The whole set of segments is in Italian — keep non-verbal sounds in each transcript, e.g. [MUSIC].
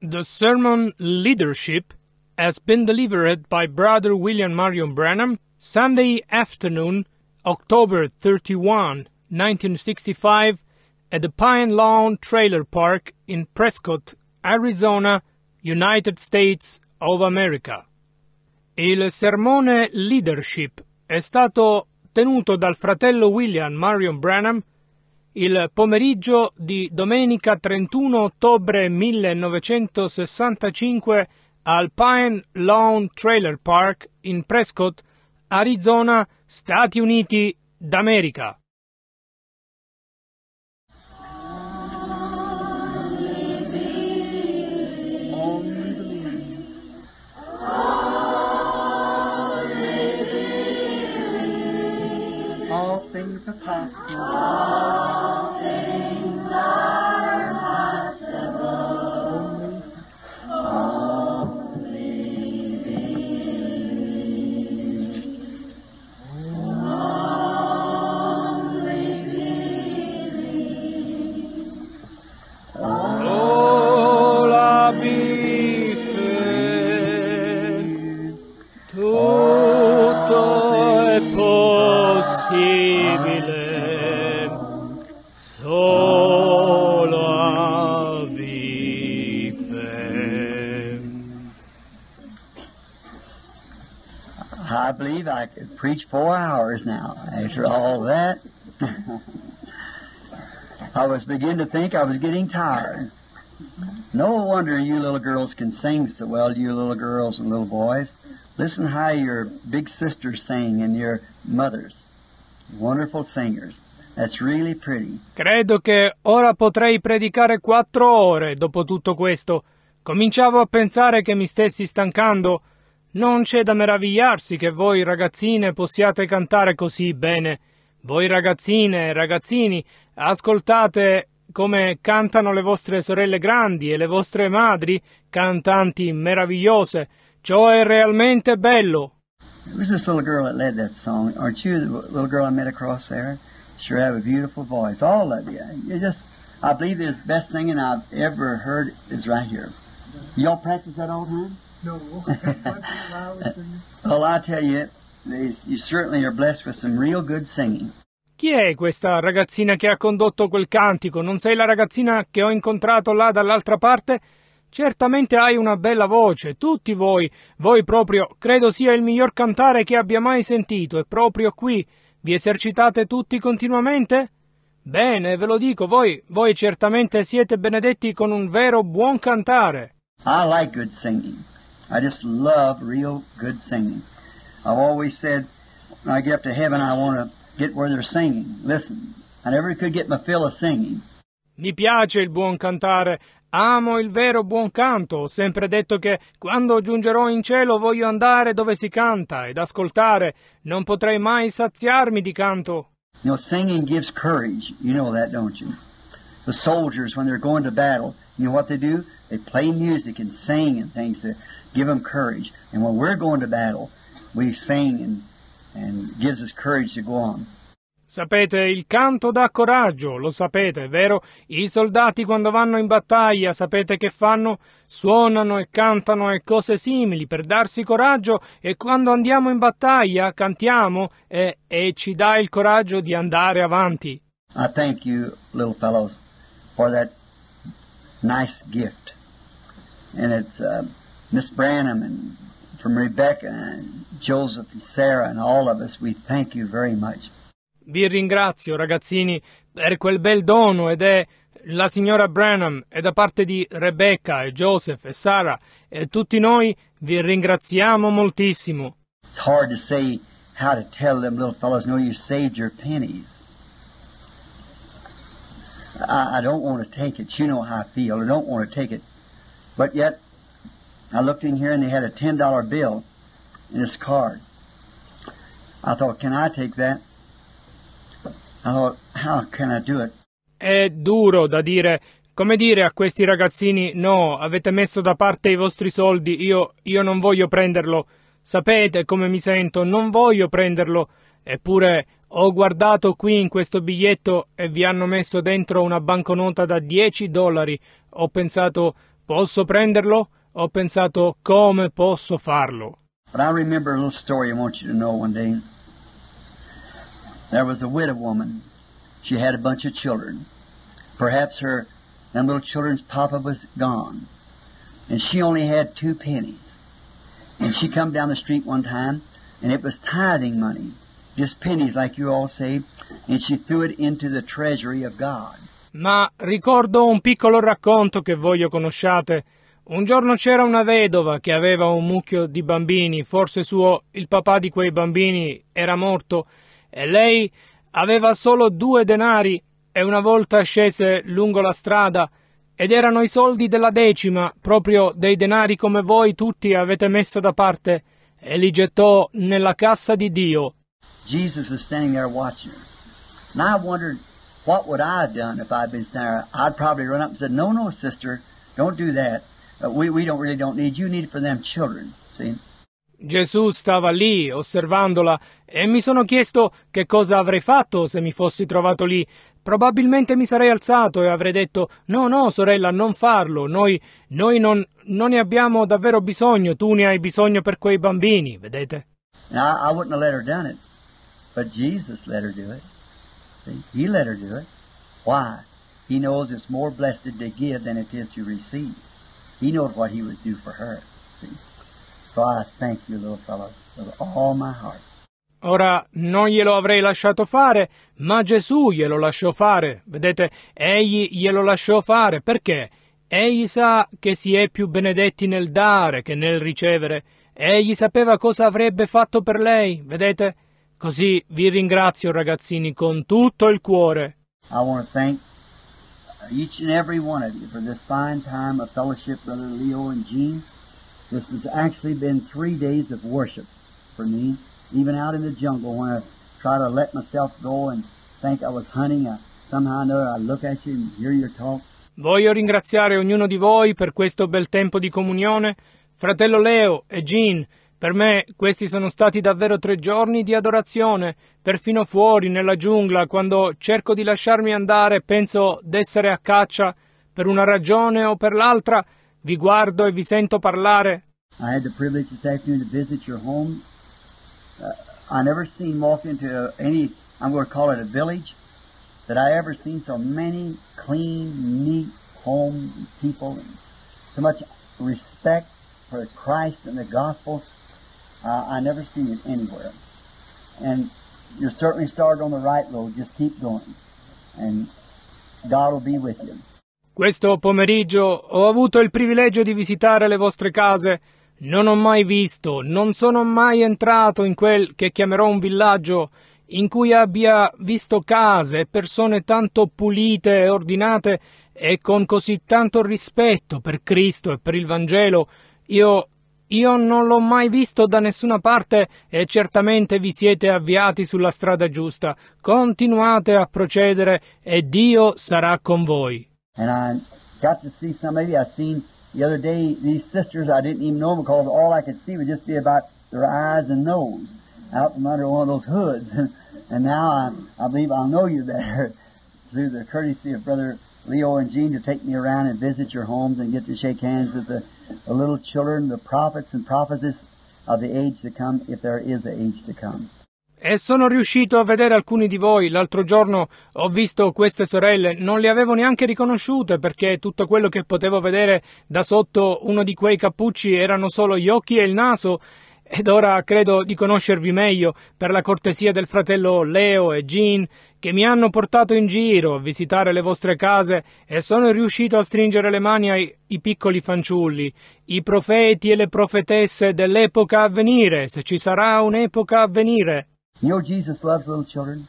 The sermon Leadership has been delivered by Brother William Marion Branham Sunday afternoon, October 31, 1965, at the Pine Lawn Trailer Park in Prescott, Arizona, United States of America. Il sermone Leadership è stato tenuto dal fratello William Marion Branham il pomeriggio di domenica 31 ottobre 1965 al Pine Lawn Trailer Park in Prescott, Arizona, Stati Uniti d'America. All things are possible. I could preach four hours now after all that. [LAUGHS] I was beginning to think I was getting tired. No wonder you little girls can sing so well, you little girls and little boys. Listen how your big sisters sing and your mothers. Wonderful singers. That's really pretty. Credo che ora potrei predicare quattro ore dopo tutto questo. Cominciavo a pensare che mi stessi stancando. Non c'è da meravigliarsi che voi ragazzine possiate cantare così bene. Voi ragazzine e ragazzini, ascoltate come cantano le vostre sorelle grandi e le vostre madri, cantanti meravigliose. Ciò è realmente bello. Who's this little girl that led that song? Aren't you the little girl I met across there? Sure have a beautiful voice. All of you. You just, I believe the best singing I've ever heard is right here. Y'all practice that all the time? No. [LAUGHS] Well, I tell you, you certainly are blessed with some real good singing. Chi è questa ragazzina che ha condotto quel cantico? Non sei la ragazzina che ho incontrato là dall'altra parte? Certamente hai una bella voce, tutti voi, voi proprio, credo sia il miglior cantare che abbia mai sentito, e proprio qui. Vi esercitate tutti continuamente? Bene, ve lo dico, voi, voi certamente siete benedetti con un vero buon cantare. I like good singing. I just love real good singing. I've always said, when I get up to heaven, I want to get where they're singing. Listen, I never could get my fill of singing. Mi piace il buon cantare, amo il vero buon canto. Ho sempre detto che quando giungerò in cielo voglio andare dove si canta ed ascoltare. Non potrei mai saziarmi di canto. You know, singing gives courage. You know that, don't you? The soldiers, when they're going to battle, you know what they do? They play music and sing and things to give them courage. And when we're going to battle, we sing and, and gives us courage to go on. Sapete, il canto dà coraggio, lo sapete, vero? I soldati quando vanno in battaglia, sapete che fanno? Suonano e cantano e cose simili per darsi coraggio e quando andiamo in battaglia cantiamo e, e ci dà il coraggio di andare avanti. I thank you, little fellows, for that nice gift. And it's uh, Miss Branham and from Rebecca and Joseph and Sarah and all of us, we thank you very much. Vi ringrazio, ragazzini, per quel bel dono ed è la signora Branham e da parte di Rebecca e Joseph e Sarah e tutti noi vi ringraziamo moltissimo. It's hard to say how to tell them little fellows, no, you saved your pennies. I, I don't want to take it. You know how I feel. I don't want to take it. But yet, I looked in here and they had a $10 bill in this card. I thought, can I take that? I thought, how can I do it? È duro da dire, come dire a questi ragazzini no, avete messo da parte i vostri soldi, io, io non voglio prenderlo. Sapete come mi sento, non voglio prenderlo. Eppure ho guardato qui in questo biglietto e vi hanno messo dentro una banconota da 10 dollari. Ho pensato, Posso prenderlo? Ho pensato come posso farlo. But I remember a little story I want you to know one day. There was a widow woman. She had a bunch of children. Perhaps her them little children's papa was gone. And she only had two pennies. And she come down the street one time and it was tithing money. Just pennies like you all say, and she threw it into the treasury of God. Ma ricordo un piccolo racconto che voglio conosciate. Un giorno c'era una vedova che aveva un mucchio di bambini, forse suo il papà di quei bambini era morto, e lei aveva solo due denari e una volta scese lungo la strada ed erano i soldi della decima, proprio dei denari come voi tutti avete messo da parte, e li gettò nella cassa di Dio. Jesus was standing there watching her. And I wondered what would I have done if I'd been standing there. I'd probably run up and said, No, no, sister, don't do that. Uh, we, we don't really don't need you need it for them children. See? Gesù stava lì osservandola e mi sono chiesto che cosa avrei fatto se mi fossi trovato lì. Probabilmente mi sarei alzato e avrei detto no, no, sorella, non farlo. Noi, noi non, non ne abbiamo davvero bisogno. Tu ne hai bisogno per quei bambini, vedete? Now, I, I wouldn't have let her done it, but Jesus let her do it. See? He let her do it. Why? He knows it's more blessed to give than it is to receive. He knows what he would do for her. See? So I thank you, little fellow, with all my heart. Ora non glielo avrei lasciato fare, ma Gesù glielo lasciò fare. Vedete, egli glielo lasciò fare perché? Egli sa che si è più benedetti nel dare che nel ricevere. Egli sapeva cosa avrebbe fatto per lei, vedete? Così vi ringrazio ragazzini con tutto il cuore. I want to thank each and every one of you for this fine time of fellowship, Brother Leo and Jean. This has actually been three days of worship for me, even out in the jungle when I try to let myself go and think I was hunting. I, somehow or another, I look at you and hear your talk. Voglio ringraziare ognuno di voi per questo bel tempo di comunione. Fratello Leo e Jean, per me questi sono stati davvero tre giorni di adorazione, perfino fuori nella giungla, quando cerco di lasciarmi andare, penso d'essere a caccia, per una ragione o per l'altra, vi guardo e vi sento parlare. I had the privilege this afternoon to visit your home. Uh, I never seen walk into any, I'm going to call it a village, that I ever seen so many clean, neat homes and people, so much respect for Christ and the gospel. Uh, I never seen it anywhere. And you're certainly started on the right road. Just keep going. And God will be with you. Questo pomeriggio ho avuto il privilegio di visitare le vostre case. Non ho mai visto, non sono mai entrato in quel che chiamerò un villaggio in cui abbia visto case e persone tanto pulite e ordinate e con così tanto rispetto per Cristo e per il Vangelo. Io io non l'ho mai visto da nessuna parte e certamente vi siete avviati sulla strada giusta. Continuate a procedere e Dio sarà con voi. And I got to see some of you. I seen the other day these sisters. I didn't even know because all I could see would just be about their eyes and nose out from under one of those hoods. [LAUGHS] and now I, I believe I'll know you better [LAUGHS] through the courtesy of Brother Leo and Jean to take me around and visit your homes and get to shake hands with the, the little children, the prophets and prophetess of the age to come, if there is an age to come. E sono riuscito a vedere alcuni di voi. L'altro giorno ho visto queste sorelle, non le avevo neanche riconosciute perché tutto quello che potevo vedere da sotto uno di quei cappucci erano solo gli occhi e il naso. Ed ora credo di conoscervi meglio per la cortesia del fratello Leo e Jean che mi hanno portato in giro a visitare le vostre case e sono riuscito a stringere le mani ai, ai piccoli fanciulli, i profeti e le profetesse dell'epoca a venire, se ci sarà un'epoca a venire. You know Jesus loves little children.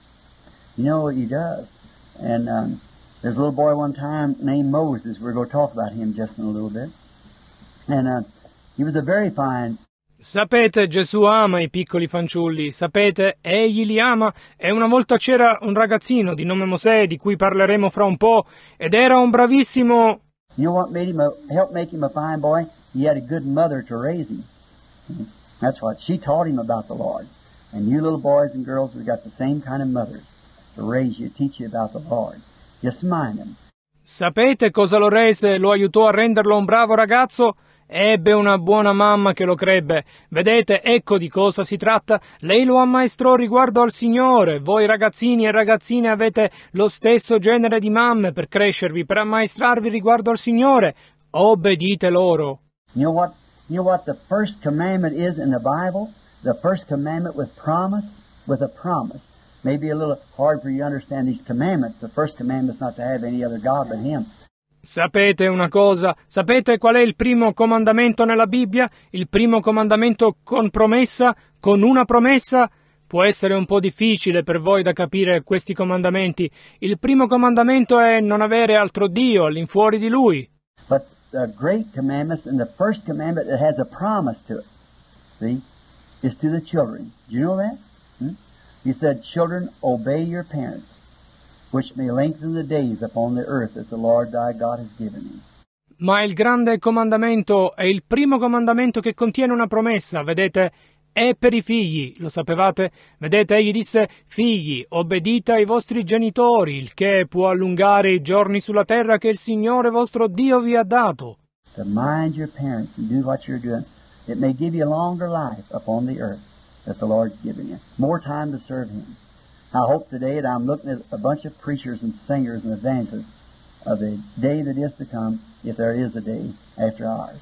You know he does. And um, there's a little boy one time named Moses. We're going to talk about him just in a little bit. And uh, he was a very fine Sapete, Gesù ama i piccoli fanciulli, sapete, egli li ama, e una volta c'era un ragazzino di nome Mosè, di cui parleremo fra un po', ed era un bravissimo... You made him a, helped make him a fine boy? He had a good mother to raise him. That's what she taught him about the Lord. And you little boys and girls have got the same kind of mothers to raise you, teach you about the Lord. Just mind them. Sapete cosa lo rese, lo aiutò a renderlo un bravo ragazzo? Ebbe una buona mamma che lo crebbe. Vedete, ecco di cosa si tratta. Lei lo ammaestrò riguardo al Signore. Voi ragazzini e ragazzine avete lo stesso genere di mamme per crescervi, per ammaestrarvi riguardo al Signore. Obbedite loro. You know what? You know what the first commandment is in the Bible? The first commandment with promise, with a promise. Maybe a little hard for you to understand these commandments. The first commandment is not to have any other God but Him. Sapete una cosa? Sapete qual è il primo comandamento nella Bibbia? Il primo comandamento con promessa? Con una promessa? Può essere un po' difficile per voi da capire questi comandamenti. Il primo comandamento è non avere altro Dio all'infuori di Lui. But the great commandments and the first commandment that has a promise to it, see, is to the children. Do you know that? Hmm? He said, Children, obey your parents, which may lengthen the days upon the earth that the Lord thy God has given thee. Ma il grande comandamento è il primo comandamento che contiene una promessa, vedete? È per i figli, lo sapevate? Vedete, egli disse, figli, obbedite ai vostri genitori, il che può allungare i giorni sulla terra che il Signore vostro Dio vi ha dato. To mind your parents and do what you're doing. It may give you a longer life upon the earth that the Lord's given you. More time to serve Him. I hope today that I'm looking at a bunch of preachers and singers and evangelists of the day that is to come, if there is a day after ours.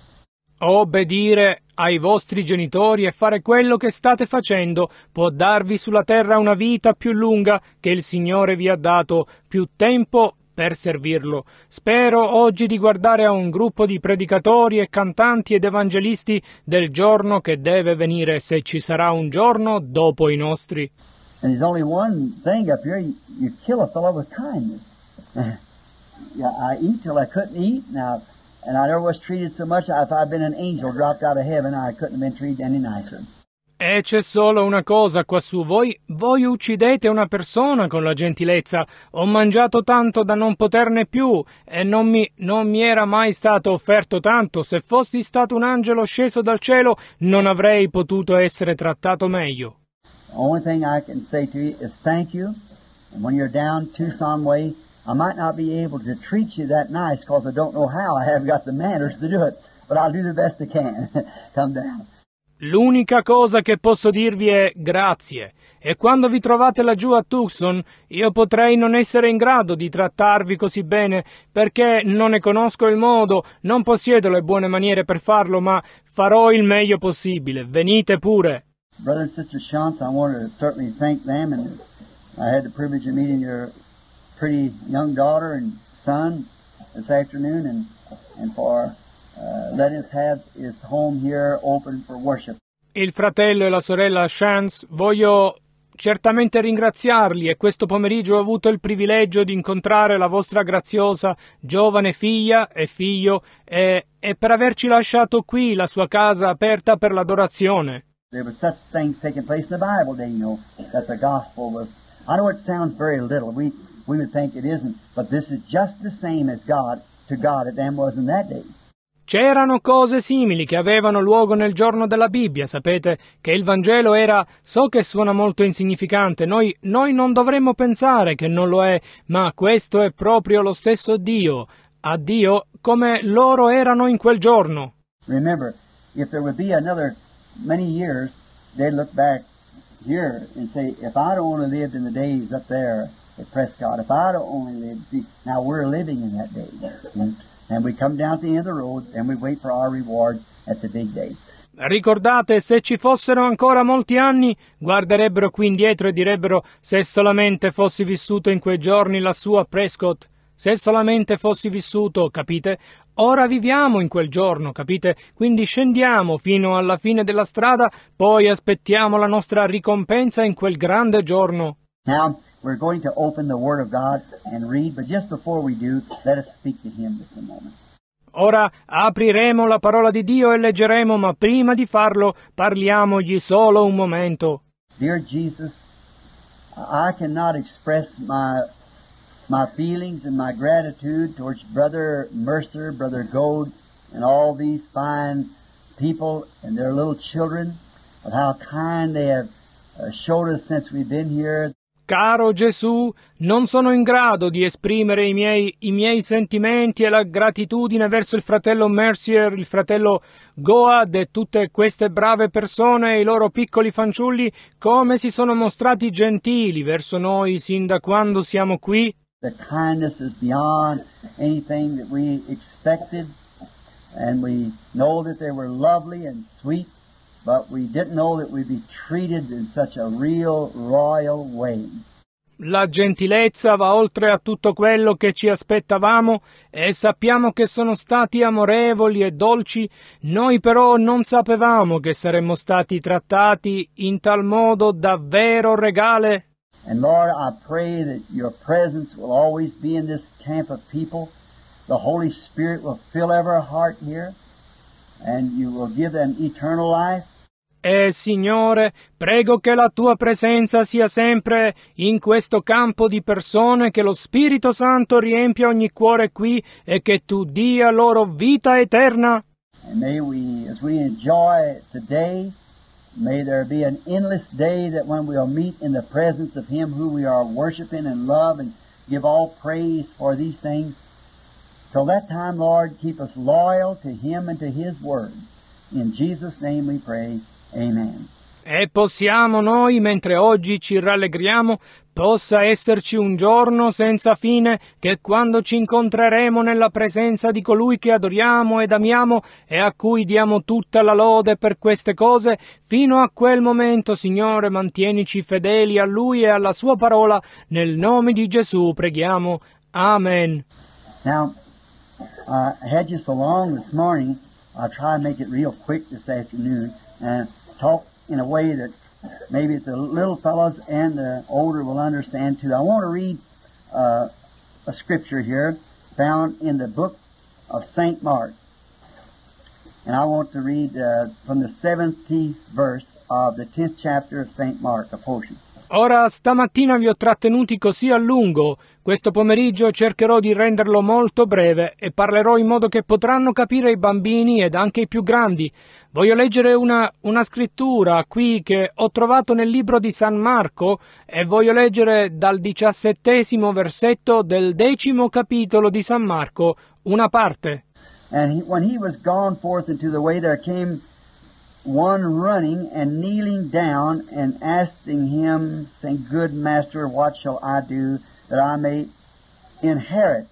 Obbedire ai vostri genitori e fare quello che state facendo può darvi sulla terra una vita più lunga che il Signore vi ha dato, più tempo per servirlo. Spero oggi di guardare a un gruppo di predicatori e cantanti ed evangelisti del giorno che deve venire, se ci sarà un giorno dopo i nostri. And there's only one thing up here, you, you kill a fellow with kindness. [LAUGHS] yeah, I eat till I couldn't eat, now, and I never was treated so much, if I'd been an angel dropped out of heaven, I couldn't have been treated any nicer. E c'è solo una cosa quassù, voi, voi uccidete una persona con la gentilezza. Ho mangiato tanto da non poterne più e non mi, non mi era mai stato offerto tanto. Se fossi stato un angelo sceso dal cielo, non avrei potuto essere trattato meglio. Only thing I can say to you is thank you, and when you're down Tucson way, I might not be able to treat you that nice because I don't know how I haven't got the manners to do it, but I'll do the best I can. [LAUGHS] Come down. L'unica cosa che posso dirvi è grazie. E quando vi trovate laggiù a Tucson, io potrei non essere in grado di trattarvi così bene, perché non ne conosco il modo, non possiedo le buone maniere per farlo, ma farò il meglio possibile. Venite pure. Brother and Sister Shantz, I want to certainly thank them, and I had the privilege of meeting your pretty young daughter and son this afternoon, and and for uh, letting us have his home here open for worship. Il fratello e la sorella Chance, voglio certamente ringraziarli e questo pomeriggio ho avuto il privilegio di incontrare la vostra graziosa giovane figlia e figlio e, e per averci lasciato qui la sua casa aperta per l'adorazione. There was such things taking place in the Bible you know, that the gospel was. I know it sounds very little. We we would think it isn't, but this is just the same as God to God at them was in that day. C'erano cose simili che avevano luogo nel giorno della Bibbia, sapete che il Vangelo era, so che suona molto insignificante, noi, noi non dovremmo pensare che non lo è, ma questo è proprio lo stesso Dio, a Dio come loro erano in quel giorno. Remember, if there would be another many years, they'd look back here and say, if I'd only lived in the days up there at Prescott, if I'd only lived, see, now we're living in that day. And, and we come down at the end of the road and we wait for our reward at the big day. Ricordate, se ci fossero ancora molti anni, guarderebbero qui indietro e direbbero se solamente fossi vissuto in quei giorni lassù a Prescott, se solamente fossi vissuto, capite? Ora viviamo in quel giorno, capite? Quindi scendiamo fino alla fine della strada, poi aspettiamo la nostra ricompensa in quel grande giorno. Now, we're going to open the Word of God and read, but just before we do, let us speak to Him just a moment. Ora apriremo la parola di Dio e leggeremo, ma prima di farlo parliamogli solo un momento. Dear Jesus, I cannot express my my feelings and my gratitude towards Brother Mercer, Brother Gold, and all these fine people and their little children, of how kind they have uh, showed us since we've been here. Caro Gesù, non sono in grado di esprimere i miei, i miei, sentimenti e la gratitudine verso il fratello Mercier, il fratello Goad e tutte queste brave persone e i loro piccoli fanciulli, come si sono mostrati gentili verso noi sin da quando siamo qui. The kindness is beyond anything that we expected, and we know that they were lovely and sweet but we didn't know that we'd be treated in such a real royal way. La gentilezza va oltre a tutto quello che ci aspettavamo e sappiamo che sono stati amorevoli e dolci, noi però non sapevamo che saremmo stati trattati in tal modo davvero regale. And Lord, I pray that your presence will always be in this camp of people. The Holy Spirit will fill every heart here and you will give them eternal life. E Signore, prego che la tua presenza sia sempre in questo campo di persone, che lo Spirito Santo riempia ogni cuore qui e che tu dia loro vita eterna. And may we, as we enjoy today, may there be an endless day that when we'll meet in the presence of Him who we are worshiping and love and give all praise for these things. Till that time, Lord, keep us loyal to Him and to His Word. In Jesus' name we pray. Amen. E possiamo noi, mentre oggi ci rallegriamo, possa esserci un giorno senza fine che quando ci incontreremo nella presenza di colui che adoriamo ed amiamo e a cui diamo tutta la lode per queste cose, fino a quel momento, Signore, mantienici fedeli a Lui e alla Sua parola, nel nome di Gesù preghiamo. Amen. Now, uh, I had so long this morning, I'll try to make it real quick this afternoon. and talk in a way that maybe the little fellows and the older will understand too. I want to read uh, a scripture here found in the book of St. Mark. And I want to read uh, from the 17th verse of the 10th chapter of St. Mark, a portion. Ora stamattina vi ho trattenuti così a lungo, questo pomeriggio cercherò di renderlo molto breve e parlerò in modo che potranno capire i bambini ed anche i più grandi. Voglio leggere una, una scrittura qui che ho trovato nel libro di San Marco e voglio leggere dal diciassettesimo versetto del decimo capitolo di San Marco una parte. And he, when he was gone forth into the way there came one running and kneeling down and asking him, saying, Good master, what shall I do that I may inherit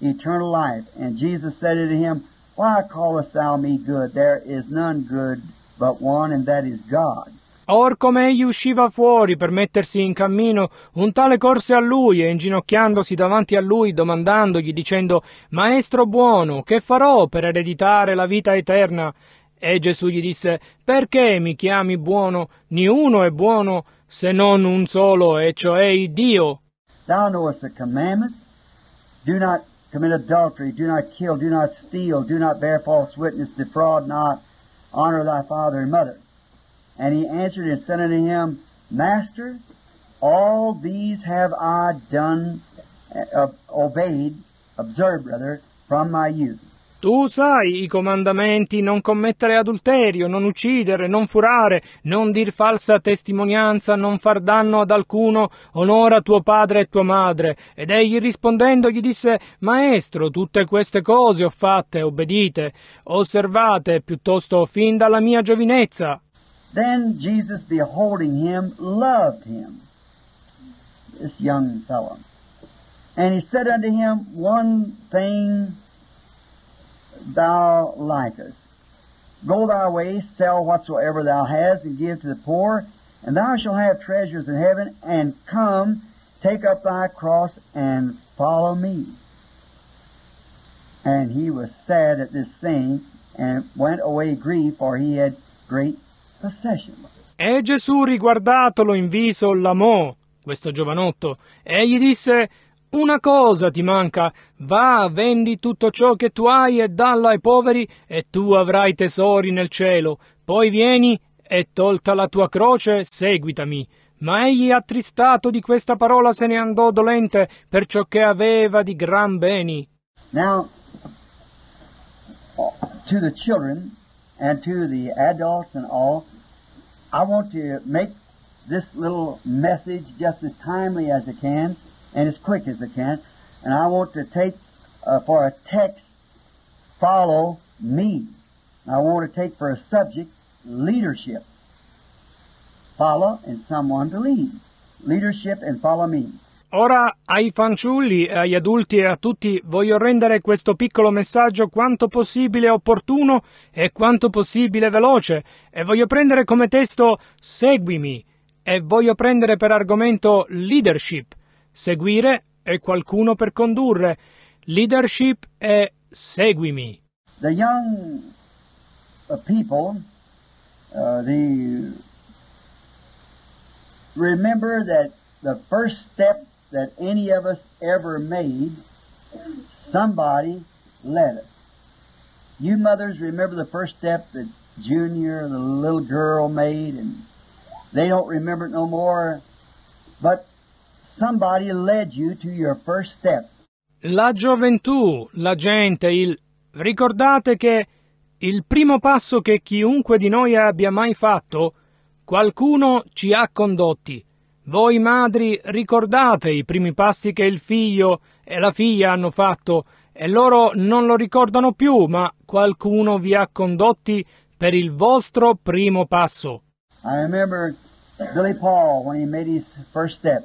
eternal life? And Jesus said unto him, Why callest thou me good? There is none good but one, and that is God. Or come egli usciva fuori per mettersi in cammino, un tale corse a lui e inginocchiandosi davanti a lui domandandogli dicendo Maestro buono, che farò per ereditare la vita eterna? E Gesù gli disse, perché mi chiami buono? Ni uno è buono, se non un solo, e cioè Dio. Thou knowest the commandment. Do not commit adultery, do not kill, do not steal, do not bear false witness, defraud not, honor thy father and mother. And he answered and said unto him, Master, all these have I done, uh, obeyed, observed rather, from my youth. Tu sai i comandamenti non commettere adulterio, non uccidere, non furare, non dir falsa testimonianza, non far danno ad alcuno, onora tuo padre e tua madre. Ed egli rispondendo gli disse, Maestro, tutte queste cose ho fatte, obbedite, osservate piuttosto fin dalla mia giovinezza. Then Jesus, beholding him, loved him, this young fellow. And he said unto him, One thing thou likest. Go thy way, sell whatsoever thou hast, and give to the poor, and thou shalt have treasures in heaven, and come, take up thy cross, and follow me. And he was sad at this saying, and went away grieved, for he had great possessions. E Gesù riguardatolo in viso l'amò, questo giovanotto, e gli disse, una cosa ti manca, va, vendi tutto ciò che tu hai e dalla ai poveri, e tu avrai tesori nel cielo. Poi vieni e tolta la tua croce, seguitami. Ma egli, attristato di questa parola, se ne andò dolente per ciò che aveva di gran beni. Now, to the children and to the adults and all, I want to make this little message just as timely as I can and as quick as I can. And I want to take uh, for a text, follow me. I want to take for a subject, leadership. Follow and someone to lead. Leadership and follow me. Ora ai fanciulli, agli adulti e a tutti voglio rendere questo piccolo messaggio quanto possibile opportuno e quanto possibile veloce e voglio prendere come testo Seguimi e voglio prendere per argomento leadership. Seguire e qualcuno per condurre. Leadership e seguimi. The young uh, people, uh, the remember that the first step that any of us ever made, somebody led us. You mothers remember the first step that Junior, the little girl, made, and they don't remember it no more, but somebody led you to your first step. La gioventù, la gente, il... Ricordate che il primo passo che chiunque di noi abbia mai fatto, qualcuno ci ha condotti. Voi madri ricordate i primi passi che il figlio e la figlia hanno fatto e loro non lo ricordano più, ma qualcuno vi ha condotti per il vostro primo passo. I remember Billy Paul when he made his first step,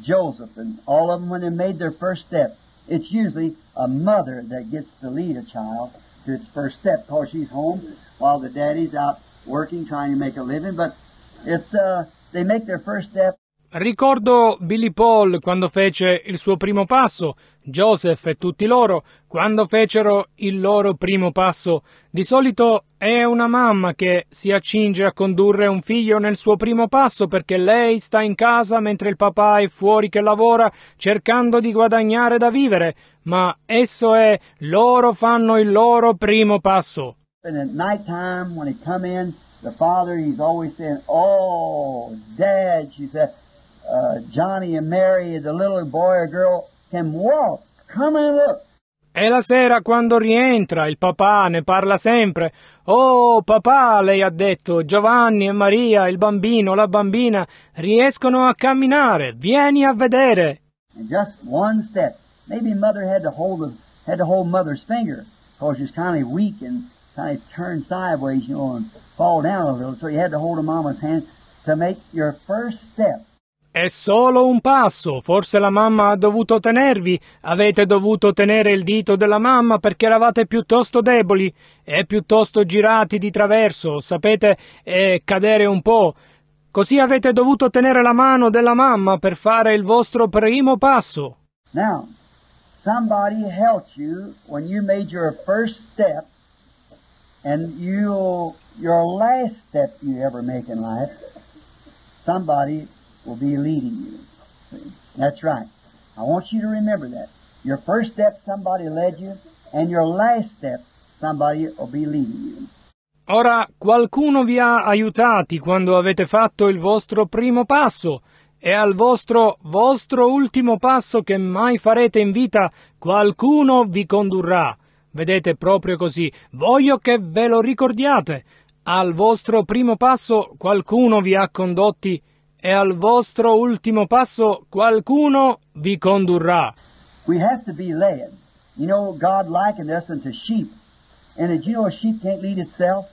Joseph, and all of them when they made their first step. It's usually a mother that gets to lead a child to its first step because she's home while the daddy's out working trying to make a living. But it's uh, they make their first step. Ricordo Billy Paul quando fece il suo primo passo, Joseph e tutti loro quando fecero il loro primo passo. Di solito è una mamma che si accinge a condurre un figlio nel suo primo passo perché lei sta in casa mentre il papà è fuori che lavora cercando di guadagnare da vivere, ma esso è loro fanno il loro primo passo. And at night time when in, the father he's always saying, "Oh, Dad," she said, uh, "Johnny and Mary, the little boy or girl can walk. Come and look." E la sera quando rientra il papà ne parla sempre. Oh papà, lei ha detto, Giovanni e Maria, il bambino, la bambina, riescono a camminare, vieni a vedere. And just one step. Maybe mother had to hold the, had to hold mother's finger because she's kind of weak and kind of turned sideways, you know, and fall down a little. So you had to hold a mama's hand to make your first step. È solo un passo, forse la mamma ha dovuto tenervi, avete dovuto tenere il dito della mamma perché eravate piuttosto deboli e piuttosto girati di traverso, sapete, e cadere un po'. Così avete dovuto tenere la mano della mamma per fare il vostro primo passo. Now, somebody helped you when you made your first step, and you your last step you ever make in life, somebody will be leading you. See? That's right. I want you to remember that. Your first step, somebody led you, and your last step, somebody will be leading you. Ora qualcuno vi ha aiutati quando avete fatto il vostro primo passo e al vostro vostro ultimo passo che mai farete in vita qualcuno vi condurrà. Vedete proprio così. Voglio che ve lo ricordiate. Al vostro primo passo qualcuno vi ha condotti e al vostro ultimo passo qualcuno vi condurrà. We have to be led. You know, God likened us unto sheep. And did you know a sheep can't lead itself?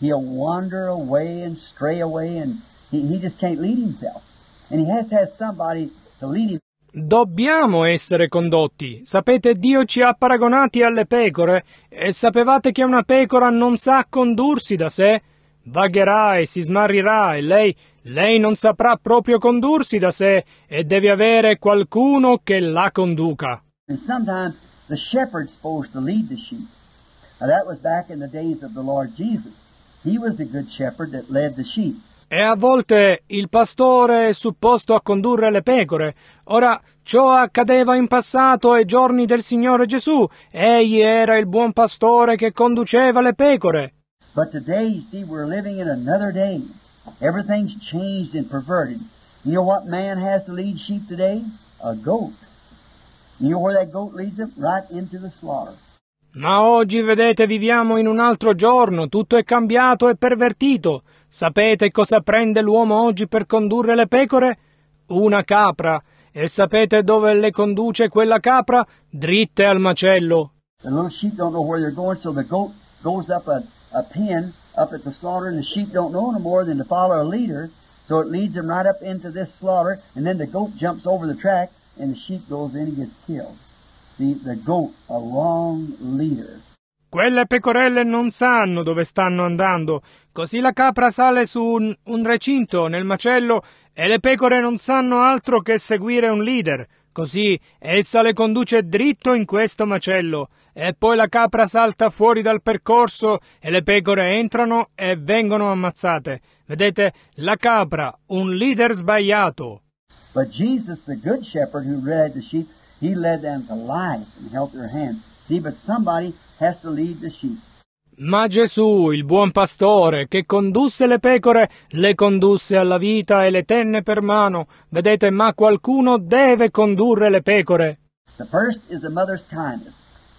He'll wander away and stray away and he, he just can't lead himself. And he has to have somebody to lead him. Dobbiamo essere condotti. Sapete, Dio ci ha paragonati alle pecore e sapevate che una pecora non sa condursi da sé? Vagherà e si smarrirà e lei, lei non saprà proprio condursi da sé e deve avere qualcuno che la conduca. And sometimes the shepherd's supposed to lead the sheep. Now that was back in the days of the Lord Jesus. He was the good shepherd that led the sheep. E a volte il pastore è supposto a condurre le pecore. Ora, ciò accadeva in passato ai giorni del Signore Gesù. Egli era il buon pastore che conduceva le pecore. But today, you see, we're living in another day. Everything's changed and perverted. You know what man has to lead sheep today? A goat. You know where that goat leads them? Right into the slaughter. Ma oggi, vedete, viviamo in un altro giorno, tutto è cambiato e pervertito. Sapete cosa prende l'uomo oggi per condurre le pecore? Una capra. E sapete dove le conduce quella capra? Dritte al macello. The little sheep don't know where they're going, so the goat goes up a, a pen up at the slaughter, and the sheep don't know no more than to follow a leader, so it leads them right up into this slaughter, and then the goat jumps over the track, and the sheep goes in and gets killed. See, the goat, a wrong leader. Quelle pecorelle non sanno dove stanno andando, così la capra sale su un, un recinto nel macello e le pecore non sanno altro che seguire un leader. Così essa le conduce dritto in questo macello e poi la capra salta fuori dal percorso e le pecore entrano e vengono ammazzate. Vedete, la capra, un leader sbagliato. But Jesus, the good shepherd who led the sheep, he led them to life and held their hand. See, but somebody has to lead the sheep. Ma Gesù, il buon pastore, che condusse le pecore, le condusse alla vita e le tenne per mano. Vedete, ma qualcuno deve condurre le pecore. The first is the mother's kindness.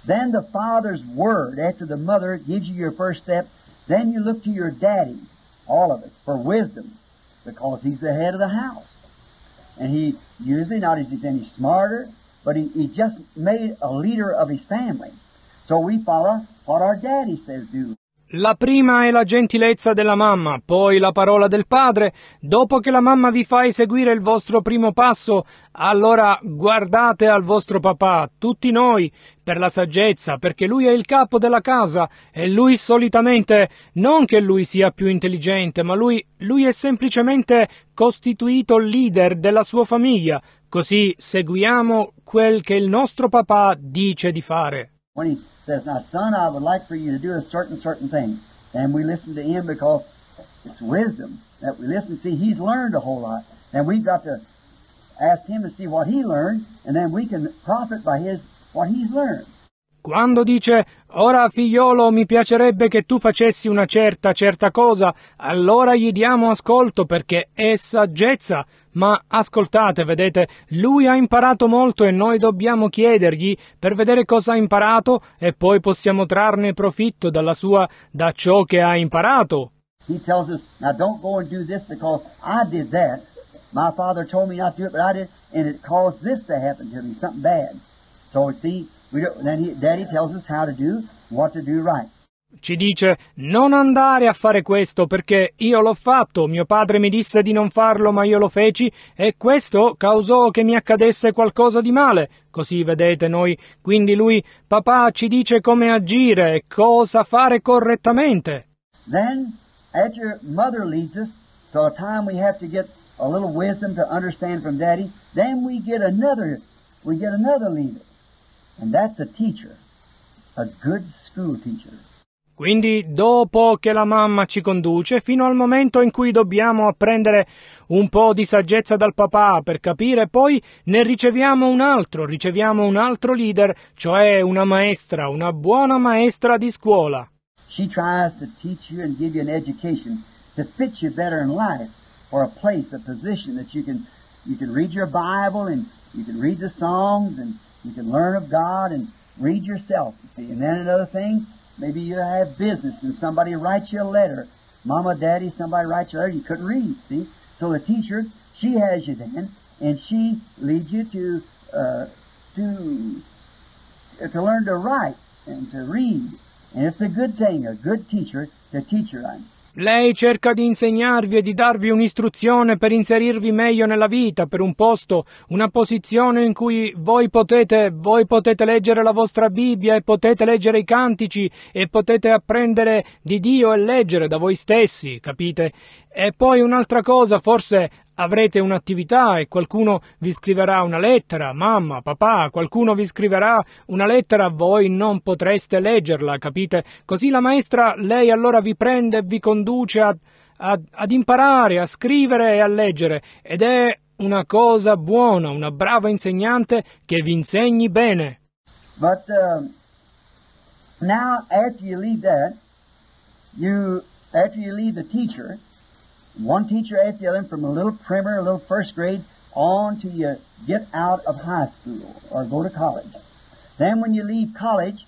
Then the father's word. After the mother gives you your first step, then you look to your daddy, all of us, for wisdom, because he's the head of the house. And he usually, not as he's any smarter, but he, he just made a leader of his family. So we follow what our daddy says do. La prima è la gentilezza della mamma, poi la parola del padre. Dopo che la mamma vi fa eseguire il vostro primo passo, allora guardate al vostro papà, tutti noi, per la saggezza, perché lui è il capo della casa e lui solitamente, non che lui sia più intelligente, ma lui, lui è semplicemente costituito leader della sua famiglia. Così seguiamo quel che il nostro papà dice di fare. He says, Now, son, I would like for you to do a certain, certain thing. And we listen to him because it's wisdom that we listen. See, he's learned a whole lot. And we've got to ask him to see what he learned, and then we can profit by his what he's learned. Quando dice Ora figliolo mi piacerebbe che tu facessi una certa certa cosa, allora gli diamo ascolto perché è saggezza. Ma ascoltate, vedete, lui ha imparato molto e noi dobbiamo chiedergli per vedere cosa ha imparato e poi possiamo trarne profitto dalla sua da ciò che ha imparato. He tells us, Now don't go and do this because I did that. My father told me not to do it, but I did, and it caused this to happen to me, something bad. So see, we don't, then he, Daddy tells us how to do, what to do right. Ci dice non andare a fare questo perché io l'ho fatto, mio padre mi disse di non farlo ma io lo feci e questo causò che mi accadesse qualcosa di male. Così vedete noi, quindi lui, papà, ci dice come agire e cosa fare correttamente. Then, after mother leads us to a time we have to get a little wisdom to understand from Daddy, then we get another, we get another leader. And that's a teacher. A good school teacher. Quindi dopo che la mamma ci conduce fino al momento in cui dobbiamo apprendere un po' di saggezza dal papà per capire, poi ne riceviamo un altro, riceviamo un altro leader, cioè una maestra, una buona maestra di scuola. She tries to teach you and give you an education to fit you better in life for a place, a position that you can you can read your Bible and you can read the songs and you can learn of God and read yourself. You see, and then another thing, maybe you have business and somebody writes you a letter. Mama, Daddy, somebody writes you a letter you couldn't read. See, so the teacher she has you then, and she leads you to uh, to to learn to write and to read. And it's a good thing, a good teacher to teach you. Lei cerca di insegnarvi e di darvi un'istruzione per inserirvi meglio nella vita, per un posto, una posizione in cui voi potete, voi potete leggere la vostra Bibbia e potete leggere i cantici e potete apprendere di Dio e leggere da voi stessi, capite? E poi un'altra cosa, forse avrete un'attività e qualcuno vi scriverà una lettera, mamma, papà, qualcuno vi scriverà una lettera, voi non potreste leggerla, capite? Così la maestra, lei allora vi prende e vi conduce a, a, ad imparare, a scrivere e a leggere, ed è una cosa buona, una brava insegnante che vi insegni bene. But um, now, after you leave that, you after you leave the teacher, one teacher after the other, from a little primer, a little first grade, on till you uh, get out of high school or go to college. Then when you leave college,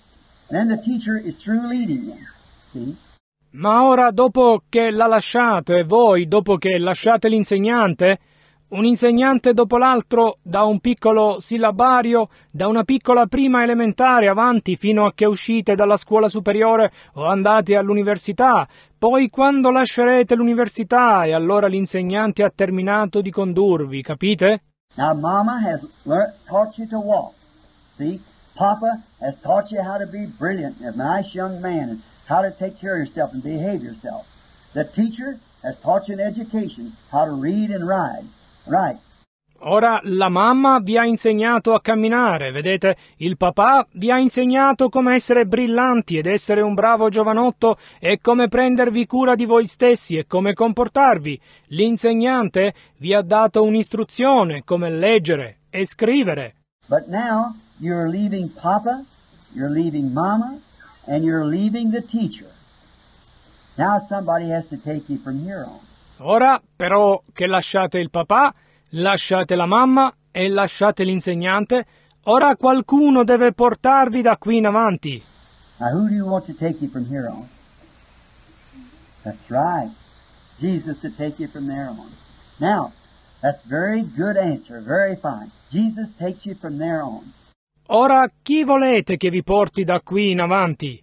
then the teacher is through leading you. See? Ma ora, dopo che la lasciate, voi, dopo che lasciate l'insegnante, un insegnante dopo l'altro da un piccolo sillabario, da una piccola prima elementare avanti fino a che uscite dalla scuola superiore o andate all'università, poi quando lascerete l'università e allora l'insegnante ha terminato di condurvi, capite? Now, Mama has learnt, taught you to walk. See, Papa has taught you how to be brilliant, a nice young man, and how to take care of yourself and behave yourself. The teacher has taught you in education how to read and ride. Right. Ora la mamma vi ha insegnato a camminare, vedete? Il papà vi ha insegnato come essere brillanti ed essere un bravo giovanotto e come prendervi cura di voi stessi e come comportarvi. L'insegnante vi ha dato un'istruzione come leggere e scrivere. But now you're leaving Papa, you're leaving Mama, and you're leaving the teacher. Now somebody has to take you from here on. Ora però che lasciate il papà, lasciate la mamma e lasciate l'insegnante, ora qualcuno deve portarvi da qui in avanti. Now who do you want to take you from here on? That's right. Jesus to take you from there on. Now, that's very good answer, very fine. Jesus takes you from there on. Ora chi volete che vi porti da qui in avanti?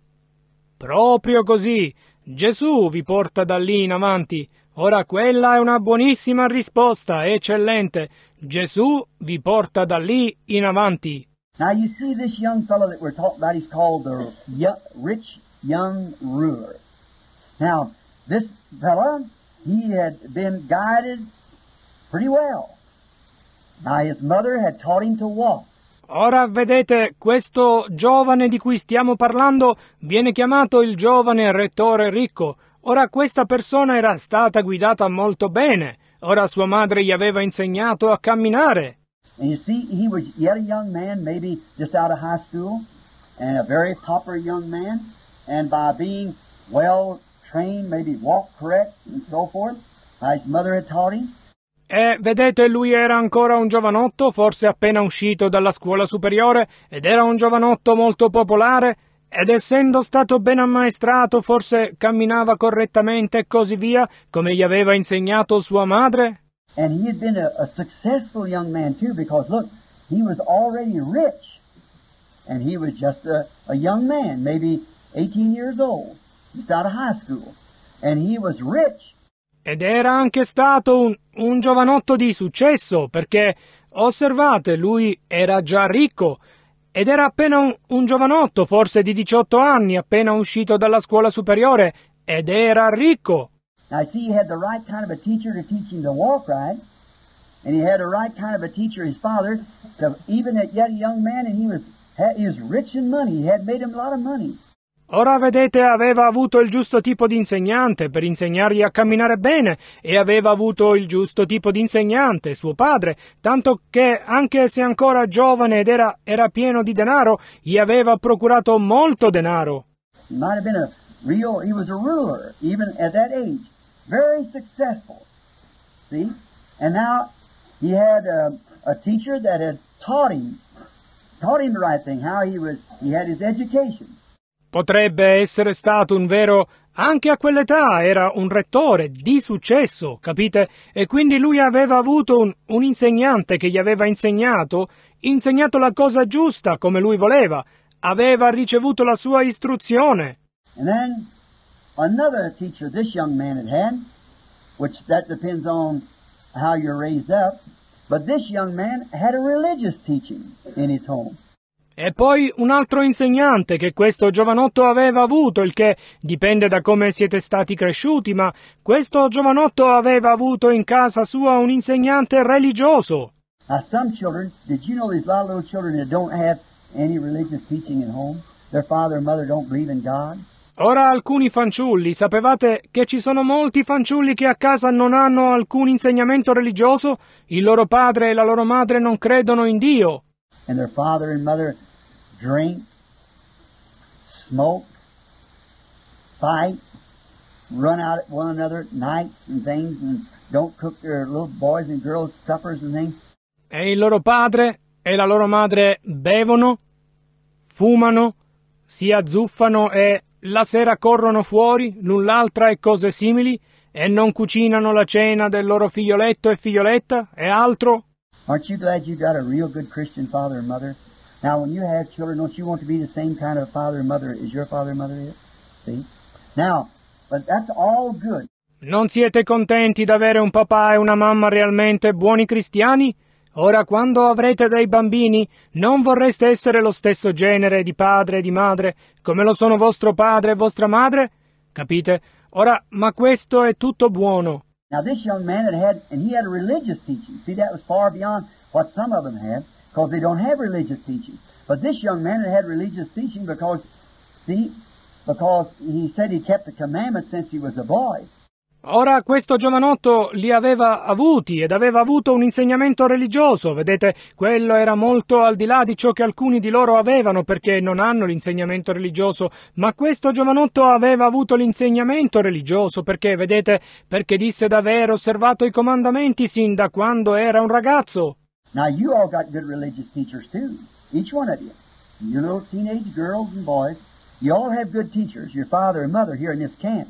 Proprio così. Gesù vi porta da lì in avanti. Ora quella è una buonissima risposta, eccellente. Gesù vi porta da lì in avanti. Now you see this young fellow that we're talking about, he's called the rich young ruler. Now, this fellow, he had been guided pretty well. Now his mother had taught him to walk. Ora vedete, questo giovane di cui stiamo parlando viene chiamato il giovane rettore ricco. Ora questa persona era stata guidata molto bene. Ora sua madre gli aveva insegnato a camminare. And you see, he was yet a young man, maybe just out of high school, and a very popular young man. And by being well trained, maybe walk correct and so forth, his mother had taught him. E vedete, lui era ancora un giovanotto, forse appena uscito dalla scuola superiore, ed era un giovanotto molto popolare, ed essendo stato ben ammaestrato, forse camminava correttamente e così via, come gli aveva insegnato sua madre. And he had been a, a successful young man too, because look, he was already rich. And he was just a, a young man, maybe 18 years old, just out of high school. And he was rich. Ed era anche stato un, un giovanotto di successo, perché osservate, lui era già ricco ed era appena un, un giovanotto, forse di 18 anni, appena uscito dalla scuola superiore, ed era ricco. Now, see, he had the right kind of a teacher to teach him to walk right, and he had the right kind of a teacher, his father, to even at yet a young man, and he was he was rich in money. He had made him a lot of money. Ora vedete, aveva avuto il giusto tipo di insegnante per insegnargli a camminare bene e aveva avuto il giusto tipo di insegnante, suo padre, tanto che anche se ancora giovane ed era, era pieno di denaro, gli aveva procurato molto denaro. Taught him the right thing. How he was. He had his education. Potrebbe essere stato un vero anche a quell'età era un rettore di successo, capite? E quindi lui aveva avuto un, un, insegnante che gli aveva insegnato, insegnato la cosa giusta come lui voleva, aveva ricevuto la sua istruzione. And then another teacher this young man had had, which that depends on how you're raised up, but this young man had a religious teaching in his home. E poi un altro insegnante che questo giovanotto aveva avuto, il che dipende da come siete stati cresciuti, ma questo giovanotto aveva avuto in casa sua un insegnante religioso. Now, some children, did you know there's a lot of little children that don't have any religious teaching in home? Their father and mother don't believe in God? Ora alcuni fanciulli, sapevate che ci sono molti fanciulli che a casa non hanno alcun insegnamento religioso? Il loro padre e la loro madre non credono in Dio. And their father and mother drink, smoke, fight, run out at one another at night and things, and don't cook their little boys and girls suppers and things. E il loro padre e la loro madre bevono, fumano, si azzuffano e La sera corrono fuori l'un l'altra e cose simili e non cucinano la cena del loro figlioletto e figlioletta e altro? Aren't you glad you got a real good Christian father and mother? Now, when you have children, don't you want to be the same kind of father and mother as your father and mother is? See? Now, but that's all good. Non siete contenti d'avere un papà e una mamma realmente buoni cristiani? Ora, quando avrete dei bambini, non vorreste essere lo stesso genere di padre e di madre, come lo sono vostro padre e vostra madre? Capite? Ora, ma questo è tutto buono. Now, this young man had had, and he had a religious teaching. See, that was far beyond what some of them had, because they don't have religious teaching. But this young man had had religious teaching because, see, because he said he kept the commandments since he was a boy. Ora questo giovanotto li aveva avuti ed aveva avuto un insegnamento religioso, vedete, quello era molto al di là di ciò che alcuni di loro avevano perché non hanno l'insegnamento religioso, ma questo giovanotto aveva avuto l'insegnamento religioso perché, vedete, perché disse d'aver osservato i comandamenti sin da quando era un ragazzo. Now, you all got good religious teachers too, each one of you. You little teenage girls and boys, you all have good teachers, your father and mother here in this camp.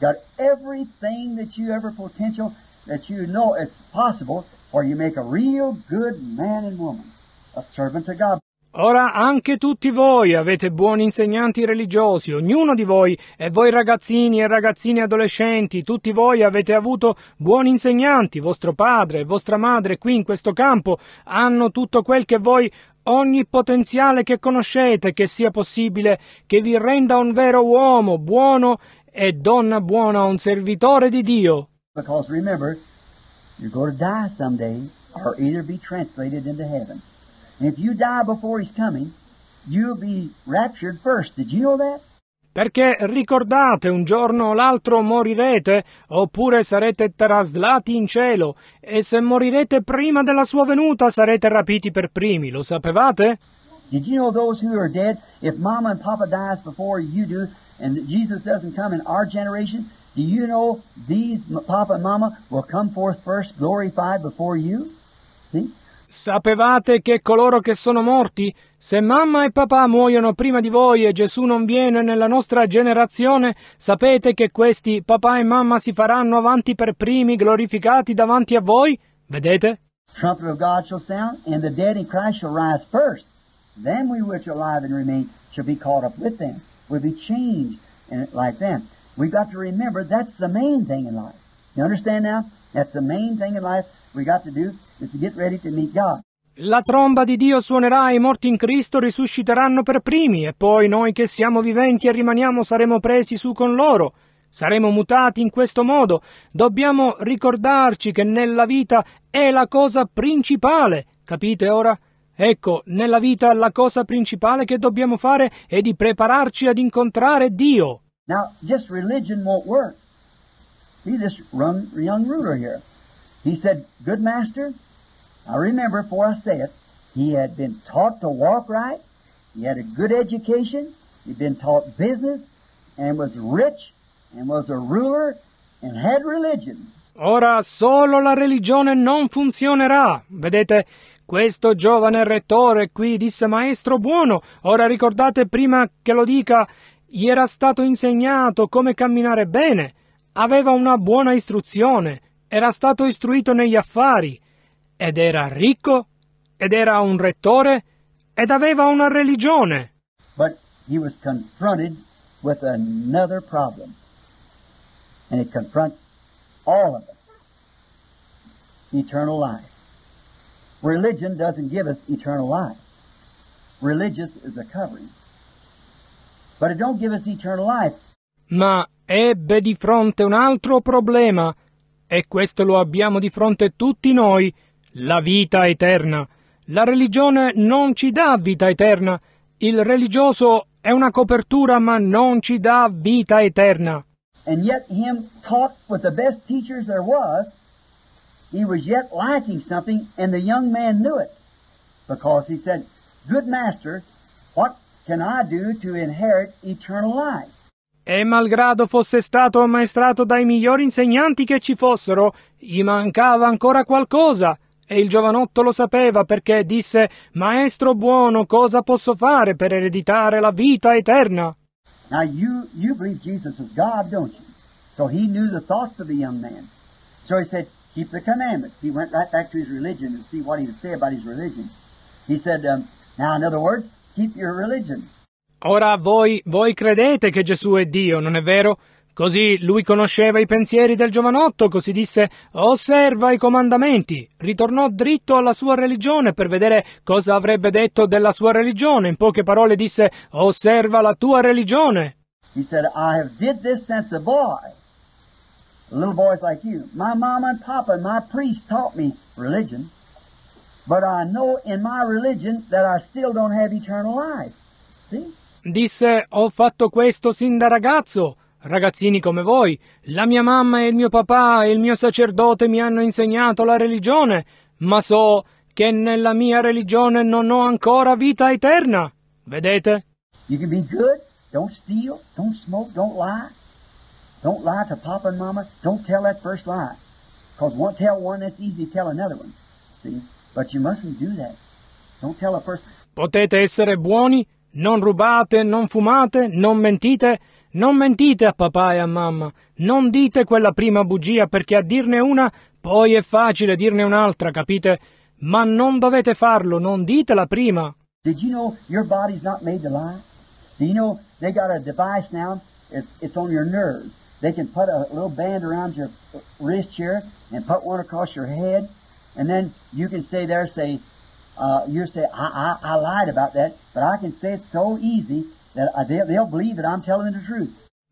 Got everything that you ever potential that you know it's possible for you make a real good man and woman, a servant to God. Ora anche tutti voi avete buoni insegnanti religiosi, ognuno di voi, e voi ragazzini e ragazzine adolescenti, tutti voi avete avuto buoni insegnanti, vostro padre e vostra madre qui in questo campo hanno tutto quel che voi ogni potenziale che conoscete che sia possibile che vi renda un vero uomo, buono e donna buona, un servitore di Dio. Because remember, you're going to die someday or either be translated into heaven. And if you die before He's coming, you'll be raptured first. Did you know that? Perché ricordate, un giorno o l'altro morirete, oppure sarete traslati in cielo, e se morirete prima della sua venuta sarete rapiti per primi, lo sapevate? Did you know those who are dead, if mama and papa dies before you do, and Jesus doesn't come in our generation, do you know these papa and mama will come forth first glorified before you? See? Sapevate che coloro che sono morti, se mamma e papà muoiono prima di voi e Gesù non viene nella nostra generazione, sapete che questi papà e mamma si faranno avanti per primi, glorificati davanti a voi? Vedete? Trumpet of God shall sound, and the dead in Christ shall rise first. Then we which are alive and remain shall be caught up with them. We'll be changed and like them. We've got to remember that's the main thing in life. You understand now? That's the main thing in life we got to do La tromba di Dio suonerà e i morti in Cristo risusciteranno per primi e poi noi che siamo viventi e rimaniamo saremo presi su con loro. Saremo mutati in questo modo. Dobbiamo ricordarci che nella vita è la cosa principale. Capite ora? Ecco, nella vita la cosa principale che dobbiamo fare è di prepararci ad incontrare Dio. Now, just religion won't work. See this young ruler here. He said, Good master, I remember before I say it, he had been taught to walk right, he had a good education, he'd been taught business, and was rich, and was a ruler, and had religion. Ora solo la religione non funzionerà. Vedete, questo giovane rettore qui disse maestro buono. Ora ricordate prima che lo dica, gli era stato insegnato come camminare bene, aveva una buona istruzione, era stato istruito negli affari, ed era ricco, ed era un rettore, ed aveva una religione. But he was confronted with another problem. And it confronts all of us. Eternal life. Religion doesn't give us eternal life. Religious is a covering. But it don't give us eternal life. Ma ebbe di fronte un altro problema, e questo lo abbiamo di fronte tutti noi, la vita eterna. La religione non ci dà vita eterna. Il religioso è una copertura ma non ci dà vita eterna. And yet him taught with the best teachers there was, he was yet lacking something, and the young man knew it. Because he said, Good master, what can I do to inherit eternal life? E malgrado fosse stato ammaestrato dai migliori insegnanti che ci fossero, gli mancava ancora qualcosa. E il giovanotto lo sapeva perché disse Maestro buono, cosa posso fare per ereditare la vita eterna? Now you you believe Jesus is God, don't you? So he knew the thoughts of the young man. So he said, keep the commandments. He went right back to his religion and see what he would say about his religion. He said, um, now in other words, keep your religion. Ora voi, voi credete che Gesù è Dio, non è vero? Così lui conosceva i pensieri del giovanotto, così disse osserva i comandamenti. Ritornò dritto alla sua religione per vedere cosa avrebbe detto della sua religione. In poche parole disse osserva la tua religione. He said, I have did this since a boy. Little boys like you. My mama and papa and my priest taught me religion. But I know in my religion that I still don't have eternal life. See? Disse ho fatto questo sin da ragazzo. Ragazzini come voi, la mia mamma e il mio papà e il mio sacerdote mi hanno insegnato la religione, ma so che nella mia religione non ho ancora vita eterna. Vedete? You can be good. Don't steal. Don't smoke. Don't lie. Don't lie to papa and mama. Don't tell that first lie. Because one tell one, that's easy to tell another one. See? But you mustn't do that. Don't tell a first. Potete essere buoni, non rubate, non fumate, non mentite, non mentite a papà e a mamma, non dite quella prima bugia perché a dirne una poi è facile dirne un'altra, capite? Ma non dovete farlo, non ditela prima. Did you know your body's not made to lie? Do you know they got a device now? It's, on your nerves. They can put a little band around your wrist here and put one across your head, and then you can say there, say, uh, you say, I, I, I lied about that, but I can say it so easy uh.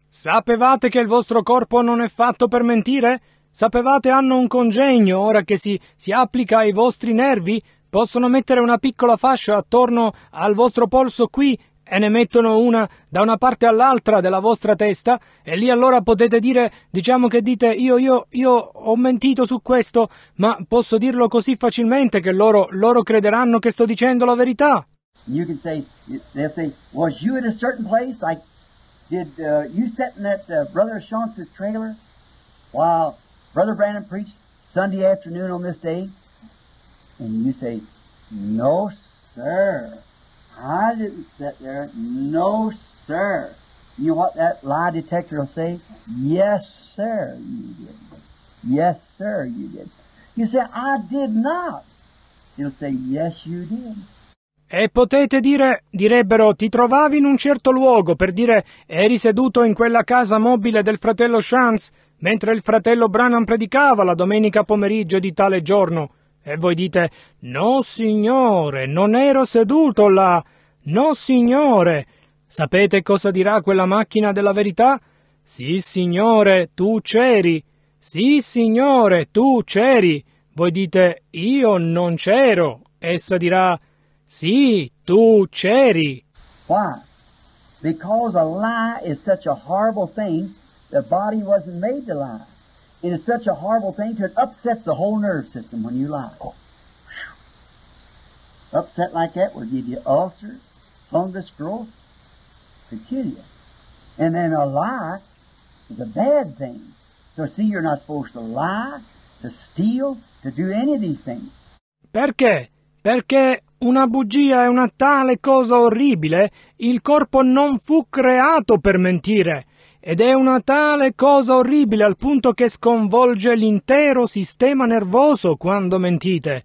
Sapevate che il vostro corpo non è fatto per mentire? Sapevate hanno un congegno, ora che si, si applica ai vostri nervi? Possono mettere una piccola fascia attorno al vostro polso qui e ne mettono una da una parte all'altra della vostra testa e lì allora potete dire, diciamo che dite io, io, io ho mentito su questo, ma posso dirlo così facilmente che loro, loro crederanno che sto dicendo la verità. You can say, they'll say, was you at a certain place? Like, did uh, you sit in that uh, Brother Shaunce's trailer while Brother Brandon preached Sunday afternoon on this day? And you say, no, sir. I didn't sit there. No, sir. You know what that lie detector will say? Yes, sir, you did. Yes, sir, you did. You say, I did not. He'll say, yes, you did. E potete dire, direbbero, ti trovavi in un certo luogo, per dire, eri seduto in quella casa mobile del fratello Chance, mentre il fratello Branham predicava la domenica pomeriggio di tale giorno. E voi dite, no signore, non ero seduto là. No signore. Sapete cosa dirà quella macchina della verità? Sì signore, tu c'eri. Sì signore, tu c'eri. Voi dite, io non c'ero. Essa dirà, sì, tu c'eri. Why? Because a lie is such a horrible thing, the body wasn't made to lie. And it's such a horrible thing that it upsets the whole nerve system when you lie. Upset like that will give you ulcers, fungus growth, could kill you. And then a lie is a bad thing. So see, you're not supposed to lie, to steal, to do any of these things. Perché? Perché una bugia è una tale cosa orribile, il corpo non fu creato per mentire. Ed è una tale cosa orribile al punto che sconvolge l'intero sistema nervoso quando mentite.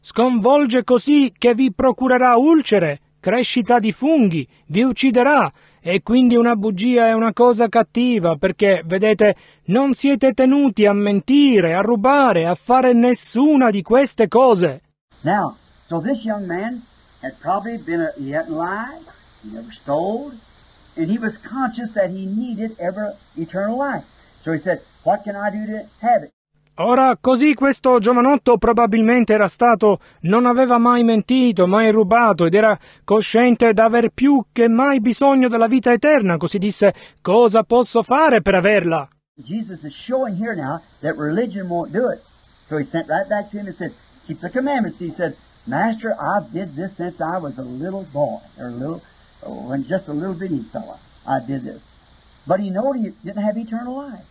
Sconvolge così che vi procurerà ulcere, crescita di funghi, vi ucciderà, e quindi una bugia è una cosa cattiva, perché, vedete, non siete tenuti a mentire, a rubare, a fare nessuna di queste cose. Now, so this young man had probably been, a, he hadn't lied, he never stole, and he was conscious that he needed ever eternal life. So he said, what can I do to have it? Ora, così questo giovanotto probabilmente era stato, non aveva mai mentito, mai rubato ed era cosciente d'aver più che mai bisogno della vita eterna, così disse, cosa posso fare per averla? Jesus is showing here now that religion won't do it. So he sent right back to him and said, keep the commandments. He said, Master, I did this since I was a little boy, or a little, when just a little bitty fella. I did this. But he knew he didn't have eternal life.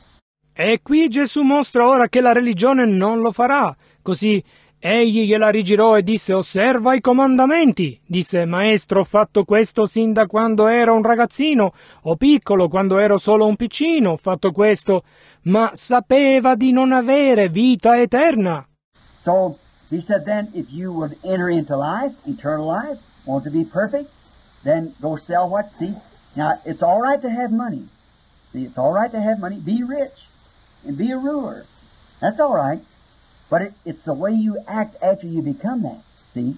E qui Gesù mostra ora che la religione non lo farà. Così Egli gliela rigirò e disse Osserva i comandamenti. Disse Maestro, ho fatto questo sin da quando ero un ragazzino, o piccolo, quando ero solo un piccino, ho fatto questo, ma sapeva di non avere vita eterna. So he said, then if you would enter into life, eternal life, want to be perfect, then go sell what? See, now it's all right to have money. See, it's all right to have money. Be rich and be a ruler. That's all right. But it, it's the way you act after you become that. See?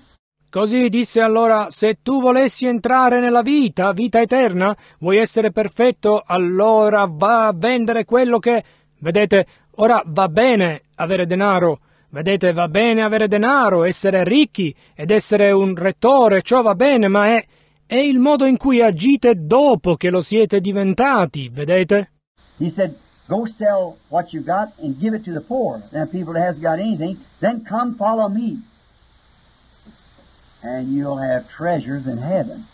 Così disse allora, se tu volessi entrare nella vita, vita eterna, vuoi essere perfetto, allora va a vendere quello che... Vedete, ora va bene avere denaro, vedete, va bene avere denaro, essere ricchi ed essere un rettore, ciò va bene, ma è, è il modo in cui agite dopo che lo siete diventati, vedete? He said, go sell what you got and give it to the poor. Then people that hasn't got anything, then come follow me. And you'll have treasures in heaven.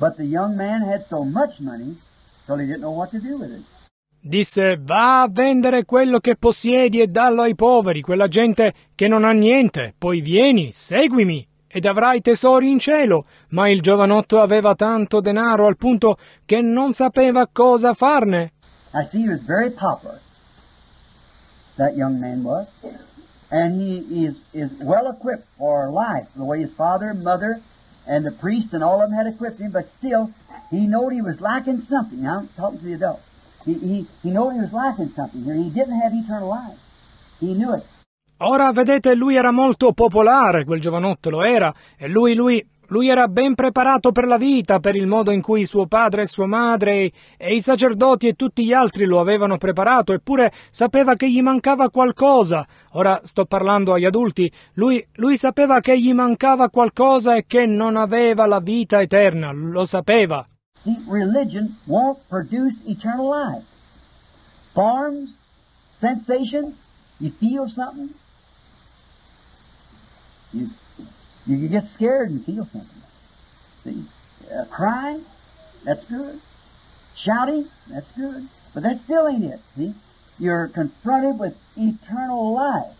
But the young man had so much money, so he didn't know what to do with it. Disse, va a vendere quello che possiedi e dallo ai poveri, quella gente che non ha niente, poi vieni, seguimi ed avrai tesori in cielo. Ma il giovanotto aveva tanto denaro al punto che non sapeva cosa farne. I see he was very popular. That young man was. And he is, is well equipped for life, the way his father mother and the priest and all of them had equipped him, but still, he knew he was lacking something. I'm talking to the adults. Ora vedete, lui era molto popolare, quel giovanotto lo era, e lui, lui, lui era ben preparato per la vita, per il modo in cui suo padre e sua madre e i sacerdoti e tutti gli altri lo avevano preparato, eppure sapeva che gli mancava qualcosa. Ora sto parlando agli adulti, lui, lui sapeva che gli mancava qualcosa e che non aveva la vita eterna, lo sapeva. Religion won't produce eternal life. Forms, sensations, you feel something, you, you get scared and feel something. See, uh, crying, that's good. Shouting, that's good. But that still ain't it. See, you're confronted with eternal life.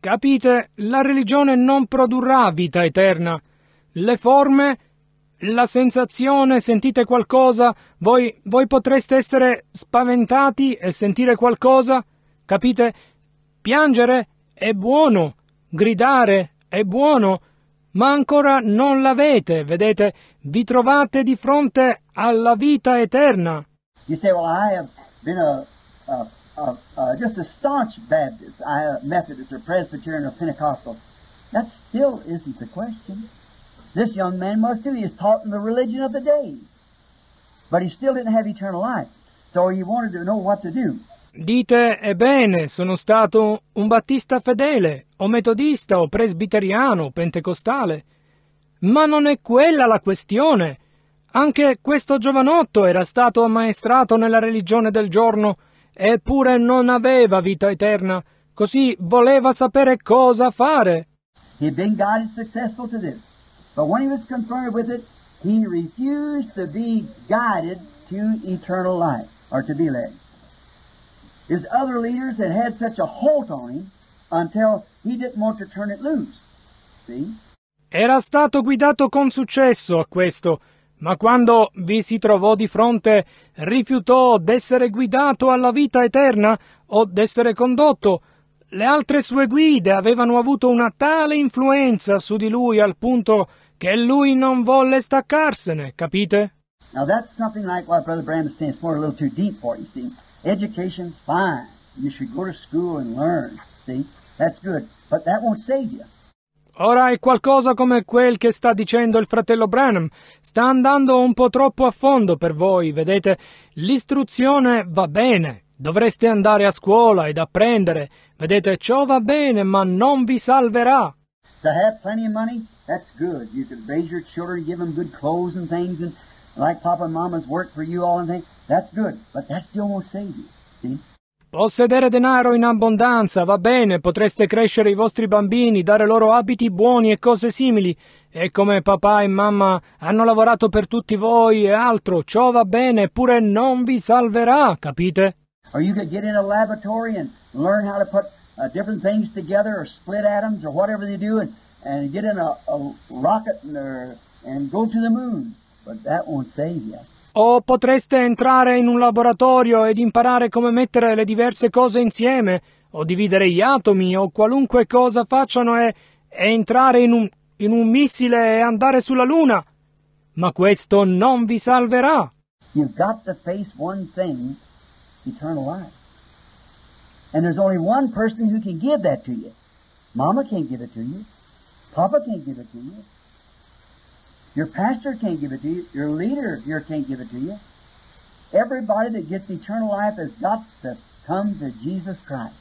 Capite? La religione non produrrà vita eterna. Le forme, la sensazione, sentite qualcosa, voi, voi potreste essere spaventati e sentire qualcosa. Capite? Piangere è buono, gridare è buono, ma ancora non l'avete, vedete? Vi trovate di fronte alla vita eterna. You say, well, I have been a, a, a, a just a staunch Baptist, I a Methodist or Presbyterian or Pentecostal. That still isn't the question. This young man must too. He is taught in the religion of the day. But he still didn't have eternal life. So he wanted to know what to do. Dite, ebbene, sono stato un battista fedele, o metodista, o presbiteriano, o pentecostale. Ma non è quella la questione. Anche questo giovanotto era stato ammaestrato nella religione del giorno, eppure non aveva vita eterna, così voleva sapere cosa fare. He had been guided successful to this. But when he was confronted with it, he refused to be guided to eternal life, or to be led. His other leaders had had such a hold on him until he didn't want to turn it loose. See? Era stato guidato con successo a questo, ma quando vi si trovò di fronte rifiutò d'essere guidato alla vita eterna o d'essere condotto. Le altre sue guide avevano avuto una tale influenza su di lui al punto che lui non volle staccarsene, capite? Now that's something like what Brother Branham is saying. It's more a little too deep for you, see. Education's fine. You should go to school and learn, see. That's good. But that won't save you. Ora è qualcosa come quel che sta dicendo il fratello Branham. Sta andando un po' troppo a fondo per voi, vedete? L'istruzione va bene. Dovreste andare a scuola ed apprendere. Vedete, ciò va bene, ma non vi salverà. To have plenty of money, that's good. You could raise your children, give them good clothes and things, and like Papa and Mama's work for you, all and things. That's good. But that still won't save you. See? Possedere denaro in abbondanza va bene, potreste crescere i vostri bambini, dare loro abiti buoni e cose simili, e come papà e mamma hanno lavorato per tutti voi e altro, ciò va bene, eppure non vi salverà, capite? Or you could get in a laboratory and learn how to put uh, different things together or split atoms or whatever they do and, and get in a, a rocket and, go to the moon. But that won't save you. O potreste entrare in un laboratorio ed imparare come mettere le diverse cose insieme, o dividere gli atomi, o qualunque cosa facciano e, e entrare in un, in un missile e andare sulla Luna. Ma questo non vi salverà. You've got to face one thing, eternal life. And there's only one person who can give that to you. Mama can't give it to you. Papa can't give it to you. Your pastor can't give it to you. Your leader here can't give it to you. Everybody that gets eternal life has got to come to Jesus Christ.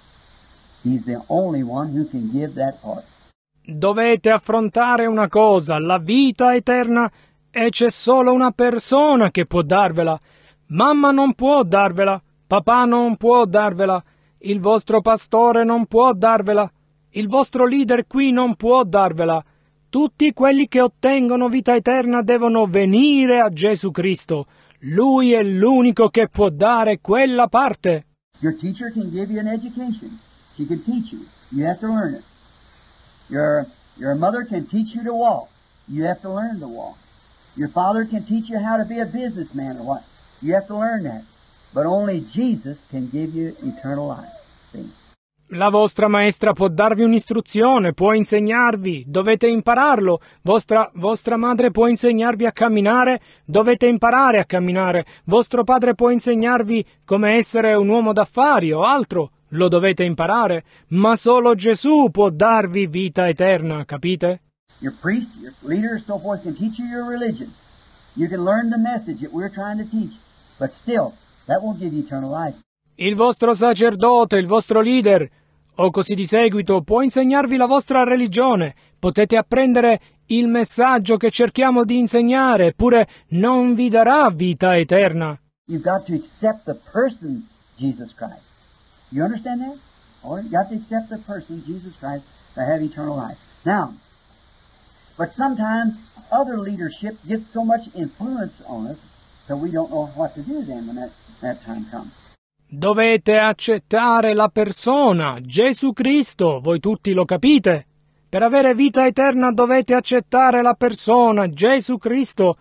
He's the only one who can give that part. Dovete affrontare una cosa, la vita eterna, e c'è solo una persona che può darvela. Mamma non può darvela, papà non può darvela, il vostro pastore non può darvela, il vostro leader qui non può darvela. Tutti quelli che ottengono vita eterna devono venire a Gesù Cristo. Lui è l'unico che può dare quella parte. Your teacher can give you an education. She can teach you. You have to learn it. Your, your mother can teach you to walk. You have to learn to walk. Your father can teach you how to be a businessman or what. You have to learn that. But only Jesus can give you eternal life. See? La vostra maestra può darvi un'istruzione, può insegnarvi, dovete impararlo. Vostra, vostra madre può insegnarvi a camminare, dovete imparare a camminare. Vostro padre può insegnarvi come essere un uomo d'affari o altro, lo dovete imparare. Ma solo Gesù può darvi vita eterna, capite? Your priest, your leader, so forth can teach you your religion. You can learn the message that we're trying to teach. But still, that won't give you eternal life. Il vostro sacerdote, il vostro leader, o così di seguito, può insegnarvi la vostra religione. Potete apprendere il messaggio che cerchiamo di insegnare, eppure non vi darà vita eterna. You've got to accept the person, Jesus Christ. You understand that? Or you got to accept the person, Jesus Christ, to have eternal life. Now, but sometimes other leadership gets so much influence on us that we don't know what to do then when that, that time comes. Dovete accettare la persona, Gesù Cristo, voi tutti lo capite. Per avere vita eterna dovete accettare la persona, Gesù Cristo.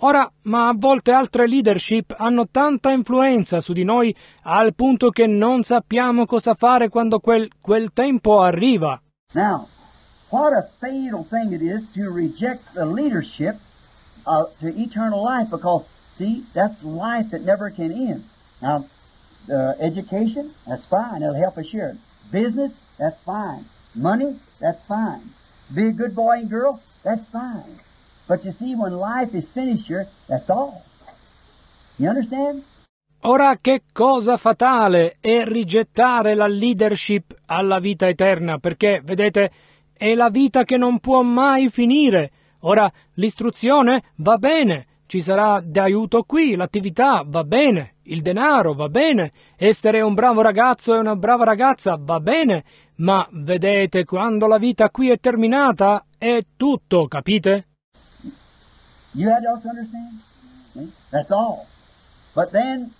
Ora, ma a volte altre leadership hanno tanta influenza su di noi al punto che non sappiamo cosa fare quando quel, quel tempo arriva. Now, what a fatal thing it is to reject the leadership uh, to eternal life because, see, that's life that never can end. Now, uh, education, that's fine. It'll help us here. Business, that's fine. Money, that's fine. Be a good boy and girl, that's fine. But you see, when life is finished here, that's all. You understand? Ora che cosa fatale è rigettare la leadership alla vita eterna, perché, vedete, è la vita che non può mai finire. Ora, l'istruzione va bene, ci sarà d'aiuto qui, l'attività va bene, il denaro va bene, essere un bravo ragazzo e una brava ragazza va bene, ma vedete, quando la vita qui è terminata, è tutto, capite? You also understand? That's all. But then,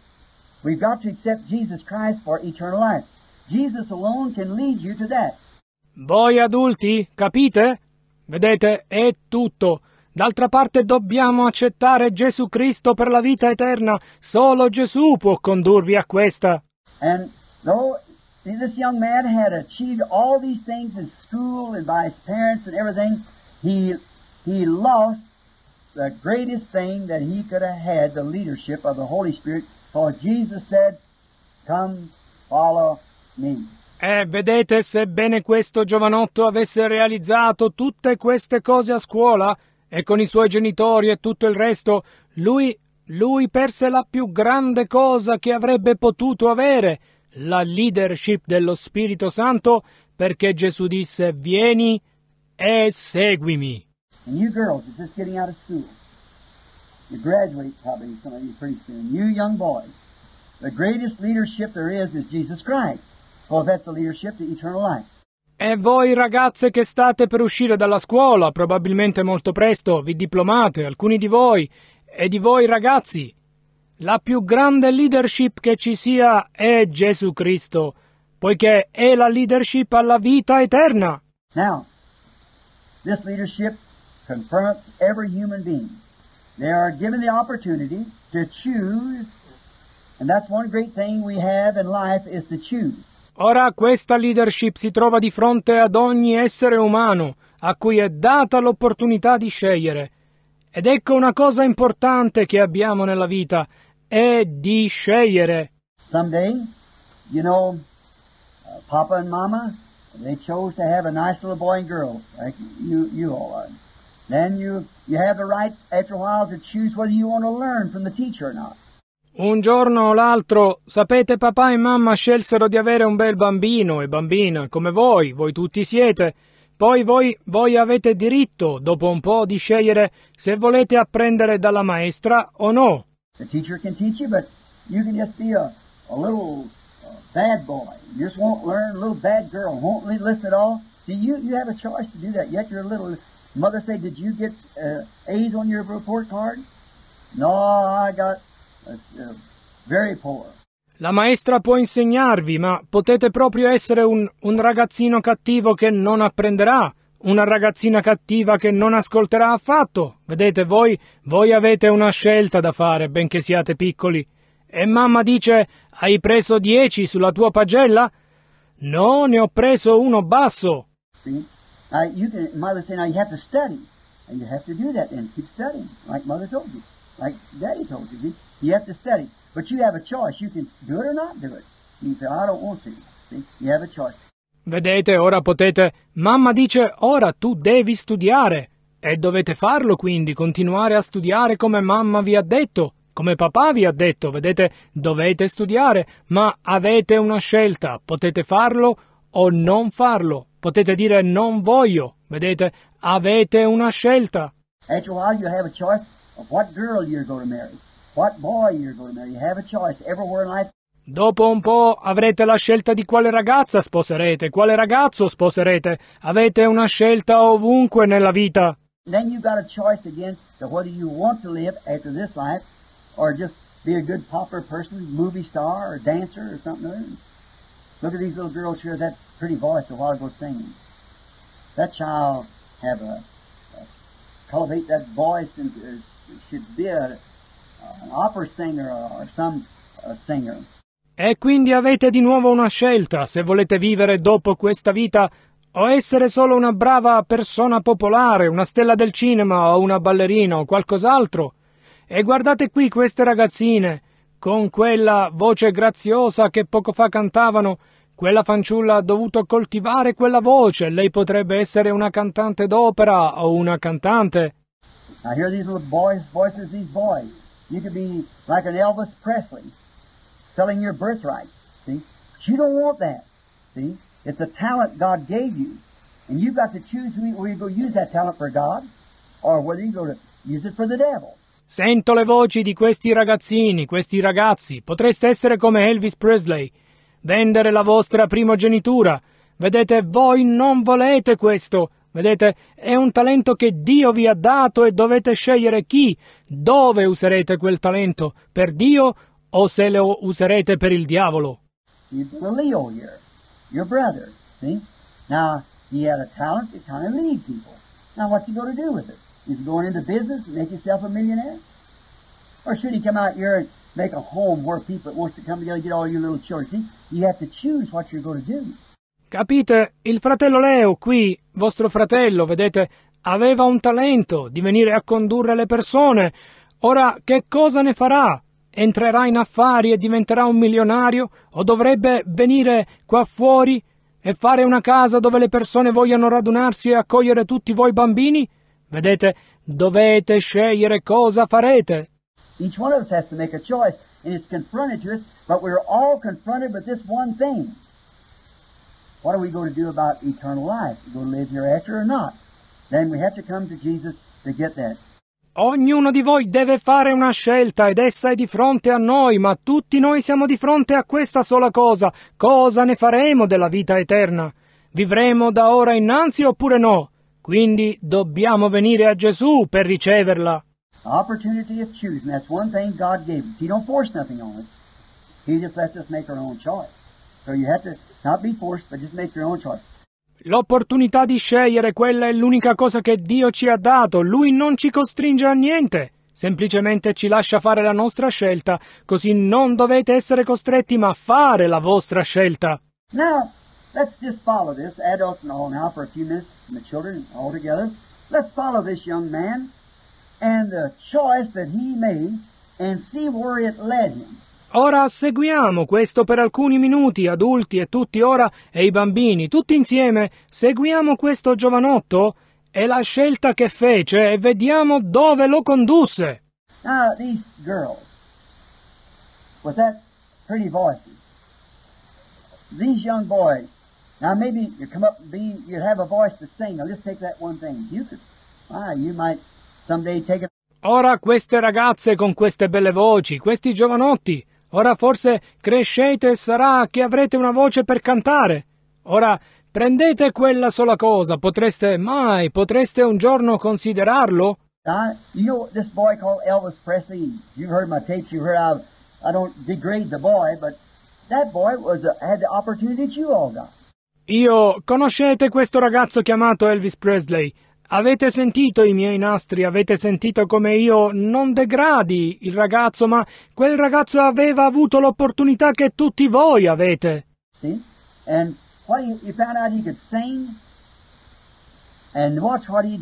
we've got to accept Jesus Christ for eternal life. Jesus alone can lead you to that. Voi adulti, capite? Vedete, è tutto. D'altra parte dobbiamo accettare Gesù Cristo per la vita eterna. Solo Gesù può condurvi a questa. And though this young man had achieved all these things in school and by his parents and everything, he he lost the greatest thing that he could have had, the leadership of the Holy Spirit, for Jesus said, Come, follow me. E vedete, sebbene questo giovanotto avesse realizzato tutte queste cose a scuola, e con i suoi genitori e tutto il resto, lui, lui perse la più grande cosa che avrebbe potuto avere, la leadership dello Spirito Santo, perché Gesù disse, vieni e seguimi. And you girls are just getting out of school. You graduate probably, some of you pretty soon. You young boys, the greatest leadership there is is Jesus Christ. Because that's the leadership to eternal life. E voi ragazze che state per uscire dalla scuola, probabilmente molto presto, vi diplomate, alcuni di voi, e di voi ragazzi, la più grande leadership che ci sia è Gesù Cristo, poiché è la leadership alla vita eterna. Now, this leadership confronts every human being. They are given the opportunity to choose, and that's one great thing we have in life is to choose. Ora questa leadership si trova di fronte ad ogni essere umano a cui è data l'opportunità di scegliere. Ed ecco una cosa importante che abbiamo nella vita, è di scegliere. Someday, you know, uh, Papa and Mama, they chose to have a nice little boy and girl, like you, you all are. Then you, you have the right, after a while, to choose whether you want to learn from the teacher or not. Un giorno o l'altro, sapete, papà e mamma scelsero di avere un bel bambino e bambina, come voi, voi tutti siete. Poi voi, voi avete diritto, dopo un po', di scegliere se volete apprendere dalla maestra o no. The teacher can teach you, but you can just be a, a little uh, bad boy. You just won't learn, a little bad girl, won't li- listen at all. See, you, you have a choice to do that. Yet you're a little. Mother say, did you get uh, A's on your report card? No, I got very poor. La maestra può insegnarvi, ma potete proprio essere un, un ragazzino cattivo che non apprenderà, una ragazzina cattiva che non ascolterà affatto. Vedete, voi, voi avete una scelta da fare, benché siate piccoli. E mamma dice, hai preso dieci sulla tua pagella? No, ne ho preso uno basso. See, uh, you can. Mother say, now you have to study, and you have to do that, and keep studying, like Mother told you, like Daddy told you. You have to study, but you have a choice. You can do it or not do it. You say, I don't want to. See, you have a choice. Vedete, ora potete. Mamma dice, ora tu devi studiare. E dovete farlo quindi, continuare a studiare come mamma vi ha detto, come papà vi ha detto. Vedete, dovete studiare, ma avete una scelta. Potete farlo o non farlo. Potete dire non voglio. Vedete, avete una scelta. After a while, you have a choice of what girl you're going to marry, what boy you're going to marry. You have a choice everywhere in life. Dopo un po' avrete la scelta di quale ragazza sposerete, quale ragazzo sposerete. Avete una scelta ovunque nella vita. Then you got a choice again to whether you want to live after this life, or just be a good popular person, movie star or dancer or something. Other. Look at these little girls here. That pretty voice a while ago singing. That child have a, a cultivate that voice and uh, should be a, E quindi avete di nuovo una scelta se volete vivere dopo questa vita o essere solo una brava persona popolare, una stella del cinema o una ballerina o qualcos'altro. E guardate qui queste ragazzine, con quella voce graziosa che poco fa cantavano, quella fanciulla ha dovuto coltivare quella voce, lei potrebbe essere una cantante d'opera o una cantante. Now hear these little boys' voices, these boys. You could be like an Elvis Presley, selling your birthright. See? But you don't want that. See? It's a talent God gave you. And you've got to choose whether you go use that talent for God or whether you go to use it for the devil. Sento le voci di questi ragazzini, questi ragazzi. Potreste essere come Elvis Presley, vendere la vostra primogenitura. Vedete, voi non volete questo. Vedete, è un talento che Dio vi ha dato e dovete scegliere chi, dove userete quel talento, per Dio o se lo userete per il diavolo. Leo here, your brother. See? Now, he had a talent to kind of lead people. Now, what's he going to do with it? Is he going into business and make himself a millionaire? Or should he come out here and make a home where people wants to come together and get all your little children? See, you have to choose what you're going to do. Capite? Il fratello Leo qui, vostro fratello, vedete, aveva un talento di venire a condurre le persone. Ora, che cosa ne farà? Entrerà in affari e diventerà un milionario? O dovrebbe venire qua fuori e fare una casa dove le persone vogliano radunarsi e accogliere tutti voi bambini? Vedete, dovete scegliere cosa farete. Each one of us has to make a choice, and it's confronted to us, but we're all confronted with this one thing. What are we going to do about eternal life? Are we going to live hereafter or not? Then we have to come to Jesus to get that. Ognuno di voi deve fare una scelta ed essa è di fronte a noi, ma tutti noi siamo di fronte a questa sola cosa. Cosa ne faremo della vita eterna? Vivremo da ora innanzi oppure no? Quindi dobbiamo venire a Gesù per riceverla. Opportunity of choosing. That's one thing God gave us. He don't force nothing on us. He just lets us make our own choice. So you have to not be forced, but just make your own choice. L'opportunità di scegliere, quella è l'unica cosa che Dio ci ha dato. Lui non ci costringe a niente. Semplicemente ci lascia fare la nostra scelta, così non dovete essere costretti, ma fare la vostra scelta. Now, let's just follow this, adults and all now, for a few minutes, and the children all together. Let's follow this young man and the choice that he made and see where it led him. Ora seguiamo questo per alcuni minuti, adulti e tutti ora, e i bambini, tutti insieme, seguiamo questo giovanotto e la scelta che fece e vediamo dove lo condusse. Now, these girls, with that pretty voices, these young boys, now maybe you come up and be, you'd have a voice to sing. Now, let's take that one thing. You could, ah, you might someday take it. Ora queste ragazze con queste belle voci, questi giovanotti, ora forse crescete e sarà che avrete una voce per cantare. Ora prendete quella sola cosa, potreste mai, potreste un giorno considerarlo? Now, you know this boy called Elvis Presley. You've heard my tapes. You heard I, I don't degrade the boy, but that boy was a, had the opportunity that you all got. Io conoscete questo ragazzo chiamato Elvis Presley. Avete sentito i miei nastri, avete sentito come io non degradi il ragazzo, ma quel ragazzo aveva avuto l'opportunità che tutti voi avete. See? And what he, he found out he could sing, and watch what he.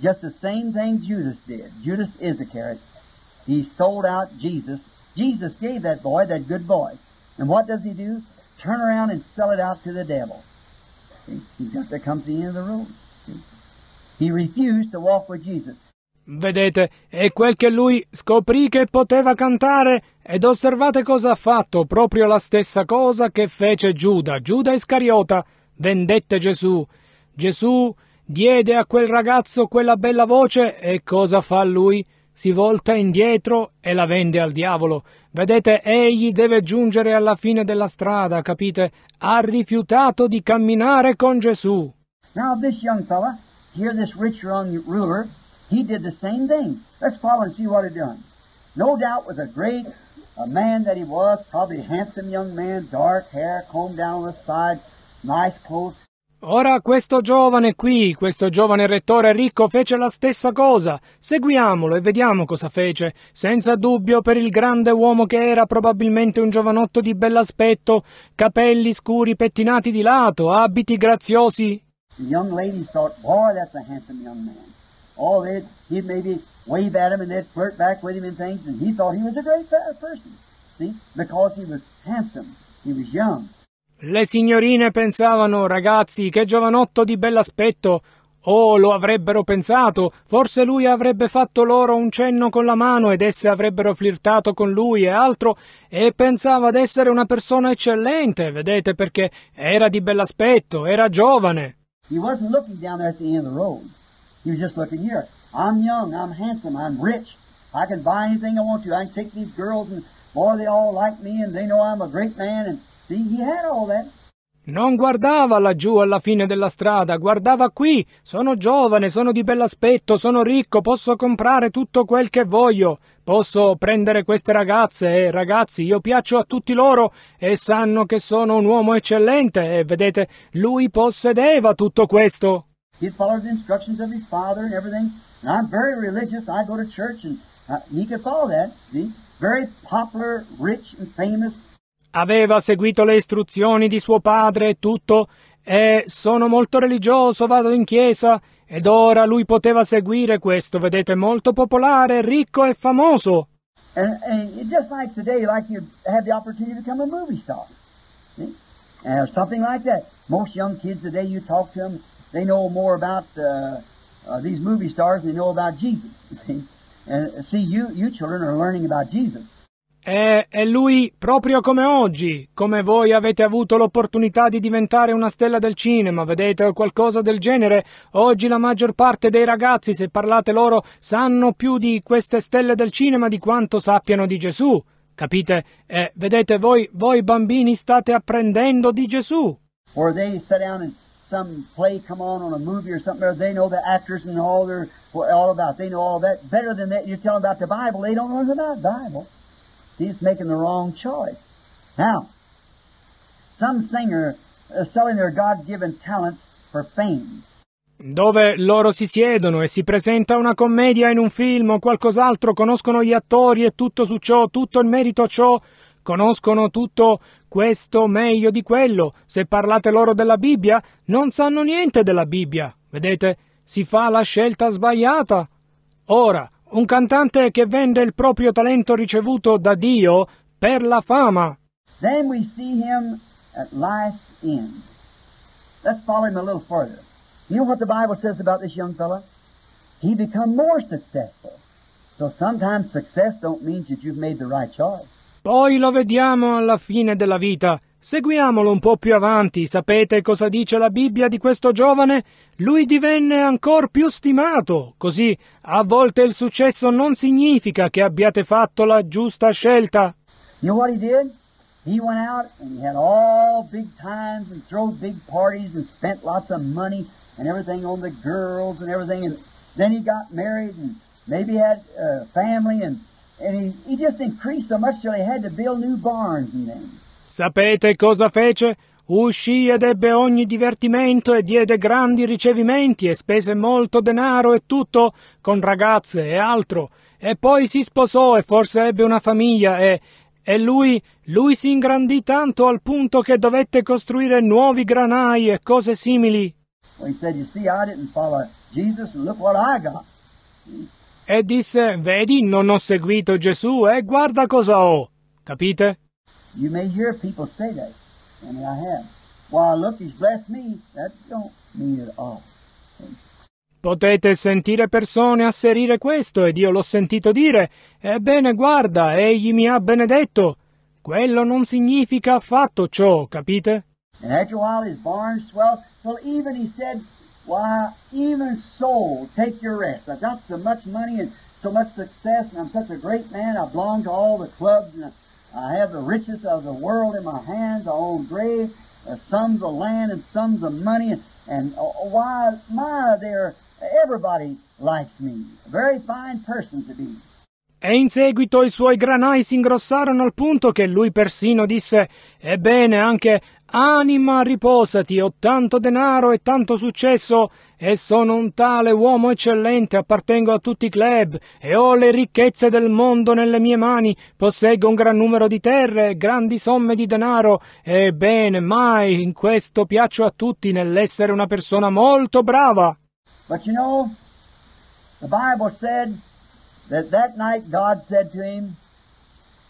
Just Judas did. Judas Iscariot. He sold out Jesus. Jesus gave that boy that good voice. And what does he do? Turn around and sell it out to the devil. See? He's got to come to the end of the road. See? Vedete, è quel che lui scoprì che poteva cantare ed osservate cosa ha fatto, proprio la stessa cosa che fece Giuda, Giuda Iscariota, vendette Gesù. Gesù diede a quel ragazzo quella bella voce e cosa fa lui? Si volta indietro e la vende al diavolo. Vedete, egli deve giungere alla fine della strada, capite? Ha rifiutato di camminare con Gesù. Now this young fella, here this rich young ruler, he did the same thing. Let's follow and see what he done. No doubt was a great a man that he was, probably a handsome young man, dark hair, combed down the side, nice clothes. Ora questo giovane qui, questo giovane rettore ricco fece la stessa cosa. Seguiamolo e vediamo cosa fece. Senza dubbio per il grande uomo che era probabilmente un giovanotto di bell'aspetto, capelli scuri pettinati di lato, abiti graziosi. The young ladies thought, boy, that's a handsome young man. Oh, they'd, he'd maybe wave at him and they'd flirt back with him and things, and he thought he was a great pe- person. See? Because he was handsome. He was young. Le signorine pensavano, ragazzi, che giovanotto di bell'aspetto. Oh, lo avrebbero pensato. Forse lui avrebbe fatto loro un cenno con la mano ed esse avrebbero flirtato con lui e altro, e pensava d'essere una persona eccellente, vedete, perché era di bell'aspetto, era giovane. He wasn't looking down there at the end of the road. He was just looking here. I'm young, I'm handsome, I'm rich. I can buy anything I want to. I can take these girls and boy, they all like me and they know I'm a great man and see, he had all that. Non guardava laggiù alla fine della strada, guardava qui. Sono giovane, sono di bell'aspetto, sono ricco, posso comprare tutto quel che voglio. Posso prendere queste ragazze e ragazzi, io piaccio a tutti loro e sanno che sono un uomo eccellente e vedete, lui possedeva tutto questo. He'd followed the instructions of his father and everything. And I'm very religious. I go to church and uh, he could follow that. See? Very popular, rich and famous. Aveva seguito le istruzioni di suo padre e tutto, e sono molto religioso, vado in chiesa, ed ora lui poteva seguire questo, vedete, molto popolare, ricco e famoso. And, and just like today, like you have the opportunity to become a movie star. See? Or something like that. Most young kids today, you talk to them, they know more about uh, uh, these movie stars than they know about Jesus. [LAUGHS] See? And see, you, you children are learning about Jesus. E, e lui, proprio come oggi, come voi avete avuto l'opportunità di diventare una stella del cinema, vedete, o qualcosa del genere, oggi la maggior parte dei ragazzi, se parlate loro, sanno più di queste stelle del cinema di quanto sappiano di Gesù. Capite? E vedete, voi, voi bambini state apprendendo di Gesù. Or they sit down and some play come on on a movie or something, or they know the actors and all they're all about. They know all that better than that. You tell them about the Bible, they don't know about the Bible. He's making the wrong choice. Now, some singer uh, selling their God-given talents for fame. dove loro si siedono e si presenta una commedia in un film o qualcos'altro, conoscono gli attori e tutto su ciò, tutto il merito a ciò, conoscono tutto questo meglio di quello. Se parlate loro della Bibbia, non sanno niente della Bibbia. Vedete, si fa la scelta sbagliata. Ora, un cantante che vende il proprio talento ricevuto da Dio per la fama. Then we see him at life's end. Let's follow him a little further. You know what the Bible says about this young fellow? He become more successful. So sometimes success don't mean that you've made the right choice. Poi lo vediamo alla fine della vita. Seguiamolo un po' più avanti. Sapete cosa dice la Bibbia di questo giovane? Lui divenne ancor più stimato. Così, a volte il successo non significa che abbiate fatto la giusta scelta. You know what he did? He went out and he had all big times and threw big parties and spent lots of money and everything on the girls and everything. And then he got married and maybe had a family and, and he, he just increased so much till he had to build new barns and things. Sapete cosa fece? Uscì ed ebbe ogni divertimento e diede grandi ricevimenti e spese molto denaro e tutto con ragazze e altro. E poi si sposò e forse ebbe una famiglia e, e lui, lui si ingrandì tanto al punto che dovette costruire nuovi granai e cose simili. E disse, vedi, non ho seguito Gesù e guarda cosa ho. Capite? You may hear people say that, and I have. Well, look, he's blessed me. That don't mean it all. Potete sentire persone asserire questo ed io l'ho sentito dire. Ebbene, guarda, egli mi ha benedetto. Quello non significa affatto ciò, capite? And after a while, his barn swelled. Well, even he said, "Why, even so, take your rest. I've got so much money and so much success, and I'm such a great man. I belong to all the clubs, and I have the riches of the world in my hands. I own great uh, sums of land and sums of money, and, and uh, why, my, there, everybody likes me. A very fine person to be." E in seguito i suoi granai si ingrossarono al punto che lui persino disse Ebbene, anche Anima, riposati, ho tanto denaro e tanto successo, e sono un tale uomo eccellente, appartengo a tutti i club, e ho le ricchezze del mondo nelle mie mani, posseggo un gran numero di terre, grandi somme di denaro, ebbene, mai in questo piaccio a tutti nell'essere una persona molto brava. But you know, the Bible said that that night God said to him,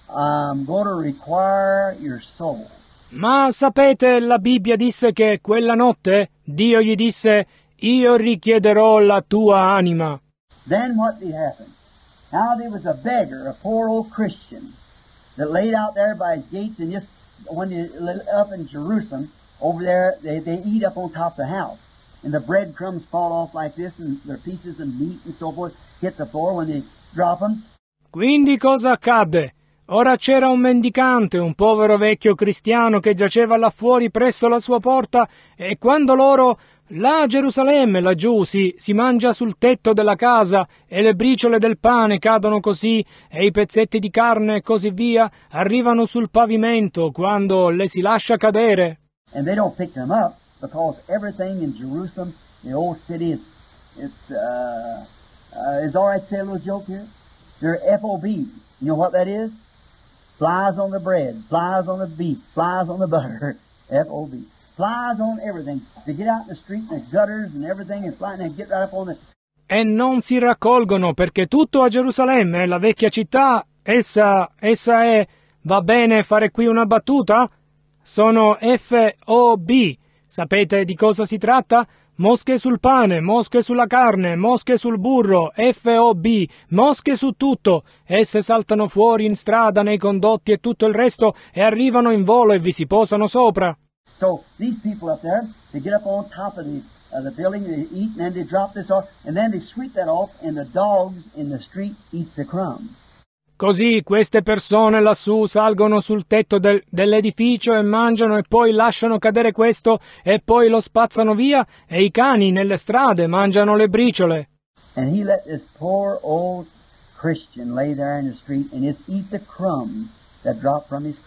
I'm going to require your soul. Ma sapete, la Bibbia disse che quella notte Dio gli disse Io richiederò la tua anima. Then what did happen? Now there was a beggar, a poor old Christian, that laid out there by his gates and just when you up in Jerusalem, over there they, they eat up on top of the house. And the breadcrumbs fall off like this and their pieces of meat and so forth hit the floor when they. Quindi cosa accadde? Ora c'era un mendicante, un povero vecchio cristiano che giaceva là fuori presso la sua porta e quando loro là a Gerusalemme, laggiù, si, si mangia sul tetto della casa e le briciole del pane cadono così e i pezzetti di carne e così via arrivano sul pavimento quando le si lascia cadere. And they don't pick them up because everything in Jerusalem, the old city, is, it's, uh, uh, is all right to say a little joke here? They're FOB. You know what that is? Flies on the bread, flies on the beef, flies on the butter. [LAUGHS] FOB. Flies on everything. They get out in the street and the gutters and everything and fly and they get right up on the E non si raccolgono perché tutto a Gerusalemme, la vecchia città, essa, essa è, va bene fare qui una battuta? Sono FOB. Sapete di cosa si tratta? Mosche sul pane, mosche sulla carne, mosche sul burro, FOB, mosche su tutto. Esse saltano fuori in strada, nei condotti e tutto il resto e arrivano in volo e vi si posano sopra. So these people up there, they get up on top of the of the building, they eat, and then they drop this off, and then they sweep that off, and the dogs in the street eats the crumbs. Così queste persone lassù salgono sul tetto del- dell'edificio e mangiano e poi lasciano cadere questo e poi lo spazzano via e i cani nelle strade mangiano le briciole. And he let this poor old Christian lay there in the street and eat the crumbs that drop from his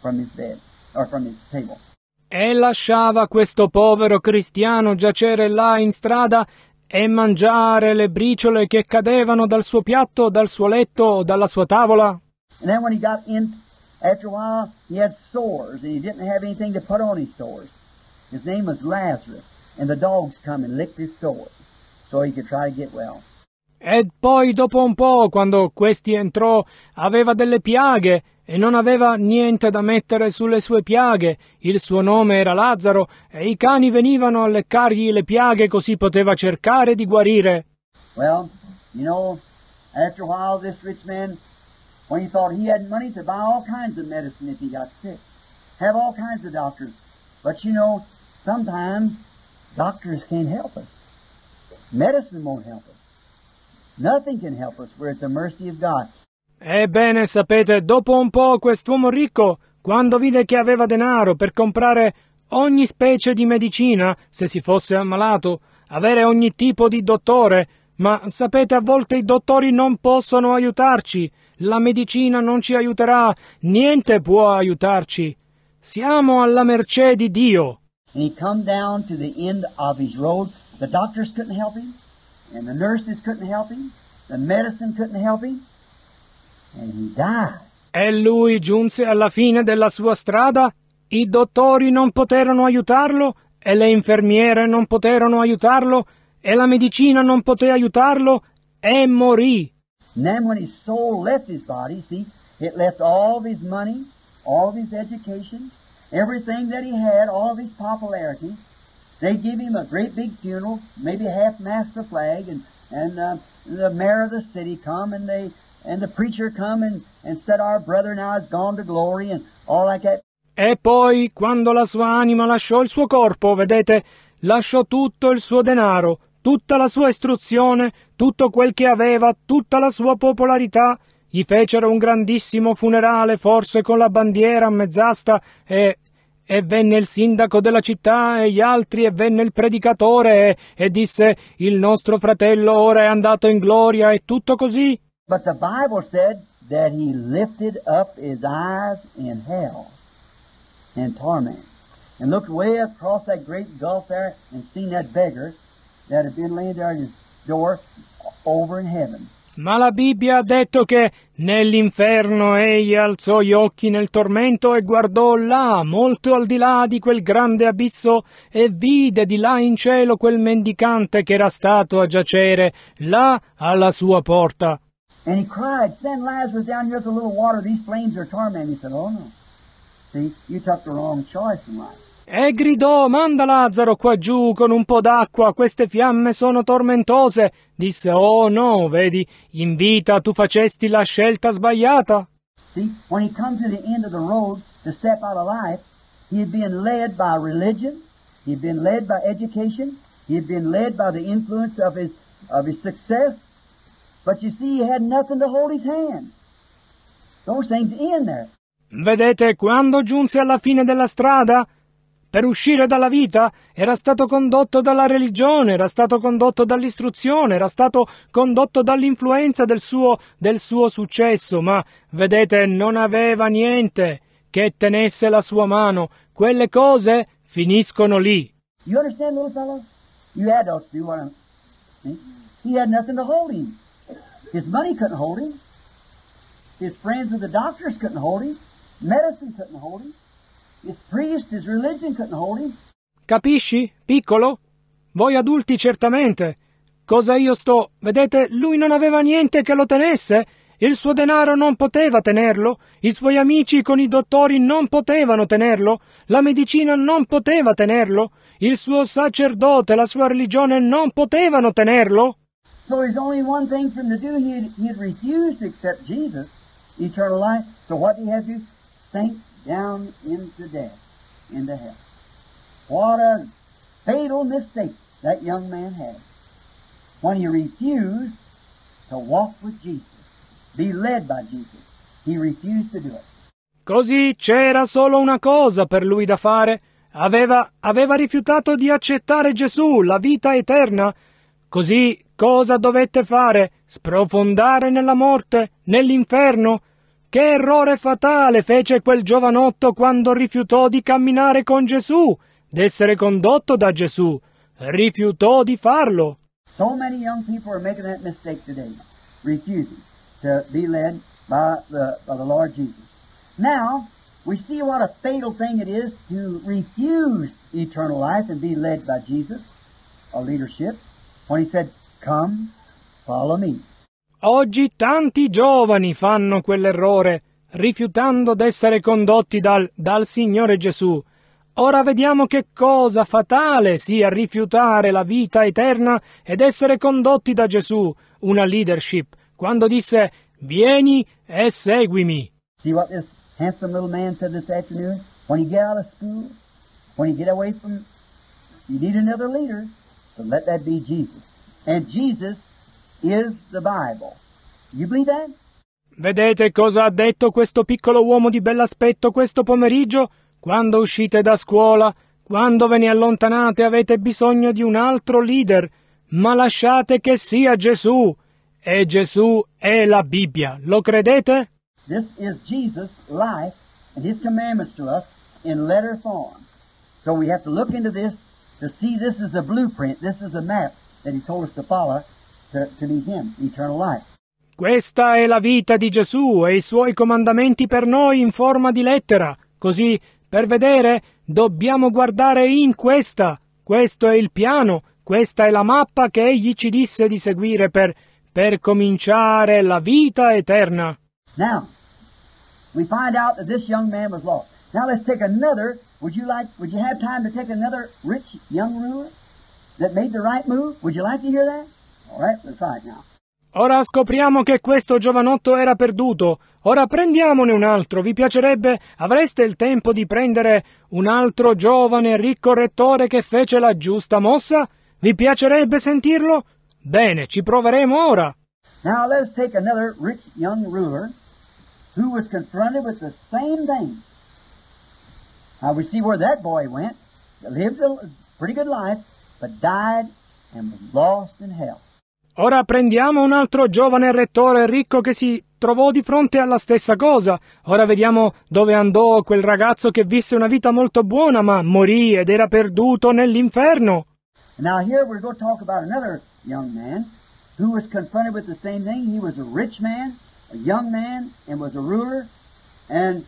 from his bed or from his table. e lasciava questo povero cristiano giacere là in strada e mangiare le briciole che cadevano dal suo piatto, dal suo letto o dalla sua tavola. His name was Lazarus, and the dogs come and licked his sores, so he could try to get well. E poi dopo un po', quando questi entrò, aveva delle piaghe e non aveva niente da mettere sulle sue piaghe. Il suo nome era Lazzaro e i cani venivano a leccargli le piaghe così poteva cercare di guarire. Well, you know, after a while, this rich man, when he thought he had money to buy all kinds of medicine if he got sick, have all kinds of doctors. But you know, sometimes doctors can't help us. Medicine won't help us. Nothing can help us. We're at the mercy of God. Ebbene, sapete, dopo un po' quest'uomo ricco, quando vide che aveva denaro per comprare ogni specie di medicina, se si fosse ammalato, avere ogni tipo di dottore, ma sapete, a volte i dottori non possono aiutarci, la medicina non ci aiuterà, niente può aiutarci. Siamo alla mercé di Dio. And he come down to the end of his road. The doctors couldn't help him, and the nurses couldn't help him, the medicine couldn't help him, and he died. E lui giunse alla fine della sua strada, i dottori non poterono aiutarlo, e le infermiere non poterono aiutarlo, e la medicina non poté aiutarlo, e morì. And then when his soul left his body, see, it left all of his money, all of his education, everything that he had, all of his popularity. They give him a great big funeral, maybe half mast the flag, and and uh, the mayor of the city come, and they and the preacher come and and said, "Our brother now has gone to glory," and all like that. E poi, quando la sua anima lasciò il suo corpo, vedete, lasciò tutto il suo denaro, tutta la sua istruzione, tutto quel che aveva, tutta la sua popolarità. Gli fecero un grandissimo funerale, forse con la bandiera a mezz'asta, e, e venne il sindaco della città e gli altri, e venne il predicatore, e, disse, il nostro fratello ora è andato in gloria, e tutto così. But the Bible said that he lifted up his eyes in hell and torment, and looked way across that great gulf there and seen that beggar that had been laying there at his door over in heaven. Ma la Bibbia ha detto che nell'inferno egli alzò gli occhi nel tormento e guardò là, molto al di là di quel grande abisso, e vide di là in cielo quel mendicante che era stato a giacere là alla sua porta. And he cried, Send Lazarus down here with a little water. These flames are tormenting. He said, Oh no. See, you took the wrong choice in life. E gridò, manda Lazzaro qua giù con un po' d'acqua, queste fiamme sono tormentose. Disse, oh no, vedi, in vita tu facesti la scelta sbagliata. See, when he come to the end of the road to step out of life, he had been led by religion, he had been led by education, he had been led by the influence of his of his success. But you see, he had nothing to hold his hand. Those things end there. Vedete, quando giunse alla fine della strada, per uscire dalla vita, era stato condotto dalla religione, era stato condotto dall'istruzione, era stato condotto dall'influenza del suo, del suo successo, ma, vedete, non aveva niente che tenesse la sua mano. Quelle cose finiscono lì. You understand, little fellow? You adults do what I'm. He had nothing to hold him. His money couldn't hold him. His friends with the doctors couldn't hold him. Medicine couldn't hold him. Capisci, piccolo? Voi adulti certamente. Cosa io sto... Vedete, lui non aveva niente che lo tenesse. Il suo denaro non poteva tenerlo. I suoi amici con i dottori non potevano tenerlo. La medicina non poteva tenerlo. Il suo sacerdote, la sua religione non potevano tenerlo. So there's only one thing for him to do. He had, he had refused to accept Jesus, eternal life. So what did he have to do? Sink down into death, into hell. What a fatal mistake that young man had. When he refused to walk with Jesus, be led by Jesus, he refused to do it. Così c'era solo una cosa per lui da fare. Aveva, aveva rifiutato di accettare Gesù, la vita eterna. Così cosa dovette fare? Sprofondare nella morte, nell'inferno? Che errore fatale fece quel giovanotto quando rifiutò di camminare con Gesù, d'essere condotto da Gesù. Rifiutò di farlo. So many young people are making that mistake today, refusing to be led by the, by the Lord Jesus. Now, we see what a fatal thing it is to refuse eternal life and be led by Jesus, a leadership, when He said, Come, follow me. Oggi tanti giovani fanno quell'errore, rifiutando d'essere condotti dal, dal Signore Gesù. Ora vediamo che cosa fatale sia rifiutare la vita eterna ed essere condotti da Gesù, una leadership, quando disse Vieni e seguimi. See what this handsome little man said this afternoon? When you get out of school, when you get away from, you need another leader, so let that be Jesus. Jesus Vedete cosa ha detto questo piccolo uomo di bell'aspetto questo pomeriggio? Quando uscite da scuola, quando ve ne allontanate avete bisogno di un altro leader, ma lasciate che sia Gesù. E Gesù è la Bibbia, lo credete? This is Jesus' life and His commandments to us in letter form. So we have to look into this to see this is a blueprint, this is a map that He told us to follow Questa è la vita di Gesù e i suoi comandamenti per noi in forma di lettera. Così, per vedere, dobbiamo guardare in questa. Questo è il piano, questa è la mappa che egli ci disse di seguire per, per cominciare la vita eterna. Now, we find out that this young man was lost. Now let's take another. Would you like? Would you have time to take another rich young ruler that made the right move? Would you like to hear that? Ora scopriamo che questo giovanotto era perduto. Ora prendiamone un altro. Vi piacerebbe? Avreste il tempo di prendere un altro giovane ricco rettore che fece la giusta mossa? Vi piacerebbe sentirlo? Bene, ci proveremo ora. Now let's take another rich young ruler who was confronted with the same thing. Now we see where that boy went. Lived a pretty good life, but died and was lost in hell. Ora prendiamo un altro giovane rettore ricco che si trovò di fronte alla stessa cosa. Ora vediamo dove andò quel ragazzo che visse una vita molto buona, ma morì ed era perduto nell'inferno. Now here we're going to talk about another young man who was confronted with the same thing. He was a rich man, a young man, and was a ruler, and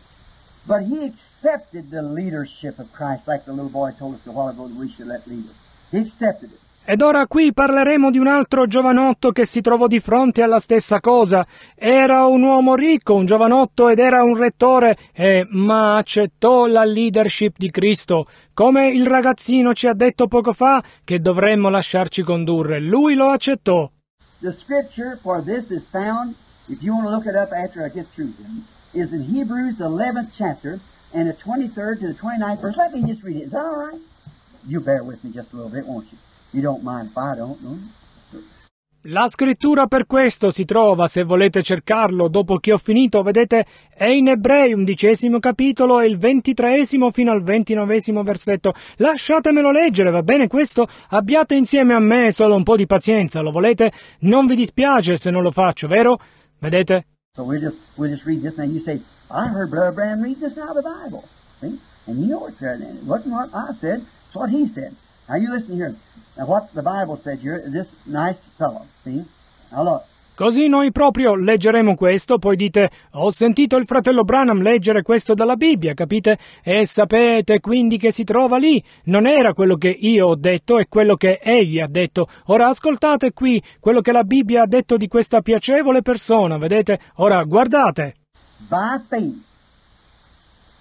but he accepted the leadership of Christ, like the little boy told us a while ago that we should let lead. He accepted it. Ed ora qui parleremo di un altro giovanotto che si trovò di fronte alla stessa cosa. Era un uomo ricco, un giovanotto ed era un rettore, e, ma accettò la leadership di Cristo, come il ragazzino ci ha detto poco fa che dovremmo lasciarci condurre. Lui lo accettò. The scripture for this is found, if you want to look it up after I get through them, is in Hebrews the 11th chapter and the 23rd to the 29th verse. Let me just read it. Is that all right? You bear with me just a little bit, won't you? You don't mind if I don't, no? La scrittura per questo si trova, se volete cercarlo, dopo che ho finito, vedete, è in Ebrei, undicesimo capitolo, e il ventitreesimo fino al ventinovesimo versetto. Lasciatemelo leggere, va bene questo? Abbiate insieme a me solo un po' di pazienza, lo volete? Non vi dispiace se non lo faccio, vero? Vedete? So we'll just, we'll just read this and you say, I heard Brother Bram read this out of the Bible. See? And you know it's there. It wasn't what I said, it's what he said. Now you listen here. Now what the Bible said here, this nice fellow, see? Now look. Così noi proprio leggeremo questo, poi dite ho sentito il fratello Branham leggere questo dalla Bibbia, capite? E sapete quindi che si trova lì. Non era quello che io ho detto, è quello che egli ha detto. Ora ascoltate qui quello che la Bibbia ha detto di questa piacevole persona, vedete? Ora guardate. By faith,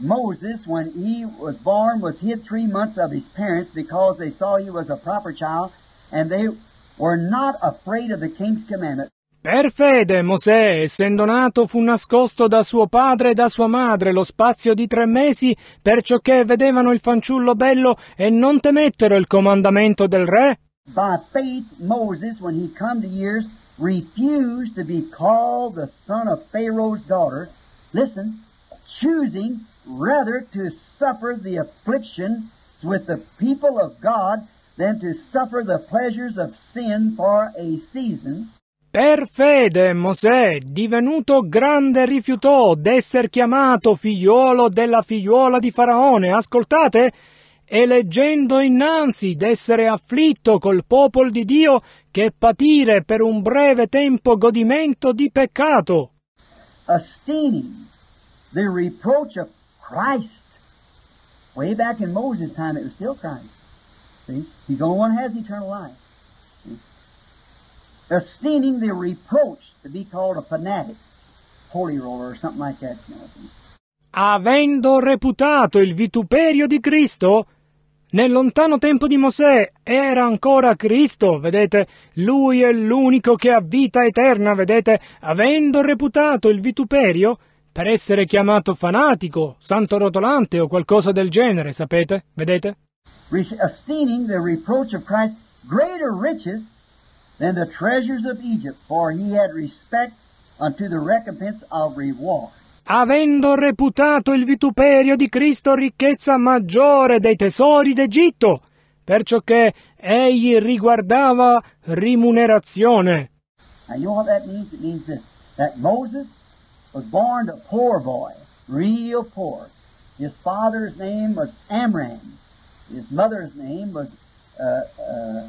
Moses, when he was born, was hid three months of his parents because they saw he was a proper child, and they were not afraid of the king's commandment. Per fede Mosè, essendo nato, fu nascosto da suo padre e da sua madre lo spazio di tre mesi, perciò che vedevano il fanciullo bello e non temettero il comandamento del re? By faith, Moses, when he come to years, refused to be called the son of Pharaoh's daughter. Listen, choosing rather to suffer the affliction with the people of God than to suffer the pleasures of sin for a season. Per fede Mosè, divenuto grande, rifiutò d'esser chiamato figliuolo della figliuola di Faraone. Ascoltate, eleggendo innanzi d'essere afflitto col popolo di Dio che patire per un breve tempo godimento di peccato. esteeming the reproach of Christ. Way back in Moses' time, it was still Christ. See? He's the only one who has eternal life. See? Esteeming the reproach to be called a fanatic, holy roller, or something like that. You know, avendo reputato il vituperio di Cristo, nel lontano tempo di Mosè era ancora Cristo, vedete, lui è l'unico che ha vita eterna, vedete, avendo reputato il vituperio per essere chiamato fanatico, santo rotolante o qualcosa del genere, sapete, vedete? Esteeming the reproach of Christ greater riches than the treasures of Egypt, for he had respect unto the recompense of reward. avendo reputato il vituperio di Cristo ricchezza maggiore dei tesori d'Egitto, perciò che egli riguardava rimunerazione. Now, you know what that means? It means this, that Moses was born a poor boy, real poor. His father's name was Amram. His mother's name was uh, uh.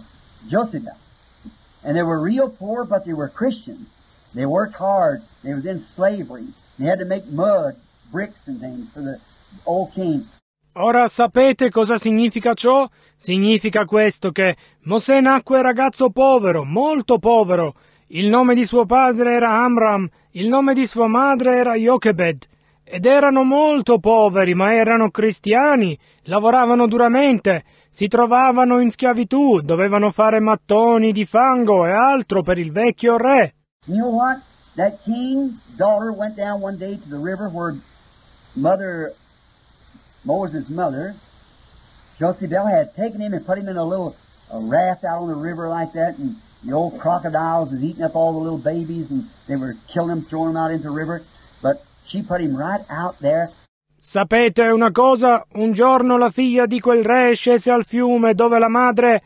And they were real poor, but they were Christians. They worked hard. They was in slavery. They had to make mud, bricks and things for the old king. Ora sapete cosa significa ciò? Significa questo che Mosè nacque ragazzo povero, molto povero. Il nome di suo padre era Amram, il nome di sua madre era Jochebed. Ed erano molto poveri, ma erano cristiani, lavoravano duramente, si trovavano in schiavitù, dovevano fare mattoni di fango e altro per il vecchio re. You know what? That king's daughter went down one day to the river where mother, Moses' mother, Jochebed had taken him and put him in a little a raft out on the river like that, and the old crocodiles was eating up all the little babies, and they were killing them, throwing them out into the river. But she put him right out there. Sapete una cosa? Un giorno la figlia di quel re scese al fiume dove la madre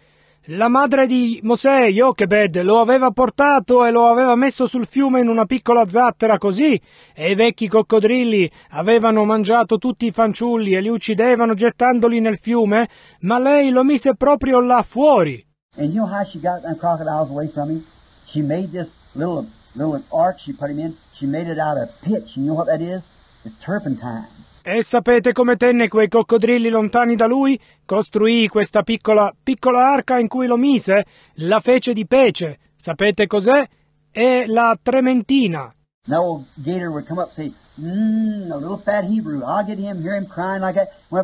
la madre di Mosè, Jochebed, lo aveva portato e lo aveva messo sul fiume in una piccola zattera così, e i vecchi coccodrilli avevano mangiato tutti i fanciulli e li uccidevano gettandoli nel fiume, ma lei lo mise proprio là fuori. And you know how she got them crocodiles away from him? She made this little little ark she put him in. She made it out of pitch. You know what that is? It's turpentine. E sapete come tenne quei coccodrilli lontani da lui? Costruì questa piccola, piccola arca in cui lo mise? La fece di pece. Sapete cos'è? È la trementina. Old gator would come up and say, Mmm, a little fat Hebrew. I'll get him, hear him crying like that. Whew,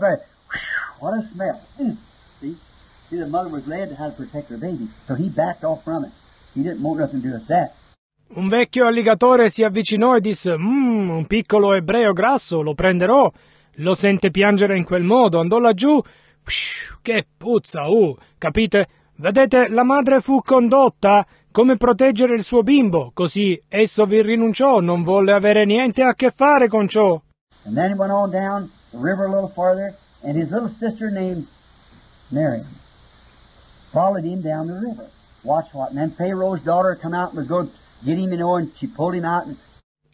what a smell. Mm. See? The mother was led to how to protect her baby. So he backed off from it. He didn't want nothing to do with that. Un vecchio alligatore si avvicinò e disse: Mmm, un piccolo ebreo grasso, lo prenderò. Lo sente piangere in quel modo, andò laggiù. Psh, che puzza, uh, capite? Vedete, la madre fu condotta come proteggere il suo bimbo, così esso vi rinunciò, non volle avere niente a che fare con ciò. And then he went on down the river a little farther, and his little sister named Miriam followed him down the river. Watch what. And then Pharaoh's daughter come out and was going to get him, you know, and she pulled him out and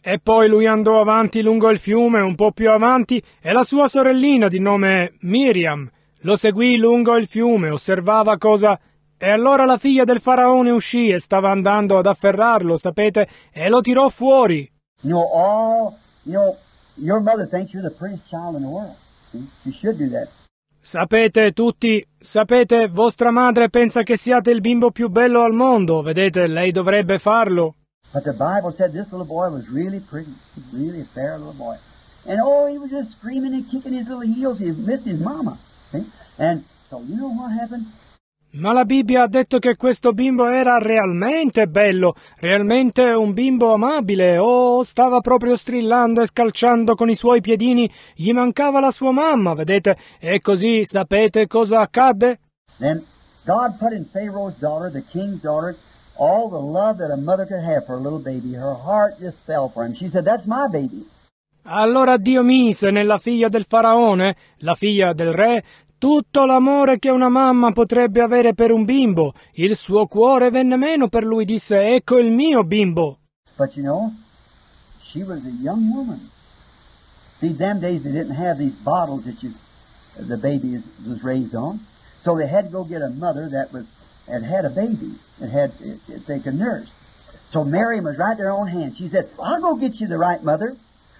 E poi lui andò avanti lungo il fiume, un po' più avanti, e la sua sorellina di nome Miriam lo seguì lungo il fiume, osservava cosa. E allora la figlia del faraone uscì e stava andando ad afferrarlo, sapete, e lo tirò fuori. You know, all, you know, your mother thinks you're the prettiest child in the world. She should do that. Sapete tutti, sapete, vostra madre pensa che siate il bimbo più bello al mondo, vedete, lei dovrebbe farlo. But the Bible said this little boy was really pretty. Really a fair little boy. And oh, he was just screaming and kicking his little heels. He missed his mama. See? And so you know what happened? Ma la Bibbia ha detto che questo bimbo era realmente bello, realmente un bimbo amabile, oh, stava proprio strillando e scalciando con i suoi piedini, gli mancava la sua mamma, vedete? E così sapete cosa accadde? Then God put in Pharaoh's daughter, the king's daughter, all the love that a mother could have for a little baby. Her heart just fell for him. She said, That's my baby. Allora Dio mise nella figlia del faraone, la figlia del re, tutto l'amore che una mamma potrebbe avere per un bimbo. Il suo cuore venne meno per lui, disse, ecco il mio bimbo. But you know, she was a young woman. See, them days they didn't have these bottles that you, the baby was raised on. So they had to go get a mother that was had had a baby and had they could nurse. So Mary was right there on hand. She said, "I'll go get you the right mother.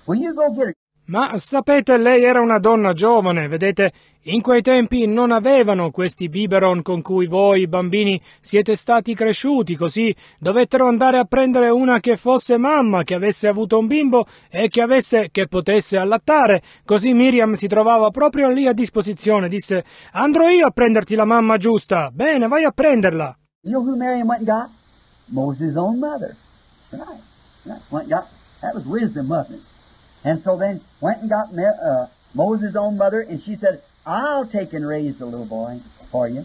Will you go get her?" Ma sapete, lei era una donna giovane, vedete, in quei tempi non avevano questi biberon con cui voi, bambini, siete stati cresciuti, così dovettero andare a prendere una che fosse mamma, che avesse avuto un bimbo e che avesse, che potesse allattare. Così Miriam si trovava proprio lì a disposizione, disse, andrò io a prenderti la mamma giusta. Bene, vai a prenderla. You know Miriam went and got? Moses' own mother. Right. right. Went and got, that was wisdom, wasn't it? And so then went and got uh, Moses' own mother, and she said, I'll take and raise the little boy for you.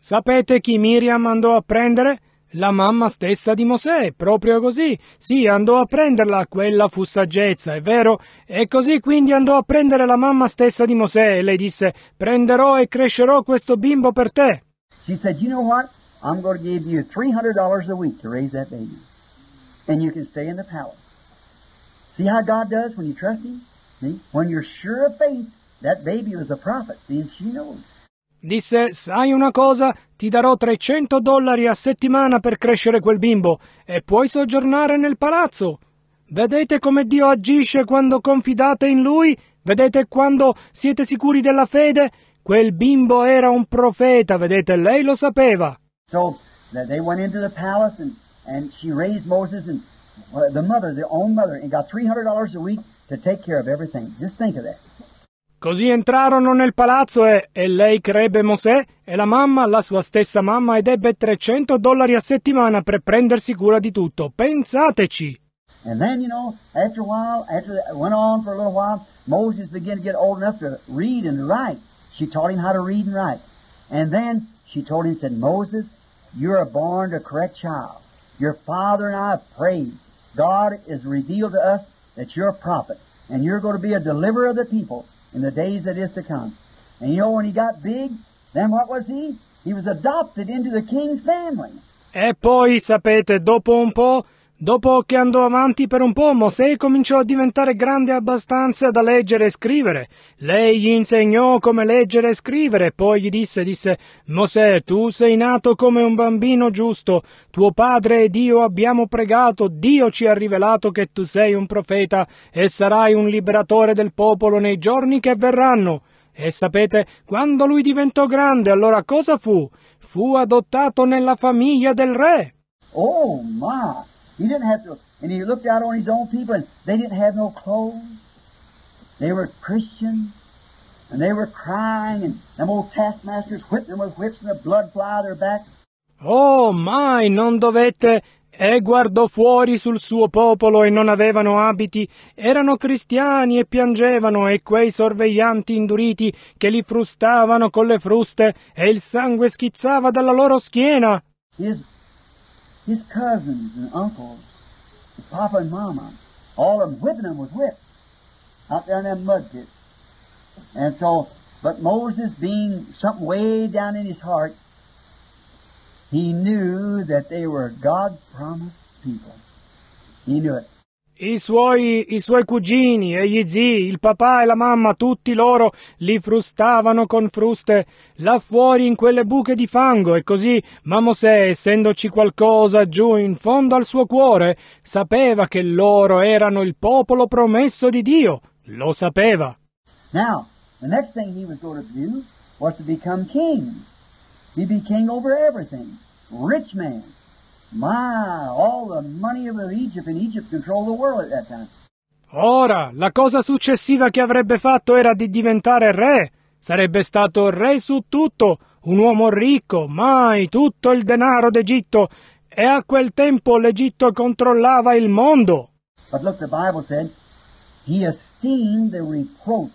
Sapete chi Miriam andò a prendere? La mamma stessa di Mosè, proprio così. Sì, andò a prenderla, quella fu saggezza, è vero? E così quindi andò a prendere la mamma stessa di Mosè e lei disse, prenderò e crescerò questo bimbo per te. She said, you know what? I'm going to give you $300 a week to raise that baby. And you can stay in the palace. See how God does when you trust Him? See? When you're sure of faith, that baby was a prophet. See, and she knows. Disse, sai una cosa? Ti darò 300 dollari a settimana per crescere quel bimbo e puoi soggiornare nel palazzo. Vedete come Dio agisce quando confidate in Lui? Vedete quando siete sicuri della fede? Quel bimbo era un profeta, vedete, lei lo sapeva. So they went into the palace and, and she raised Moses and the mother, the own mother, and got $300 a week to take care of everything. Just think of that. Così entrarono nel palazzo e, e, lei crebbe Mosè e la mamma, la sua stessa mamma, ed ebbe 300 dollari a settimana per prendersi cura di tutto. Pensateci! And then, you know, after a while, after that went on for a little while, Moses began to get old enough to read and write. She taught him how to read and write. And then she told him, said, Moses, you're born a correct child. Your father and I have prayed God has revealed to us that you're a prophet, and you're going to be a deliverer of the people in the days that is to come. And you know, when he got big, then what was he? He was adopted into the king's family. E poi, sapete, dopo un po', Dopo che andò avanti per un po', Mosè cominciò a diventare grande abbastanza da leggere e scrivere. Lei gli insegnò come leggere e scrivere, poi gli disse, disse, Mosè, tu sei nato come un bambino giusto, tuo padre ed io abbiamo pregato, Dio ci ha rivelato che tu sei un profeta e sarai un liberatore del popolo nei giorni che verranno. E sapete, quando lui diventò grande, allora cosa fu? Fu adottato nella famiglia del re. Oh, ma! He didn't have to, and he looked out on his own people, and they didn't have no clothes. They were Christians, and they were crying, and them old taskmasters whipped them with whips, and the blood fly out their back. Oh, mai non dovette. E guardò fuori sul suo popolo e non avevano abiti, erano cristiani e piangevano, e quei sorveglianti induriti che li frustavano con le fruste, e il sangue schizzava dalla loro schiena. His his cousins and uncles, his papa and mama, all of them whipping them with whips out there in them mud pits. And so, but Moses being something way down in his heart, he knew that they were God's promised people. He knew it. I suoi, I suoi cugini e gli zii, il papà e la mamma, tutti loro li frustavano con fruste là fuori in quelle buche di fango e così, ma Mosè, essendoci qualcosa giù in fondo al suo cuore, sapeva che loro erano il popolo promesso di Dio. Lo sapeva. Now, the next thing he was going to do was to become king. He'd be king over everything. Rich man. Ora, la cosa successiva che avrebbe fatto era di diventare re. Sarebbe stato re su tutto, un uomo ricco, mai tutto il denaro d'Egitto, e a quel tempo l'Egitto controllava il mondo. But look, the Bible said, he esteemed the reproach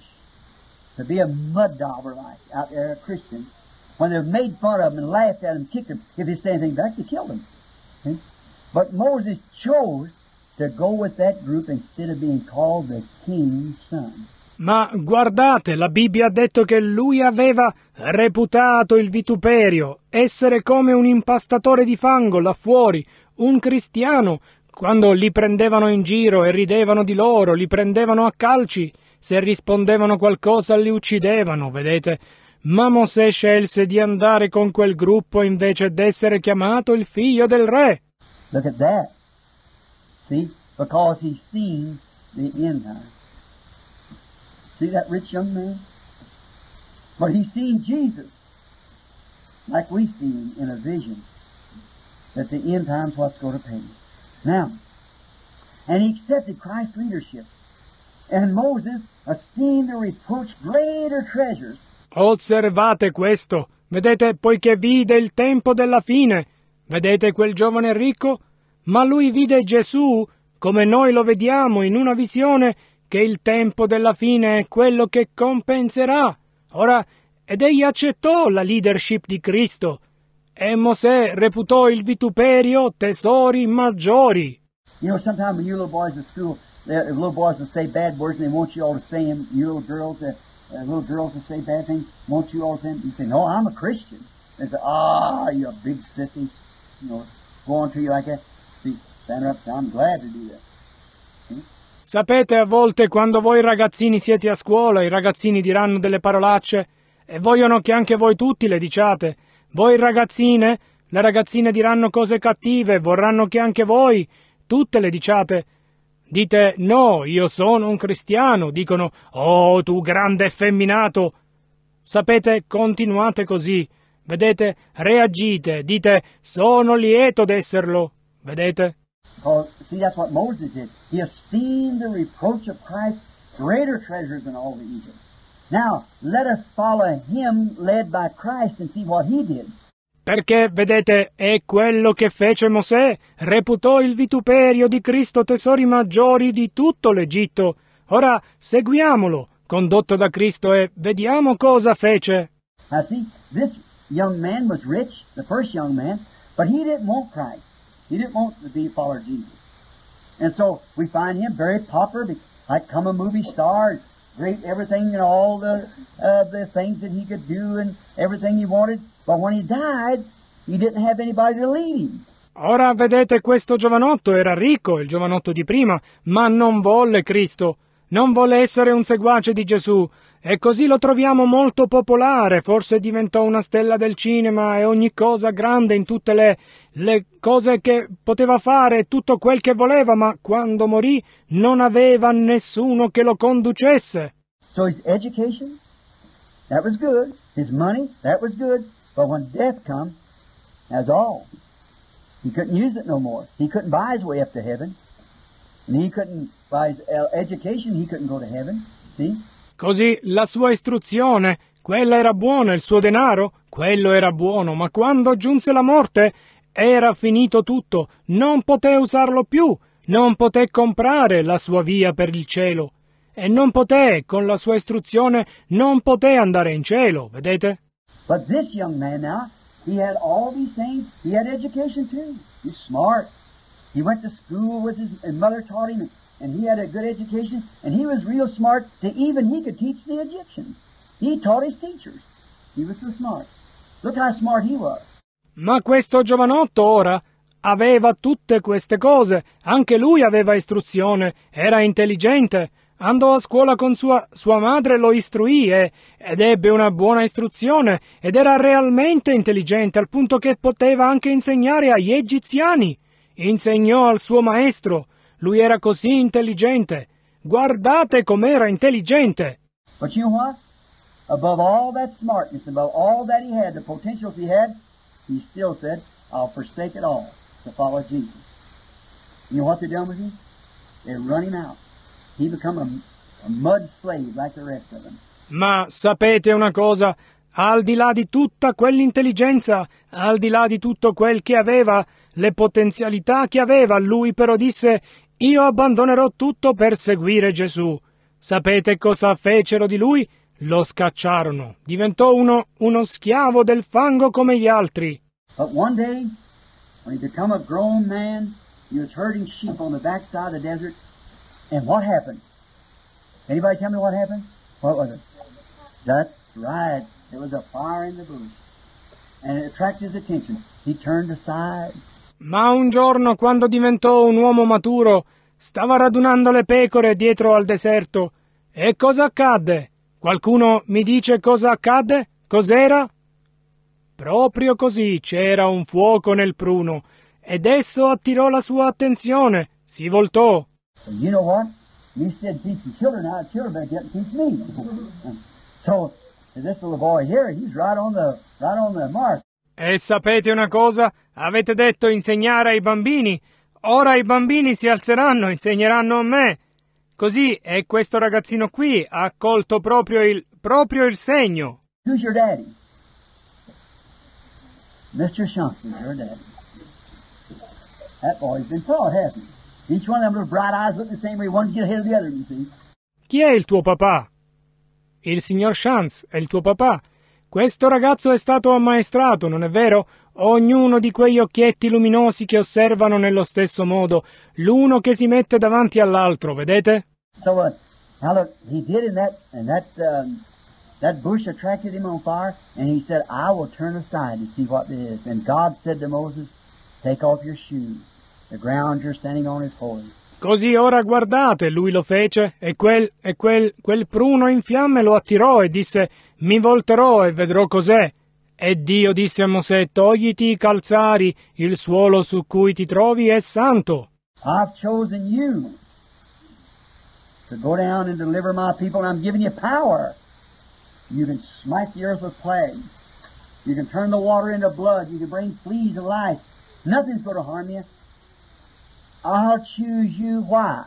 to be a mud dauber like out there, a Christian. When they made fun of him and laughed at him, kicked him, if they said anything back, they killed him. But Moses chose to go with that group instead of being called the king's son. Ma guardate, la Bibbia ha detto che lui aveva reputato il vituperio, essere come un impastatore di fango là fuori, un cristiano, quando li prendevano in giro e ridevano di loro, li prendevano a calci, se rispondevano qualcosa li uccidevano, vedete? Ma Mosè scelse di andare con quel gruppo invece d'essere chiamato il figlio del re. Look at that. See? Because he's seen the end time. See that rich young man? But he's seen Jesus. Like we seen in a vision. That the end time's what's going to pay. Now, and he accepted Christ's leadership. And Moses esteemed the reproach greater treasures. Osservate questo. Vedete, poiché vide il tempo della fine. Vedete quel giovane ricco? Ma lui vide Gesù come noi lo vediamo in una visione che il tempo della fine è quello che compenserà. Ora, ed egli accettò la leadership di Cristo. E Mosè reputò il vituperio tesori maggiori. You know, sometimes when you little boys at school, the little boys will say bad words and they want you all to say them. You little girls, uh, uh, little girls will say bad things, want you all to say them. You say, no, I'm a Christian. They say, ah, you a big sissy. Sapete, a volte quando voi ragazzini siete a scuola, i ragazzini diranno delle parolacce e vogliono che anche voi tutti le diciate. Voi ragazzine, le ragazzine diranno cose cattive, vorranno che anche voi tutte le diciate. Dite no, io sono un cristiano, dicono oh tu grande effeminato. Sapete, continuate così. Vedete, reagite, dite sono lieto d'esserlo. Vedete? Because, see, that's what Moses did. He esteemed the reproach of Christ greater treasures than all the Egypt. Now, let us follow him led by Christ and see what he did. Perché, vedete, è quello che fece Mosè, reputò il vituperio di Cristo tesori maggiori di tutto l'Egitto. Ora seguiamolo, condotto da Cristo, e vediamo cosa fece. Now, see, this young man was rich, the first young man, but he didn't want Christ. He didn't want to be a follower of Jesus. And so we find him very popular, like come a movie star, great everything and all the uh, the things that he could do and everything he wanted. But when he died, he didn't have anybody to lead him. Ora vedete questo giovanotto era ricco, il giovanotto di prima, ma non volle Cristo, non volle essere un seguace di Gesù, e così lo troviamo molto popolare, forse diventò una stella del cinema e ogni cosa grande in tutte le, le cose che poteva fare, tutto quel che voleva, ma quando morì non aveva nessuno che lo conducesse. So his education, that was good. His money, that was good. But when death come, that's all. He couldn't use it no more. He couldn't buy his way up to heaven. And he couldn't, by his uh, education, he couldn't go to heaven. See? Così la sua istruzione, quella era buona, il suo denaro, quello era buono, ma quando giunse la morte era finito tutto, non poté usarlo più, non poté comprare la sua via per il cielo. E non poté, con la sua istruzione, non poté andare in cielo, vedete? But this young man now, he had all these things. He had education too. He's smart. He went to school with his, his mother taught him, and he had a good education, and he was real smart to even he could teach the Egyptians. He taught his teachers. He was so smart. Look how smart he was. Ma questo giovanotto ora aveva tutte queste cose, anche lui aveva istruzione, era intelligente, andò a scuola con sua, sua madre, lo istruì e, ed ebbe una buona istruzione ed era realmente intelligente al punto che poteva anche insegnare agli egiziani. Insegnò al suo maestro. Lui era così intelligente. Guardate com'era intelligente. But you know what? Above all that smartness, above all that he had, the potentials he had, he still said, I'll forsake it all to follow Jesus. You know what they done with him? They run him out. He become a, a mud slave like the rest of them. Ma sapete una cosa? Al di là di tutta quell'intelligenza, al di là di tutto quel che aveva, le potenzialità che aveva, lui però disse Io abbandonerò tutto per seguire Gesù. Sapete cosa fecero di lui? Lo scacciarono. Diventò uno, uno schiavo del fango come gli altri. But one day, when he become a grown man, he was herding sheep on the backside of the desert, and what happened? Anybody tell me what happened? What was it? That's right. There was a fire in the bush. And it attracted his attention. He turned aside. Ma un giorno, quando diventò un uomo maturo, stava radunando le pecore dietro al deserto. E cosa accadde? Qualcuno mi dice cosa accadde? Cos'era? Proprio così c'era un fuoco nel pruno, ed esso attirò la sua attenzione. Si voltò. And you know what? You said teach the children the children better get teach me. [LAUGHS] so this little boy here, he's right on the right on the mark. E sapete una cosa? Avete detto insegnare ai bambini. Ora i bambini si alzeranno, insegneranno a me. Così, e questo ragazzino qui ha colto proprio il, proprio il segno. Who's your daddy? Mr. Shumson's your daddy. That boy's been taught, hasn't he? Each one of them little bright eyes look the same way, one get ahead of the other, you see. Chi è il tuo papà? Il signor Chance è il tuo papà. Questo ragazzo è stato ammaestrato, non è vero? Ognuno di quegli occhietti luminosi che osservano nello stesso modo, l'uno che si mette davanti all'altro, vedete? So, uh, look, he did in that, and that, um, that bush attracted him on fire, and he said, I will turn aside to see what it is. And God said to Moses, take off your shoes. The ground you're standing on is holy. Così ora guardate, lui lo fece, e quel, e quel, quel pruno in fiamme lo attirò e disse, mi volterò e vedrò cos'è. E Dio disse a Mosè, togliti i calzari, il suolo su cui ti trovi è santo. I've chosen you to go down and deliver my people, and I'm giving you power. You can smite the earth with plagues. You can turn the water into blood. You can bring fleas to life. Nothing's going to harm you. I'll choose you. Why?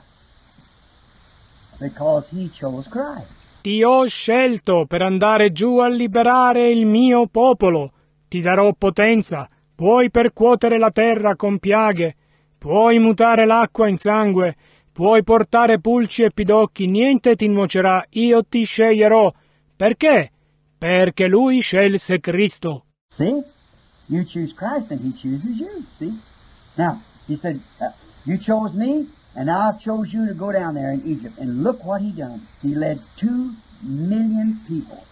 Because he chose Christ. Ti ho scelto per andare giù a liberare il mio popolo. Ti darò potenza. Puoi percuotere la terra con piaghe. Puoi mutare l'acqua in sangue. Puoi portare pulci e pidocchi. Niente ti nuocerà. Io ti sceglierò. Perché? Perché lui scelse Cristo. See? You choose Christ and he chooses you. See? Now, he said, uh, you chose me and I've chose you to go down there in Egypt. And look what he done. He led two million people,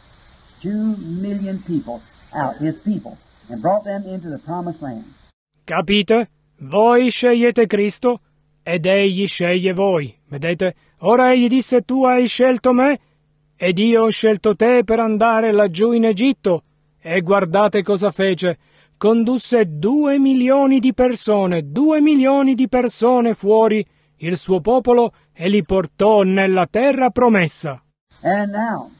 two million people out, his people, and brought them into the promised land. Capite? Voi scegliete Cristo ed egli sceglie voi. Vedete? Ora egli disse tu hai scelto me ed io ho scelto te per andare laggiù in Egitto. E guardate cosa fece. Condusse due milioni di persone, due milioni di persone fuori, il suo popolo, e li portò nella terra promessa. And now,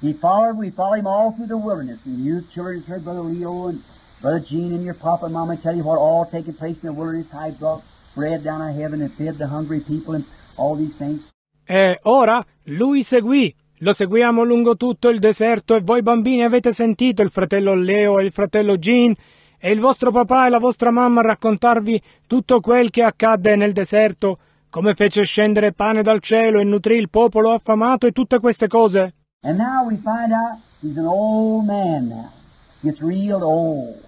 he followed, we follow him all through the wilderness. And you children heard Brother Leo and Brother Gene and your papa and mama tell you what all taking place in the wilderness, he brought bread down out of heaven and fed the hungry people and all these things. E ora lui seguì. Lo seguiamo lungo tutto il deserto e voi bambini avete sentito il fratello Leo e il fratello Jean e il vostro papà e la vostra mamma raccontarvi tutto quel che accadde nel deserto, come fece scendere pane dal cielo e nutrì il popolo affamato e tutte queste cose. And now we find out he's an old man now. Gets real old.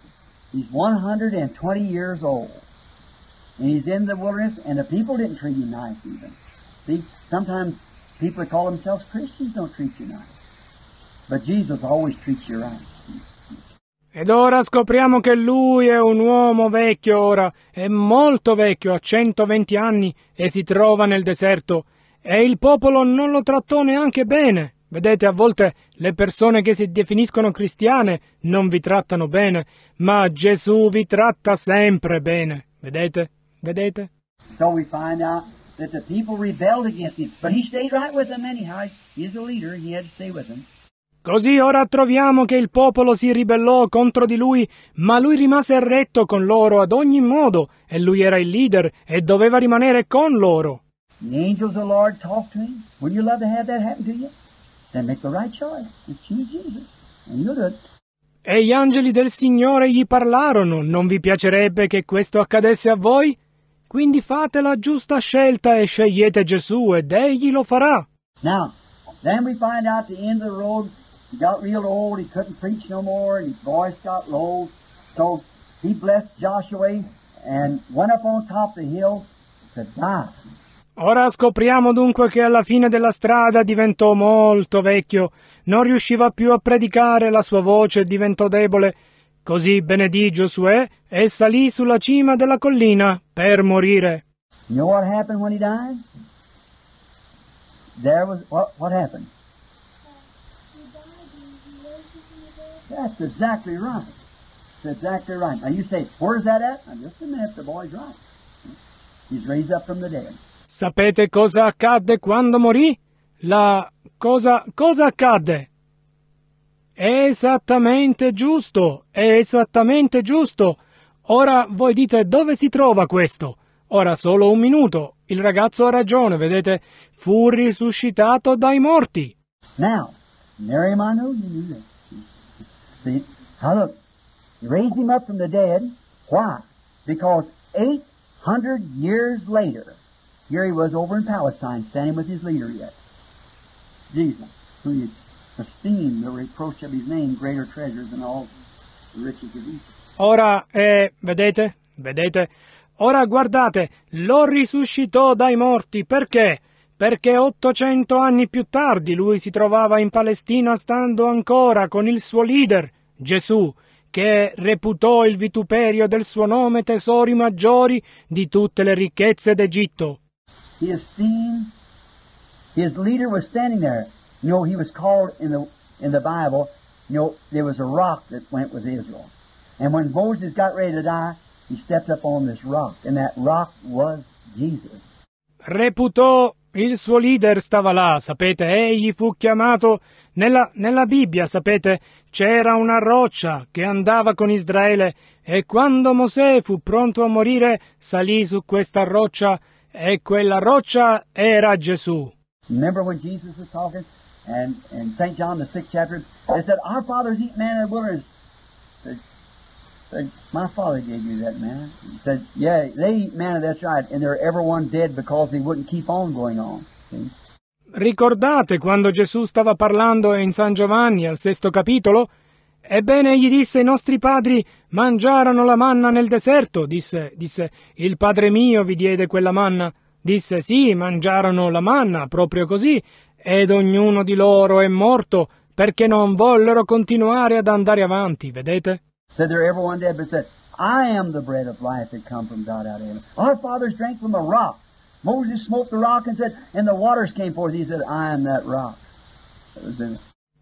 He's 120 years old. And he's in the wilderness, and the people didn't treat him nice even. See, sometimes people that call themselves Christians don't treat you nice. But Jesus always treats you right. Ed ora scopriamo che lui è un uomo vecchio ora, è molto vecchio, ha 120 anni e si trova nel deserto. E il popolo non lo trattò neanche bene. Vedete, a volte le persone che si definiscono cristiane non vi trattano bene, ma Gesù vi tratta sempre bene. Vedete? Vedete? So we find out that the people rebelled against him. But he stayed right with them anyhow. He's a leader, he had to stay with them. Così ora troviamo che il popolo si ribellò contro di lui, ma lui rimase retto con loro ad ogni modo, e lui era il leader e doveva rimanere con loro. The angels of the Lord talk to him. Would you love to have that happen to you? Then make the right choice. Just choose Jesus. And you'll do it. E gli angeli del Signore gli parlarono, non vi piacerebbe che questo accadesse a voi? Quindi fate la giusta scelta e scegliete Gesù ed egli lo farà. Now, then we find out the end of the road, he got real old, he couldn't preach no more, and his voice got low. So he blessed Joshua and went up on top of the hill to die. Ora scopriamo dunque che alla fine della strada diventò molto vecchio, non riusciva più a predicare, la sua voce diventò debole. Così benedì Giosuè e salì sulla cima della collina per morire. You know what happened when he died? There was what what happened? That's exactly right. That's exactly right. Now you say, where's that at? Now just a minute, the boy's right. He's raised up from the dead. Sapete cosa accadde quando morì? La cosa cosa accadde? È esattamente giusto, è esattamente giusto. Ora voi dite dove si trova questo? Ora solo un minuto. Il ragazzo ha ragione, vedete, fu risuscitato dai morti. Now, Mary Manu, you knew that. See, now look, he raised him up from the dead. Why? Because 800 years later, here he was over in Palestine, standing with his leader yet. Jesus, who he his. Ora, eh, vedete? Vedete? Ora guardate, lo risuscitò dai morti, perché? Perché 800 anni più tardi lui si trovava in Palestina stando ancora con il suo leader, Gesù, che reputò il vituperio del suo nome tesori maggiori di tutte le ricchezze d'Egitto. Esteemed his leader was standing there. You know, he was called in the in the Bible, you know, there was a rock that went with Israel. And when Moses got ready to die, he stepped up on this rock, and that rock was Jesus. reputò il suo leader stava là, sapete, egli fu chiamato nella, nella Bibbia, sapete, c'era una roccia che andava con Israele e quando Mosè fu pronto a morire salì su questa roccia e quella roccia era Gesù. Remember when Jesus was talking, and in St. John the sixth chapter, they said, "Our fathers eat manna in the wilderness." Said, said, "My father gave you that manna." He said, "Yeah, they eat manna. That's right, and they're everyone dead because they wouldn't keep on going on." See? Ricordate quando Gesù stava parlando in San Giovanni al sesto capitolo? Ebbene, egli disse: I nostri padri mangiarono la manna nel deserto. Disse, disse, il padre mio vi diede quella manna. Disse, sì, mangiarono la manna, proprio così, ed ognuno di loro è morto perché non vollero continuare ad andare avanti, vedete?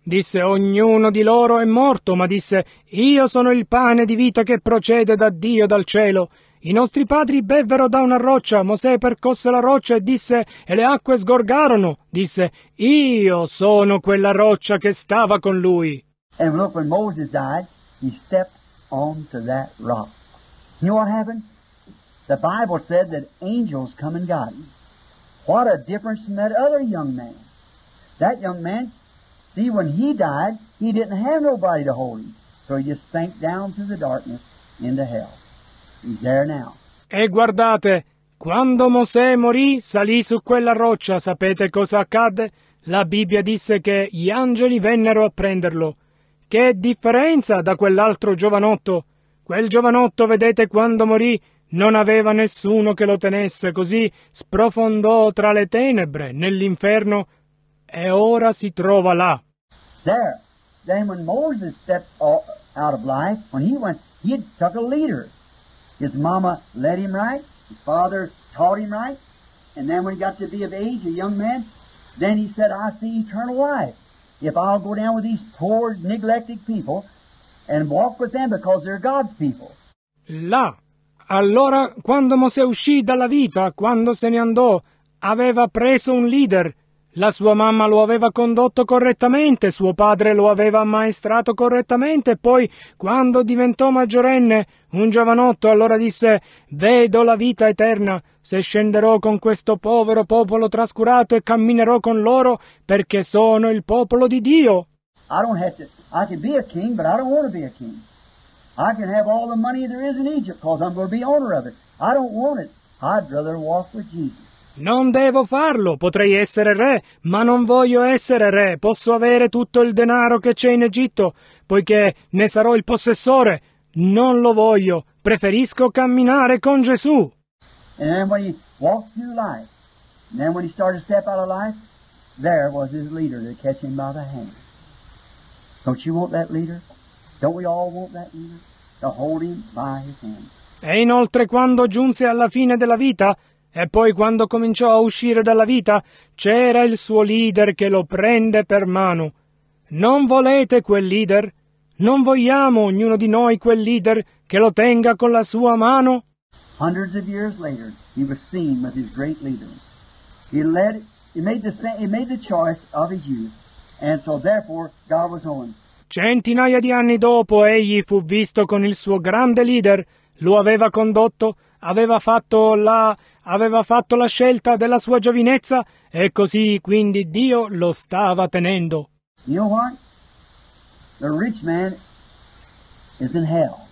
Disse ognuno di loro è morto, ma disse Io sono il pane di vita che procede da Dio dal cielo. I nostri padri bevvero da una roccia, Mosè percosse la roccia e disse e le acque sgorgarono. Disse Io sono quella roccia che stava con lui. And look, when Moses died, he stepped onto that rock. You know what happened? The Bible said that angels come and got him. What a difference from that other young man. That young man, see, when he died, he didn't have nobody to hold him. So he just sank down through the darkness into hell. E guardate, quando Mosè morì, salì su quella roccia, sapete cosa accadde? La Bibbia disse che gli angeli vennero a prenderlo. Che differenza da quell'altro giovanotto! Quel giovanotto, vedete, quando morì, non aveva nessuno che lo tenesse, così sprofondò tra le tenebre nell'inferno e ora si trova là. There. Then when Moses stepped out of life, when he went, he took a leader. His mama led him right. His father taught him right. And then when he got to be of age, a young man, then he said, I see eternal life. If I'll go down with these poor, neglected people and walk with them because they're God's people. Là. Allora, quando Mosè uscì dalla vita, quando se ne andò, aveva preso un leader. La sua mamma lo aveva condotto correttamente, suo padre lo aveva ammaestrato correttamente, poi, quando diventò maggiorenne, un giovanotto allora disse Vedo la vita eterna, se scenderò con questo povero popolo trascurato e camminerò con loro, perché sono il popolo di Dio. I don't have to, I can be a king, but I don't want to be a king. I can have all the money there is in Egypt because I'm going to be owner of it. I don't want it. I'd rather walk with Jesus. Non devo farlo, potrei essere re, ma non voglio essere re, posso avere tutto il denaro che c'è in Egitto, poiché ne sarò il possessore. Non lo voglio, preferisco camminare con Gesù. And then when he walked through life, And then when he started to step out of life, there was his leader to catch him by the hand. Don't you want that leader? Don't we all want that leader? To hold him by his hand. E inoltre quando giunse alla fine della vita, e poi quando cominciò a uscire dalla vita, c'era il suo leader che lo prende per mano. Non volete quel leader? Non vogliamo ognuno di noi quel leader che lo tenga con la sua mano? Hundreds of years later, he was seen with his great leader. He led, he made the, he made the choice of his youth, and so therefore God was on. Centinaia di anni dopo egli fu visto con il suo grande leader, lo aveva condotto, aveva fatto la, aveva fatto la scelta della sua giovinezza e così quindi Dio lo stava tenendo. You know what? The rich man is in hell.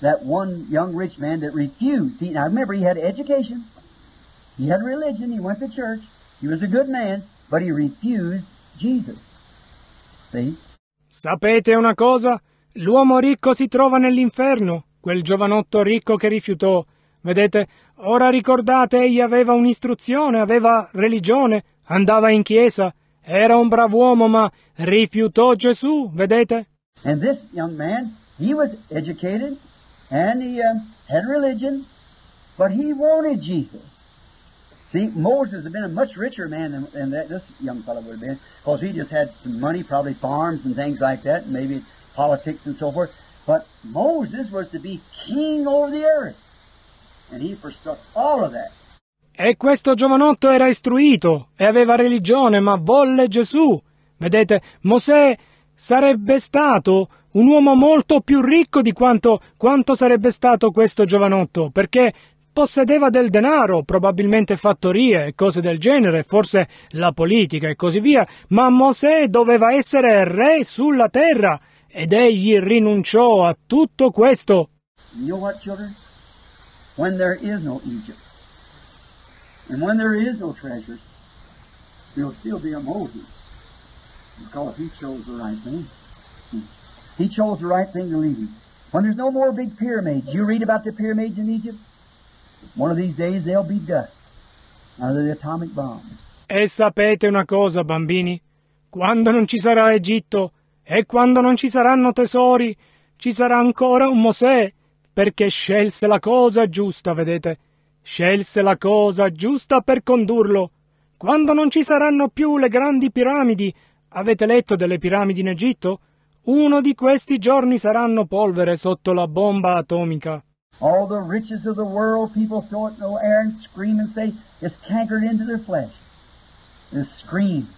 That one young rich man that refused. He, now remember, he had education. He had religion. He went to church. He was a good man, but he refused Jesus. See? Sapete una cosa? L'uomo ricco si trova nell'inferno, quel giovanotto ricco che rifiutò. Vedete, ora ricordate, egli aveva un'istruzione, aveva religione, andava in chiesa, era un brav'uomo, ma rifiutò Gesù, vedete? And this young man, he was educated and he uh, had religion, but he wanted Jesus. See, Moses had been a much richer man than, than that, this young fellow would have been, because he just had some money, probably farms and things like that, maybe politics and so forth. But Moses was to be king over the earth, E questo giovanotto era istruito e aveva religione, ma volle Gesù. Vedete, Mosè sarebbe stato un uomo molto più ricco di quanto, quanto sarebbe stato questo giovanotto, perché possedeva del denaro, probabilmente fattorie e cose del genere, forse la politica e così via, ma Mosè doveva essere re sulla terra ed egli rinunciò a tutto questo. You know what, children? When there is no Egypt, and when there is no treasures, there'll still be a Moses, because he chose the right thing. He chose the right thing to lead him. When there's no more big pyramids, you read about the pyramids in Egypt? One of these days they'll be dust of the atomic bomb. E sapete una cosa, bambini? Quando non ci sarà Egitto e quando non ci saranno tesori, ci sarà ancora un Mosè, perché scelse la cosa giusta, vedete? Scelse la cosa giusta per condurlo. Quando non ci saranno più le grandi piramidi, avete letto delle piramidi in Egitto? Uno di questi giorni saranno polvere sotto la bomba atomica. All the riches of the world, people throw it in the air and scream and say it's cankered into their flesh. They scream,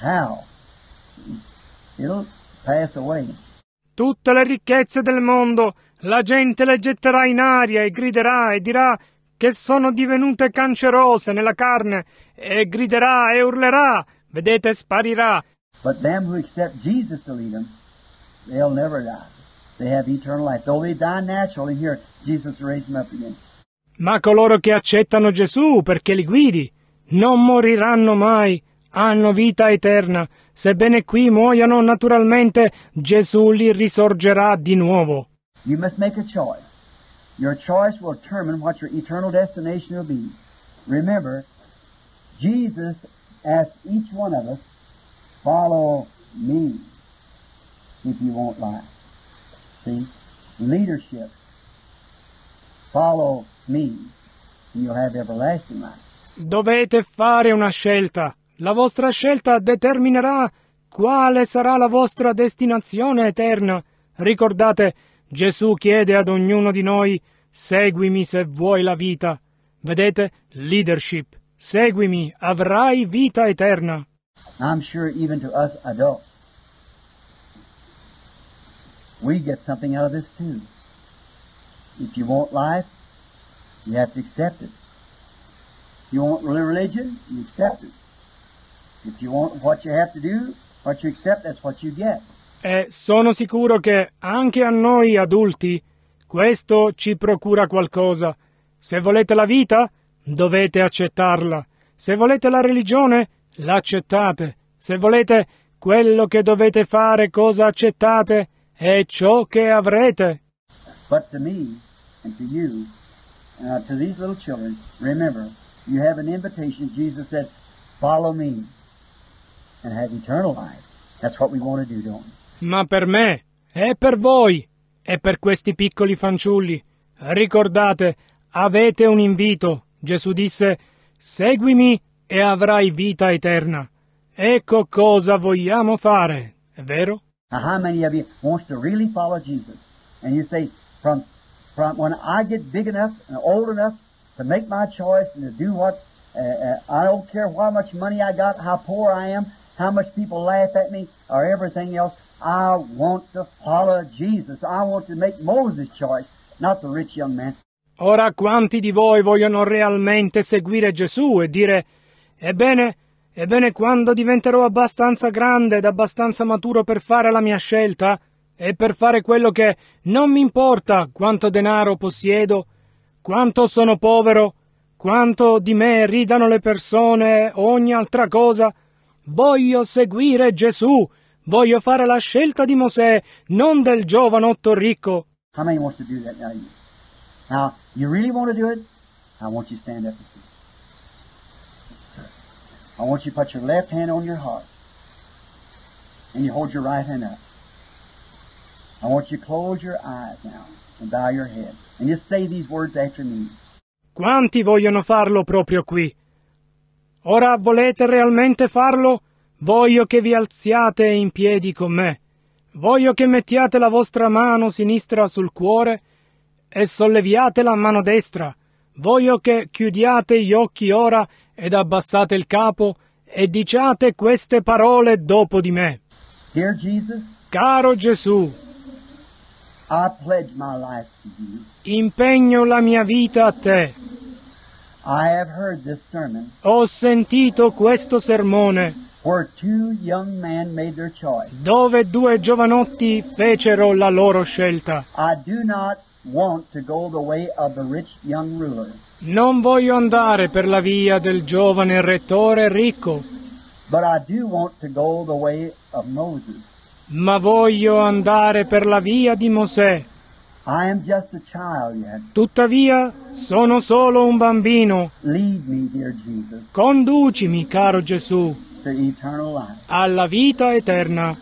how? It'll pass away. Tutte le ricchezze del mondo, la gente le getterà in aria e griderà e dirà che sono divenute cancerose nella carne e griderà e urlerà, vedete, sparirà. But them who accept Jesus to lead them, they'll never die. They have eternal life. Though they die naturally here, Jesus will raise them up again. Ma coloro che accettano Gesù perché li guidi non moriranno mai, hanno vita eterna. Sebbene qui muoiano naturalmente, Gesù li risorgerà di nuovo. You must make a choice. Your choice will determine what your eternal destination will be. Remember, Jesus asked each one of us, follow me if you want life. See? Leadership. Follow me and you'll have everlasting life. Dovete fare una scelta. La vostra scelta determinerà quale sarà la vostra destinazione eterna. Ricordate, Gesù chiede ad ognuno di noi, seguimi se vuoi la vita. Vedete, leadership. Seguimi, avrai vita eterna. I'm sure even to us adults, we get something out of this too. If you want life, you have to accept it. You want religion, you accept it. If you want what you have to do, what you accept, that's what you get. E sono sicuro che anche a noi adulti questo ci procura qualcosa. Se volete la vita, dovete accettarla. Se volete la religione, l'accettate. Se volete quello che dovete fare, cosa accettate, è ciò che avrete. But to me and to you, uh, to these little children, remember, You have an invitation. Jesus said, Follow me and have eternal life. That's what we want to do, don't we? Ma per me, e per voi, e per questi piccoli fanciulli, ricordate, avete un invito. Gesù disse, Seguimi e avrai vita eterna. Ecco cosa vogliamo fare, è vero? How many of you wants to really follow Jesus? And you say, from when I get big enough and old enough to make my choice and to do what, uh, uh, I don't care how much money I got, how poor I am, how much people laugh at me, or everything else, I want to follow Jesus. I want to make Moses' choice, not the rich young man. Ora quanti di voi vogliono realmente seguire Gesù e dire Ebbene, ebbene quando diventerò abbastanza grande ed abbastanza maturo per fare la mia scelta e per fare quello che non mi importa quanto denaro possiedo, quanto sono povero, quanto di me ridano le persone ogni altra cosa, voglio seguire Gesù, voglio fare la scelta di Mosè, non del giovanotto ricco. How many wants to do that now? Now, you really want to do it? I want you to stand up and see. I want you to put your left hand on your heart. And you hold your right hand up. I want you to close your eyes now and bow your head. And just say these words after me. Quanti vogliono farlo proprio qui? Ora volete realmente farlo? Voglio che vi alziate in piedi con me. Voglio che mettiate la vostra mano sinistra sul cuore e solleviate la mano destra. Voglio che chiudiate gli occhi ora ed abbassate il capo e diciate queste parole dopo di me. Dear Jesus, Caro Gesù, I pledge my life to you. impegno la mia vita a te. Ho sentito questo sermone dove due giovanotti fecero la loro scelta. Non voglio andare per la via del giovane rettore ricco, but I do want to go the way of Moses. ma voglio andare per la via di Mosè. I am just a child yet. Tuttavia sono solo un bambino. Lead me, dear Jesus, Conducimi, caro Gesù. Alla vita eterna.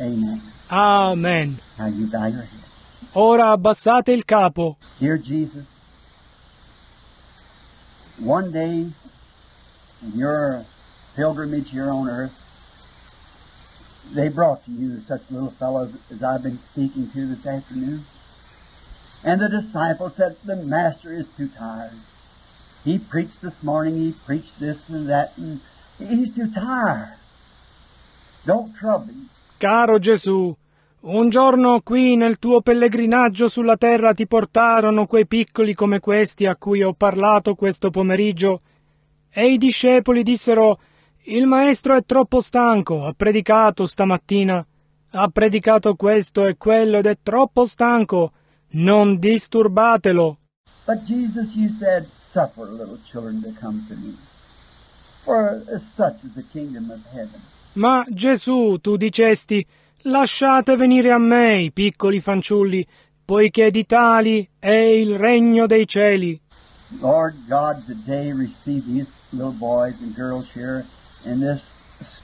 Amen. Amen. Now you bow your head. Ora abbassate il capo. Dear Jesus, one day in your pilgrimage here on earth, they brought to you such little fellows as I've been speaking to this afternoon. And the disciples said, The Master is too tired. He preached this morning, he preached this and that, and Caro Gesù, un giorno qui nel tuo pellegrinaggio sulla terra ti portarono quei piccoli come questi a cui ho parlato questo pomeriggio, e i discepoli dissero Il maestro è troppo stanco, ha predicato stamattina, ha predicato questo e quello ed è troppo stanco, non disturbatelo. But Jesus, you said, Suffer little children to come to me, for such is the kingdom of heaven. Ma Gesù, tu dicesti, lasciate venire a me i piccoli fanciulli, poiché di tali è il regno dei cieli. Lord God, today receive these little boys and girls here in this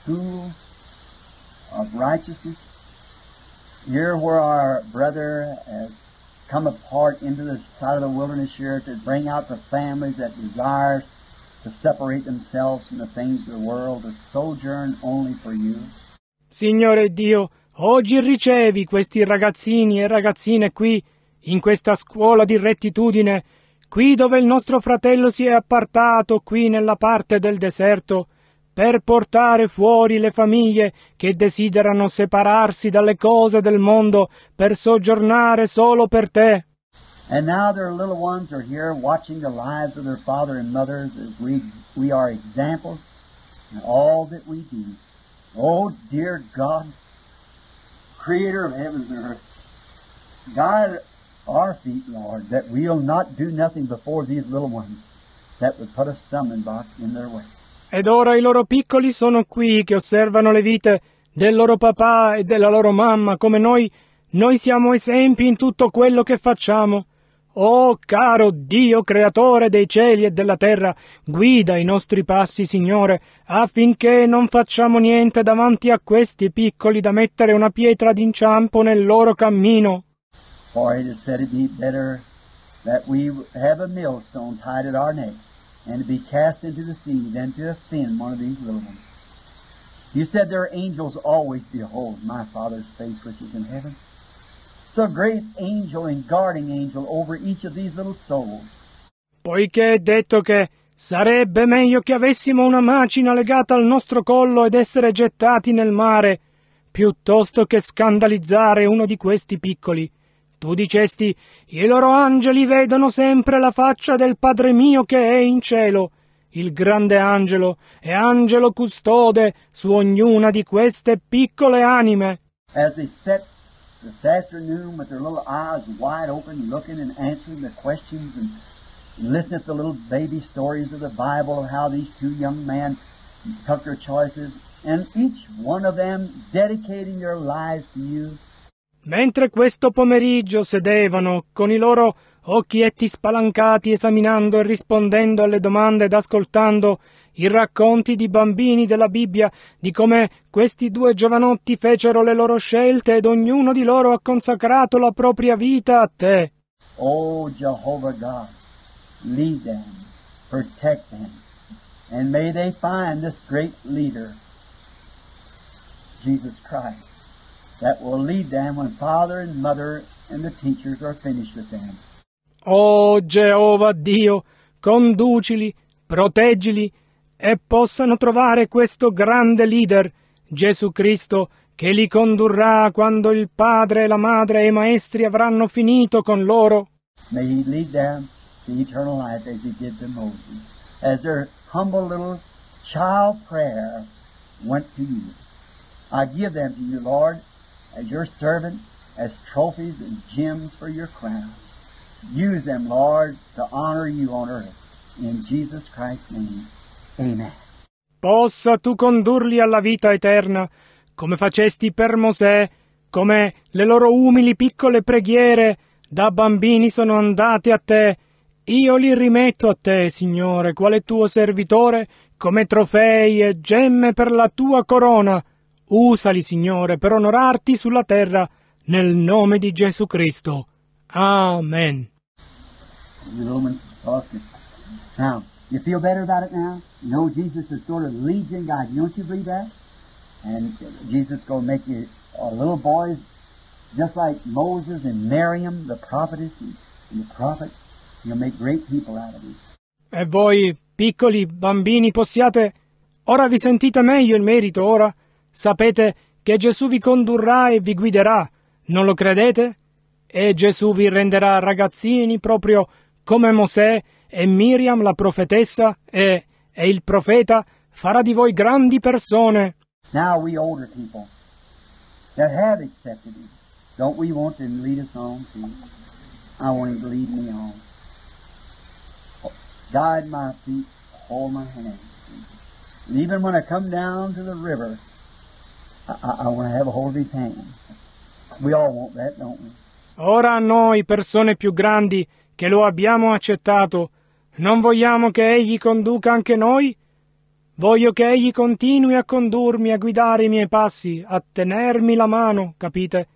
school of righteousness. Here where our brother has come apart into the side of the wilderness here to bring out the families that desires Signore Dio, oggi ricevi questi ragazzini e ragazzine qui, in questa scuola di rettitudine, qui dove il nostro fratello si è appartato, qui nella parte del deserto, per portare fuori le famiglie che desiderano separarsi dalle cose del mondo per soggiornare solo per te. And now their little ones are here watching the lives of their father and mothers as we, we are examples in all that we do. Oh, dear God, Creator of heavens and earth, guide our feet, Lord, that we'll not do nothing before these little ones that would put a stumbling block in their way. Ed ora i loro piccoli sono qui che osservano le vite del loro papà e della loro mamma come noi. Noi siamo esempi in tutto quello che facciamo. Oh caro Dio creatore dei cieli e della terra, guida i nostri passi, Signore, affinché non facciamo niente davanti a questi piccoli da mettere una pietra d'inciampo nel loro cammino. For it is said it'd be better that we have a millstone tied at our neck and to be cast into the sea than to offend one of these little ones. You said their angels always behold my Father's face which is in heaven. So great angel and guarding angel over each of these little souls. Poiché è detto che sarebbe meglio che avessimo una macina legata al nostro collo ed essere gettati nel mare, piuttosto che scandalizzare uno di questi piccoli. Tu dicesti, i loro angeli vedono sempre la faccia del Padre mio che è in cielo. Il grande angelo e angelo custode su ognuna di queste piccole anime. As they sat this afternoon with their little eyes wide open, looking and answering the questions and listening to the little baby stories of the Bible of how these two young men took their choices, and each one of them dedicating their lives to you. Mentre questo pomeriggio sedevano con i loro occhietti spalancati esaminando e rispondendo alle domande ed ascoltando i racconti di bambini della Bibbia di come questi due giovanotti fecero le loro scelte ed ognuno di loro ha consacrato la propria vita a te. Oh Jehovah God, lead them, protect them, and may they find this great leader, Jesus Christ, that will lead them when father and mother and the teachers are finished with them. Oh Geova Dio, conducili, proteggili e possano trovare questo grande leader, Gesù Cristo, che li condurrà quando il padre, la madre e i maestri avranno finito con loro. May He lead them to eternal life as He did to Moses, as their humble little child prayer went to you. I give them to you, Lord, as your servant, as trophies and gems for your crown. Use them, Lord, to honor you on earth. In Jesus Christ's name, amen. Possa tu condurli alla vita eterna, come facesti per Mosè, come le loro umili piccole preghiere da bambini sono andate a te. Io li rimetto a te, Signore, quale tuo servitore, come trofei e gemme per la tua corona. Usali, Signore, per onorarti sulla terra, nel nome di Gesù Cristo. Amen. You feel better about it now? You know Jesus is going to lead you and. Don't you believe that? And Jesus going to make you uh, little boys just like Moses and Miriam, the prophetess and, the prophet. He'll make great people out of you. E voi, piccoli bambini, possiate... Ora vi sentite meglio in merito, ora? Sapete che Gesù vi condurrà e vi guiderà, non lo credete? E Gesù vi renderà ragazzini proprio come Mosè e Miriam la profetessa e, e il profeta farà di voi grandi persone. Now we older people that have accepted Him, don't we want to lead us on too? I want Him to lead me on. Guide my feet, hold my hand. And even when I come down to the river, I, I, I want to have a hold of His hand. We all want that, don't we? Ora a noi, persone più grandi, che lo abbiamo accettato, non vogliamo che Egli conduca anche noi? Voglio che Egli continui a condurmi, a guidare i miei passi, a tenermi la mano, capite?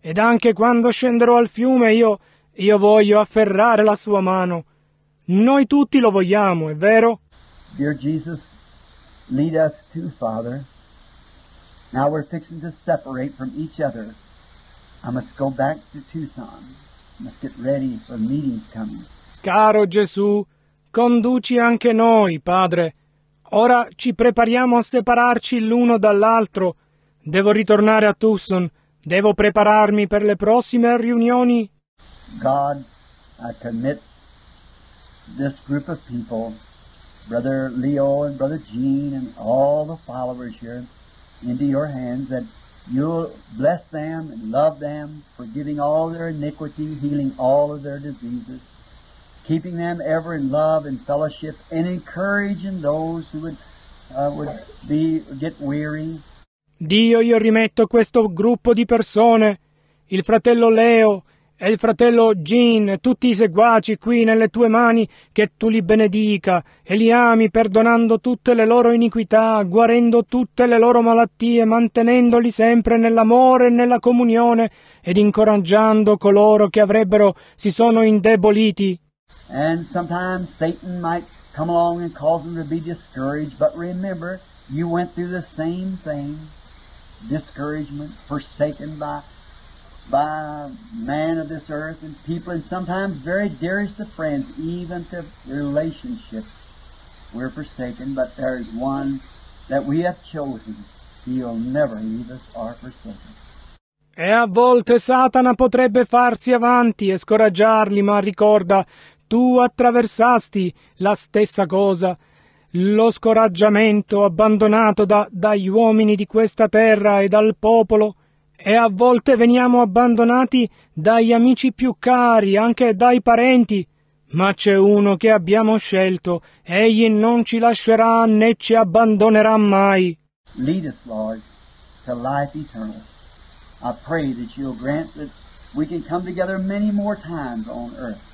Ed anche quando scenderò al fiume io, io voglio afferrare la sua mano. Noi tutti lo vogliamo, è vero? Dear Jesus, lead us too, Father. Now we're fixing to separate from each other. I must go back to Tucson. I must get ready for meetings coming. Caro Gesù, conduci anche noi, Padre. Ora ci prepariamo a separarci l'uno dall'altro. Devo ritornare a Tucson. Devo prepararmi per le prossime riunioni. God, I commit this group of people, Brother Leo and Brother Gene and all the followers here, into your hands that you'll bless them and love them, forgiving all their iniquity, healing all of their diseases, keeping them ever in love and fellowship, and encouraging those who would, uh, would be, get weary. Dio, io rimetto questo gruppo di persone, il fratello Leo e il fratello Gin tutti i seguaci qui nelle tue mani, che tu li benedica e li ami perdonando tutte le loro iniquità, guarendo tutte le loro malattie, mantenendoli sempre nell'amore e nella comunione ed incoraggiando coloro che avrebbero si sono indeboliti. And sometimes Satan might come along and cause them to be discouraged, but remember, you went through the same thing. Discouragement, forsaken by by man of this earth and people, and sometimes very dearest of friends, even to relationships. We're forsaken, but there is one that we have chosen. He'll never leave us or forsake us. E a volte Satana potrebbe farsi avanti e scoraggiarli, ma ricorda, tu attraversasti la stessa cosa, lo scoraggiamento abbandonato da, dagli uomini di questa terra e dal popolo, e a volte veniamo abbandonati dagli amici più cari, anche dai parenti. Ma c'è uno che abbiamo scelto, egli non ci lascerà né ci abbandonerà mai. Lead us, Lord, to life eternal. I pray that you'll grant that we can come together many more times on earth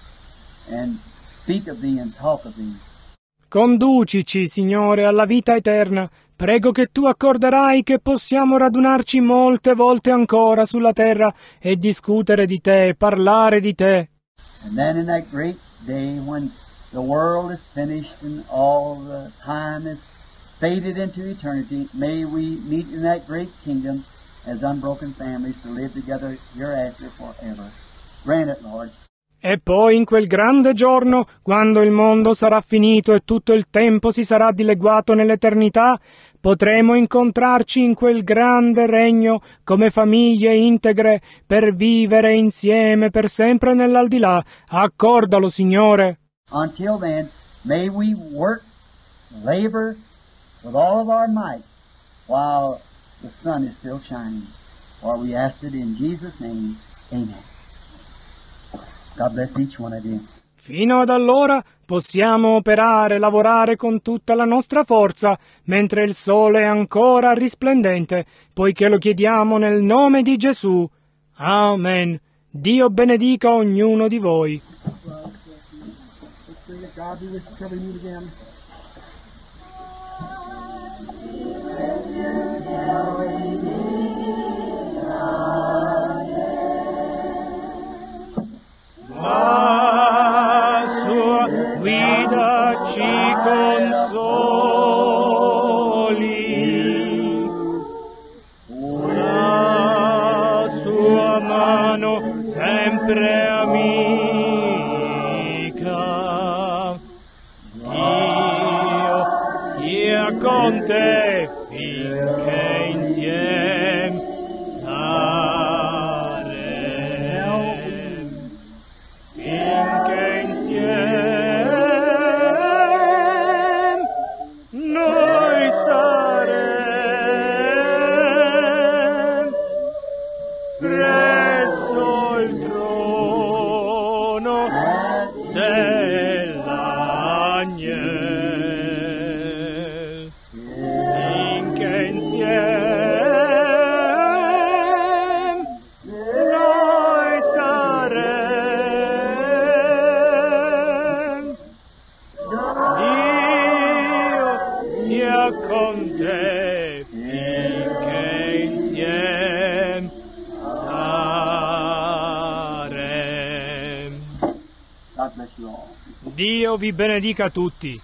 Conducici, Signore, alla vita eterna. Prego che tu accorderai che possiamo radunarci molte volte ancora sulla terra e discutere di te, parlare di te. And then in that great day when the world is finished and all the time is faded into eternity, may we meet in that great kingdom as unbroken families to live together hereafter forever. Grant it, Lord. E poi in quel grande giorno, quando il mondo sarà finito e tutto il tempo si sarà dileguato nell'eternità, potremo incontrarci in quel grande regno come famiglie integre per vivere insieme per sempre nell'aldilà. Accordalo, Signore. Until then, may we work, labor with all of our might while the sun is still shining. For we ask it in Jesus' name. Amen. God bless each one of you. Fino ad allora possiamo operare, lavorare con tutta la nostra forza, mentre il sole è ancora risplendente, poiché lo chiediamo nel nome di Gesù. Amen. Dio benedica ognuno di voi. La sua guida ci consoli. La sua mano sempre amica. Dio vi benedica tutti.